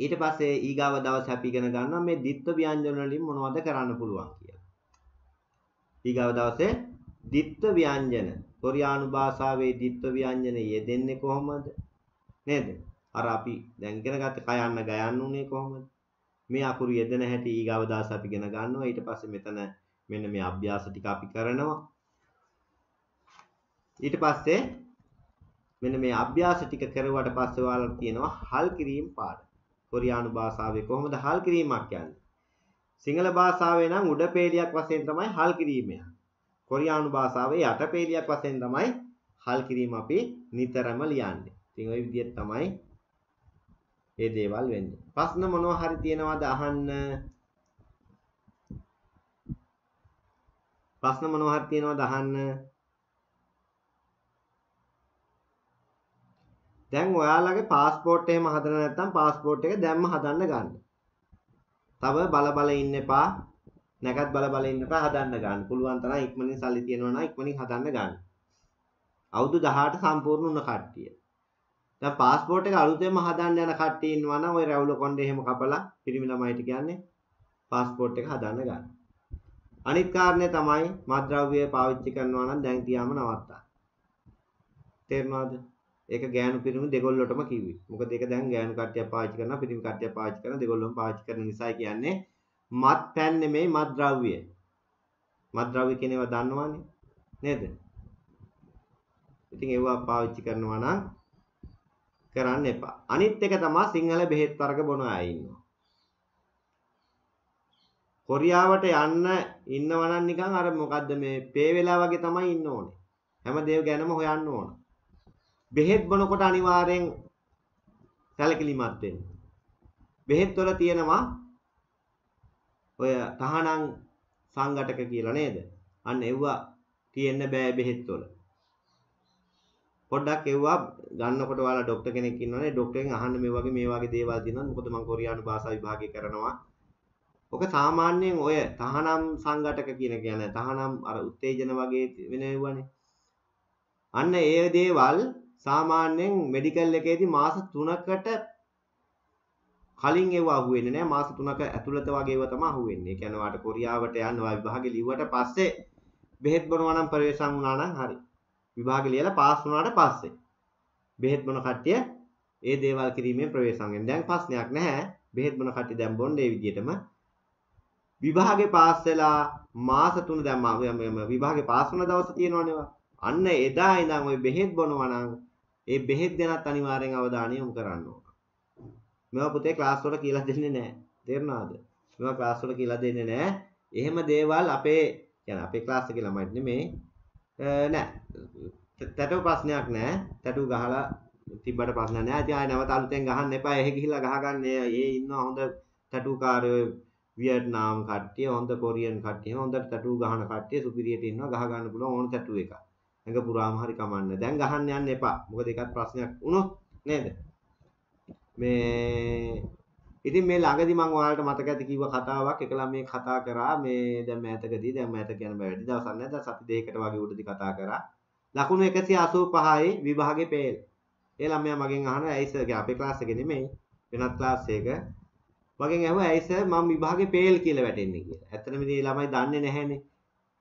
ඊට පස්සේ ඊගාව දවසේ අපි ඉගෙන ගන්නවා මේ ditth ව්‍යංජන වලින් මොනවද කරන්න පුළුවන් කියලා. ඊගාව දවසේ ditth ව්‍යංජන කොරියානු භාෂාවේ ditth ව්‍යංජන යෙදෙන්නේ කොහොමද? නේද? අර අපි දැන් ඉගෙන ගත්ත කයන්න ගයන්න උනේ කොහොමද? මේ අකුරු යෙදෙන හැටි ඊගාව දාස අපි ඉගෙන ගන්නවා ඊට පස්සේ මෙතන මෙන්න මේ අභ්‍යාස ටික අපි කරනවා ඊට පස්සේ මෙන්න මේ අභ්‍යාස ටික කරුවාට පස්සේ ඔයාලට තියෙනවා හල් කිරීම පාඩම. කොරියානු භාෂාවේ කොහොමද හල් කිරීමක් යන්නේ? සිංහල භාෂාවේ නම් උඩපේලියක් වශයෙන් තමයි හල් කිරීම යන්නේ. කොරියානු භාෂාවේ යටපේලියක් වශයෙන් තමයි හල් කිරීම අපි නිතරම ලියන්නේ. ඉතින් ওই විදිහට තමයි මේ දේවල් වෙන්නේ. ප්‍රශ්න මොනවා හරි තියෙනවද අහන්න? ප්‍රශ්න මොනවා හරි තියෙනවද අහන්න? දැන් ඔයාලගේ પાස්පෝර්ට් එහෙම හදලා නැත්නම් પાස්පෝර්ට් එක දැම්ම හදන්න ගන්න. තව බල බල ඉන්න එපා. නැකත් බල බල ඉන්න එපා හදන්න ගන්න. පුළුවන් තරම් ඉක්මනින් සල්ලි තියනවා නම් ඉක්මනින් හදන්න ගන්න. අවුරුදු 18 සම්පූර්ණ වුණ කට්ටිය. දැන් પાස්පෝර්ට් එක අලුතෙන්ම හදන්න යන කට්ටිය ඉන්නවා නම් ওই රැවුල කොණ්ඩේ එහෙම කපලා පිරිමි ළමයිට කියන්නේ પાස්පෝර්ට් එක හදන්න ගන්න. අනිත් කාරණේ තමයි මත්ද්‍රව්‍ය පාවිච්චි කරනවා නම් දැන් තියාම නවත්තා. තේරුණාද? ඒක ගෑනු පිරිමි දෙගොල්ලොටම කිව්වේ. මොකද ඒක දැන් ගෑනු කට්ටිය පාවිච්චි කරනවා පිරිමි කට්ටිය පාවිච්චි කරනවා දෙගොල්ලොම පාවිච්චි කරන නිසා කියන්නේ මත් පැන් නෙමෙයි මත්ද්‍රව්‍ය. මත්ද්‍රව්‍ය කියන ඒවා දන්නවනේ. නේද? ඉතින් ඒවා පාවිච්චි කරනවා නම් කරන්න එපා. අනිත් එක තමයි සිංහල බෙහෙත් වර්ග බොන අය ඉන්නවා. කොරියාවට යන්න ඉන්නවනම් නිකන් අර මොකද්ද මේ පේ වෙලා වගේ තමයි ඉන්න ඕනේ. හැම දේව ගැනම හොයන්න ඕන. බෙහෙත් බොනකොට අනිවාර්යෙන් සැලකිලිමත් වෙන්න. බෙහෙත් වල තියෙනවා ඔය තහනම් සංඝටක කියලා නේද? අන්න එව්වා තියෙන්න බෑ බෙහෙත් වල. පොඩ්ඩක් එව්වා ගන්නකොට ඔයාලා ડોක්ටර් කෙනෙක් ඉන්නවනේ ડોක්ටර්ගෙන් අහන්න මේ වගේ මේ වගේ දේවල් තියෙනවා මොකද මම කොරියානු භාෂා විභාගය කරනවා. ඔක සාමාන්‍යයෙන් ඔය තහනම් සංඝටක කියන කියන්නේ තහනම් අර උත්තේජන වගේ වෙන ඒවානේ. අන්න ඒ දේවල් සාමාන්‍යයෙන් මෙඩිකල් එකේදී මාස 3කට කලින් ඒව අහුවෙන්නේ නැහැ මාස 3ක ඇතුළත වගේ ඒවා තමයි අහුවෙන්නේ. ඒ කියන්නේ වාට කොරියාවට යන්න වා විභාගෙ ලිව්වට පස්සේ බෙහෙත් බොනවා නම් ප්‍රවේශම් වුණා නම් හරි. විභාගෙ ලියලා පාස් වුණාට පස්සේ බෙහෙත් බොන කට්ටිය ඒ දේවල් කිරීමෙන් ප්‍රවේශම් වෙනවා. දැන් ප්‍රශ්නයක් නැහැ. බෙහෙත් බොන කට්ටිය දැන් බොන්නේ ඒ විදිහටම විභාගේ පාස් වෙලා මාස 3 දැන් මම විභාගේ පාස් වුණ දවස් තියෙනවනේ අන්න එදා ඉඳන් ওই බෙහෙත් බොනවා නම් ඒ බෙහෙත් ගැනත් අනිවාර්යෙන් අවධානය යොමු කරන්න ඕන. මේවා පුතේ ක්ලාස් වල කියලා දෙන්නේ නැහැ. තේරුණාද? මේවා ක්ලාස් වල කියලා දෙන්නේ නැහැ. එහෙම දේවල් අපේ يعني අපේ ක්ලාස් එකේ ළමයිට නෙමේ නෑ. තටු ප්‍රශ්නයක් නෑ. තටු ගහලා තිබ්බට ප්‍රශ්නයක් නෑ. ඉතින් ආයෙ නැවත අලුතෙන් ගහන්න එපා. එහෙ ගිහිල්ලා ගහගන්න. ඒ ඉන්න හොඳ තටුකාරයෝ වියට්නාම් කට්ටිය හොඳ කොරියන් කට්ටිය හොඳට තටු ගහන කට්ටිය සුපිරියට ඉන්නවා ගහ ගන්න පුළුවන් ඕන තටු එකක්. ඇඟ පුරාම හරි කමන්නේ. දැන් ගහන්න යන්න එපා. මොකද ඒකත් ප්‍රශ්නයක් වුණොත් නේද? මේ ඉතින් මේ ළඟදි මම ඔයාලට මතක ඇති කිව්ව කතාවක් එක ළමයෙක් කතා කරා මේ දැන් මෑතකදී දැන් මෑත කියන බෑ වැඩි දවසක් නෑ දැන් සති දෙකකට වගේ උඩදී කතා කරා ලකුණු 185යි විභාගේ පේල් ඒ ළමයා මගෙන් අහනවා ඇයි සර් අපේ ක්ලාස් එකේ නෙමෙයි වෙනත් ක්ලාස් එකක මගෙන් ඇහුවා ඇයි සර් මම විභාගේ පේල් කියලා වැටෙන්නේ කියලා. ඇත්තටම මේ ළමයි දන්නේ නැහැනේ.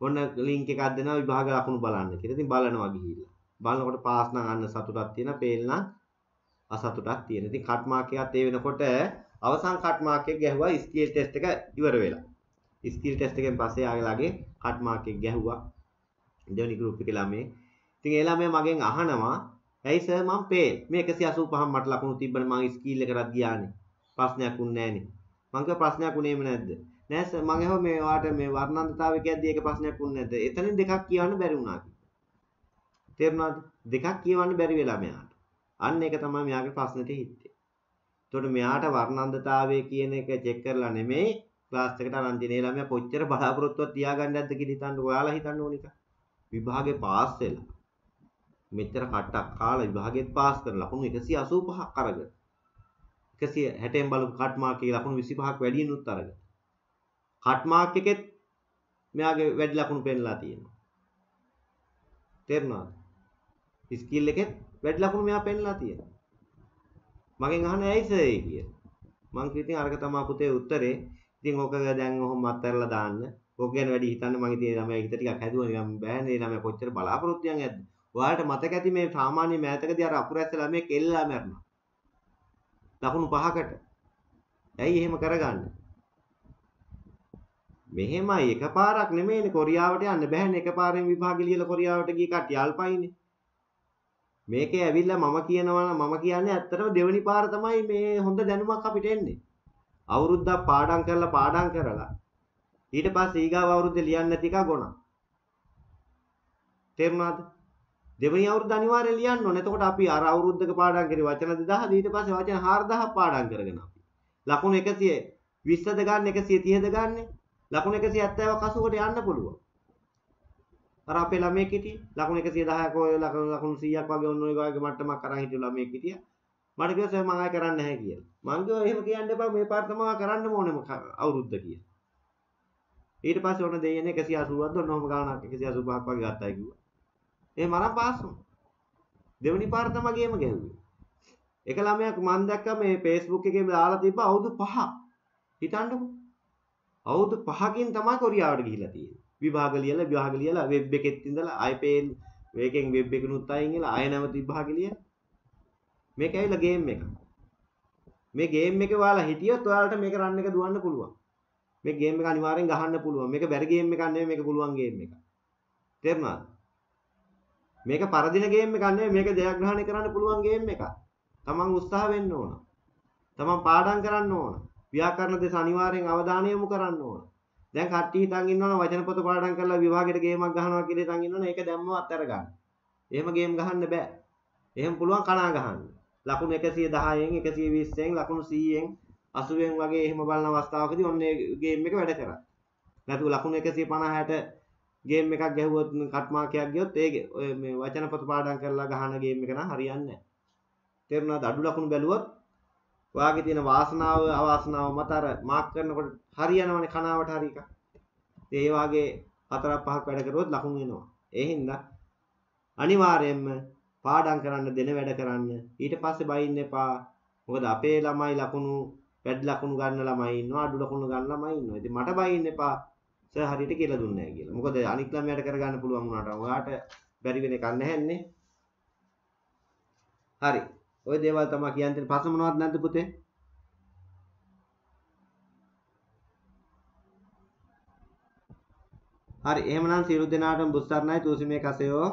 ඔන්න ලින්ක් එකක් දෙනවා විභාග ලකුණු බලන්න කියලා. ඉතින් බලනවා ගිහිල්ලා. බලනකොට පාස් නම් අන්න සතුටක් තියෙනවා, පේල් නම් අසතුටක් තියෙනවා. ඉතින් කට් මාක් එකත් ඒ වෙනකොට අවසන් කට් මාක් එක ගැහුවා ස්කිල් ටෙස්ට් එක ඉවර වෙලා. ස්කිල් ටෙස්ට් එකෙන් පස්සේ ආගලාගේ කට් මාක් එක ගැහුවා. දෙවෙනි ගෲප් එකේ ළමයි. ඉතින් ඒ ළමයා මගෙන් අහනවා ඇයි සර් මම පේල් මේ 185 මට ලකුණු තිබ්බනේ මම ස්කිල් එකටත් ගියානේ. ප්‍රශ්නයක් උන්නේ නැහනේ. මං කිව්වා ප්‍රශ්නයක් උනේම නැද්ද? නෑ සර් මං අහුවා මේ වාට මේ වර්ණන්තතාවය කියද්දි ඒක ප්‍රශ්නයක් උන්නේ නැද්ද? එතනින් දෙකක් කියවන්න බැරි වුණා කිව්වා. තේරුණාද? දෙකක් කියවන්න බැරි වෙලා මෙයාට. අන්න ඒක තමයි මෙයාගේ ප්‍රශ්නෙට හිටියේ. එතකොට මෙයාට වර්ණන්තතාවය කියන එක චෙක් කරලා නෙමෙයි ක්ලාස් එකට අරන් තියෙන ළමයා කොච්චර බලාපොරොත්තුවක් තියාගන්න නැද්ද කියලා හිතන්න ඔයාලා හිතන්න ඕනික. විභාගේ පාස් වෙලා. මෙච්චර කට්ටක් කාලා විභාගෙත් පාස් කරලා ලකුණු 185ක් අරගෙන 160න් බලපු කට් මාක් එකේ ලකුණු 25ක් වැඩියෙන්ුත් අරගෙන. කට් මාක් එකෙත් මෙයාගේ වැඩි ලකුණු පෙන්නලා තියෙනවා. තේරුණාද? ස්කිල් එකෙත් වැඩි ලකුණු මෙයා පෙන්නලා තියෙනවා. මගෙන් අහන්නේ ඇයි සර් ඒ කියලා. මං කිව්වා අරක තමයි පුතේ උත්තරේ. ඉතින් ඕක දැන් ඔහොම අත්හැරලා දාන්න. ඕක ගැන වැඩි හිතන්න මගේ තියෙන ළමයා හිත ටිකක් හැදුවා නිකන් බෑනේ ළමයා කොච්චර බලාපොරොත්තුයන් ඇද්ද. ඔයාලට මතක ඇති මේ සාමාන්‍ය මෑතකදී අර අපුරැස්ස ළමයෙක් එල්ලලා මැරුණා. ලකුණු පහකට. ඇයි එහෙම කරගන්නේ? මෙහෙමයි එකපාරක් නෙමෙයිනේ කොරියාවට යන්න බෑනේ එකපාරෙන් විභාගෙ ලියලා කොරියාවට ගිය කට්ටිය අල්පයිනේ. මේකේ ඇවිල්ලා මම කියනවා මම කියන්නේ ඇත්තටම දෙවෙනි පාර තමයි මේ හොඳ දැනුමක් අපිට එන්නේ. අවුරුද්දක් පාඩම් කරලා පාඩම් කරලා ඊට පස්සේ ඊගාව අවුරුද්දේ ලියන්න නැති එක ගොනා. තේරුණාද? දෙවෙනි අවුරුද්ද අනිවාර්යෙන් ලියන්න ඕනේ. එතකොට අපි අර අවුරුද්දක පාඩම් කරේ වචන 2000 ඊට පස්සේ වචන 4000ක් පාඩම් කරගෙන අපි. ලකුණු 120ද ගන්න 130ද ගන්න. ලකුණු 170ක් 80කට යන්න පුළුවන්. අර අපේ ළමයෙක් හිටියේ ලකුණු 110ක ඔය ලකුණු ලකුණු 100ක් වගේ ඔන්න ඔය වගේ මට්ටමක් අරන් හිටිය ළමයෙක් හිටියා. මට කිව්වා සර් මම ආයෙ කරන්නේ නැහැ කියලා. මං කිව්වා එහෙම කියන්න එපා මේ පාර තමයි කරන්න ඕනෙම අවුරුද්ද කියලා. ඊට පස්සේ ඔන්න දෙයනේ 180ක්ද ඔන්න ඔහම ගානක් 185ක් වගේ ගත්තා කිව්වා. එහෙම අරන් පාස් වුණා. දෙවෙනි පාර තමයි ගේම ගැහුවේ. එක ළමයක් මම දැක්කා මේ Facebook එකේ දාලා තිබ්බ අවුරුදු 5ක්. හිතන්නකෝ. අවුරුදු 5කින් තමයි කොරියාවට ගිහිල්ලා තියෙන්නේ. විභාග ලියලා විභාග ලියලා වෙබ් එකෙත් ඉඳලා ආයි පේන් මේකෙන් වෙබ් එකනුත් අයින් ඉලා ආය නැවත විභාග ලියලා මේක ඇවිල්ලා ගේම් එක. මේ ගේම් එකේ ඔයාලා හිටියොත් ඔයාලට මේක රන් එක දුවන්න පුළුවන්. මේ ගේම් එක අනිවාර්යෙන් ගහන්න පුළුවන්. මේක බැරි ගේම් එකක් නෙමෙයි මේක පුළුවන් ගේම් එකක්. තේරුණාද? මේක පරදින ගේම් එකක් නෙමෙයි මේක ජයග්‍රහණය කරන්න පුළුවන් ගේම් එකක්. තමන් උත්සාහ වෙන්න ඕන. තමන් පාඩම් කරන්න ඕන. ව්‍යාකරණ දෙස අනිවාර්යෙන් අවධානය යොමු කරන්න ඕන. දැන් කට්ටිය හිතන් ඉන්නවනේ වචන පොත පාඩම් කරලා විභාගෙට ගේමක් ගහනවා කියලා හිතන් ඉන්නවනේ ඒක දැම්මම අත්හැර ගන්න. එහෙම ගේම් ගහන්න බෑ. එහෙම පුළුවන් කණා ගහන්න. ලකුණු 110න් 120න් ලකුණු 100න් 80න් වගේ එහෙම බලන අවස්ථාවකදී ඔන්න ඒ ගේම් එක වැඩ කරා. නැතුව ලකුණු 150ට ගේම් එකක් ගැහුවොත් කට් මාර්කයක් ගියොත් ඒ ඔය මේ වචන පොත පාඩම් කරලා ගහන ගේම් එක නම් හරියන්නේ නැහැ. තේරුණාද? අඩු ලකුණු බැලුවොත් ඔයාගේ තියෙන වාසනාව අවාසනාව මත අර මාක් කරනකොට හරියනවනේ කනාවට හරි එක. ඒ වාගේ හතරක් පහක් වැඩ කරුවොත් ලකුණු එනවා. ඒ හින්දා අනිවාර්යයෙන්ම පාඩම් කරන්න දෙන වැඩ කරන්න ඊට පස්සේ බයින්න එපා. මොකද අපේ ළමයි ලකුණු වැඩි ලකුණු ගන්න ළමයි ඉන්නවා අඩු ලකුණු ගන්න ළමයි ඉන්නවා. ඉතින් මට බයින්න එපා. සර් හරියට කියලා දුන්නේ නැහැ කියලා. මොකද අනික් ළමයාට කරගන්න පුළුවන් වුණාට ඔයාට බැරි වෙන එකක් නැහැන්නේ. හරි. ওই දේවල් තමයි කියන්නේ ප්‍රශ්න මොනවද නැද්ද පුතේ? හරි එහෙමනම් සියලු දෙනාටම බුස්සර්ණයි තුසිමේ කසයෝ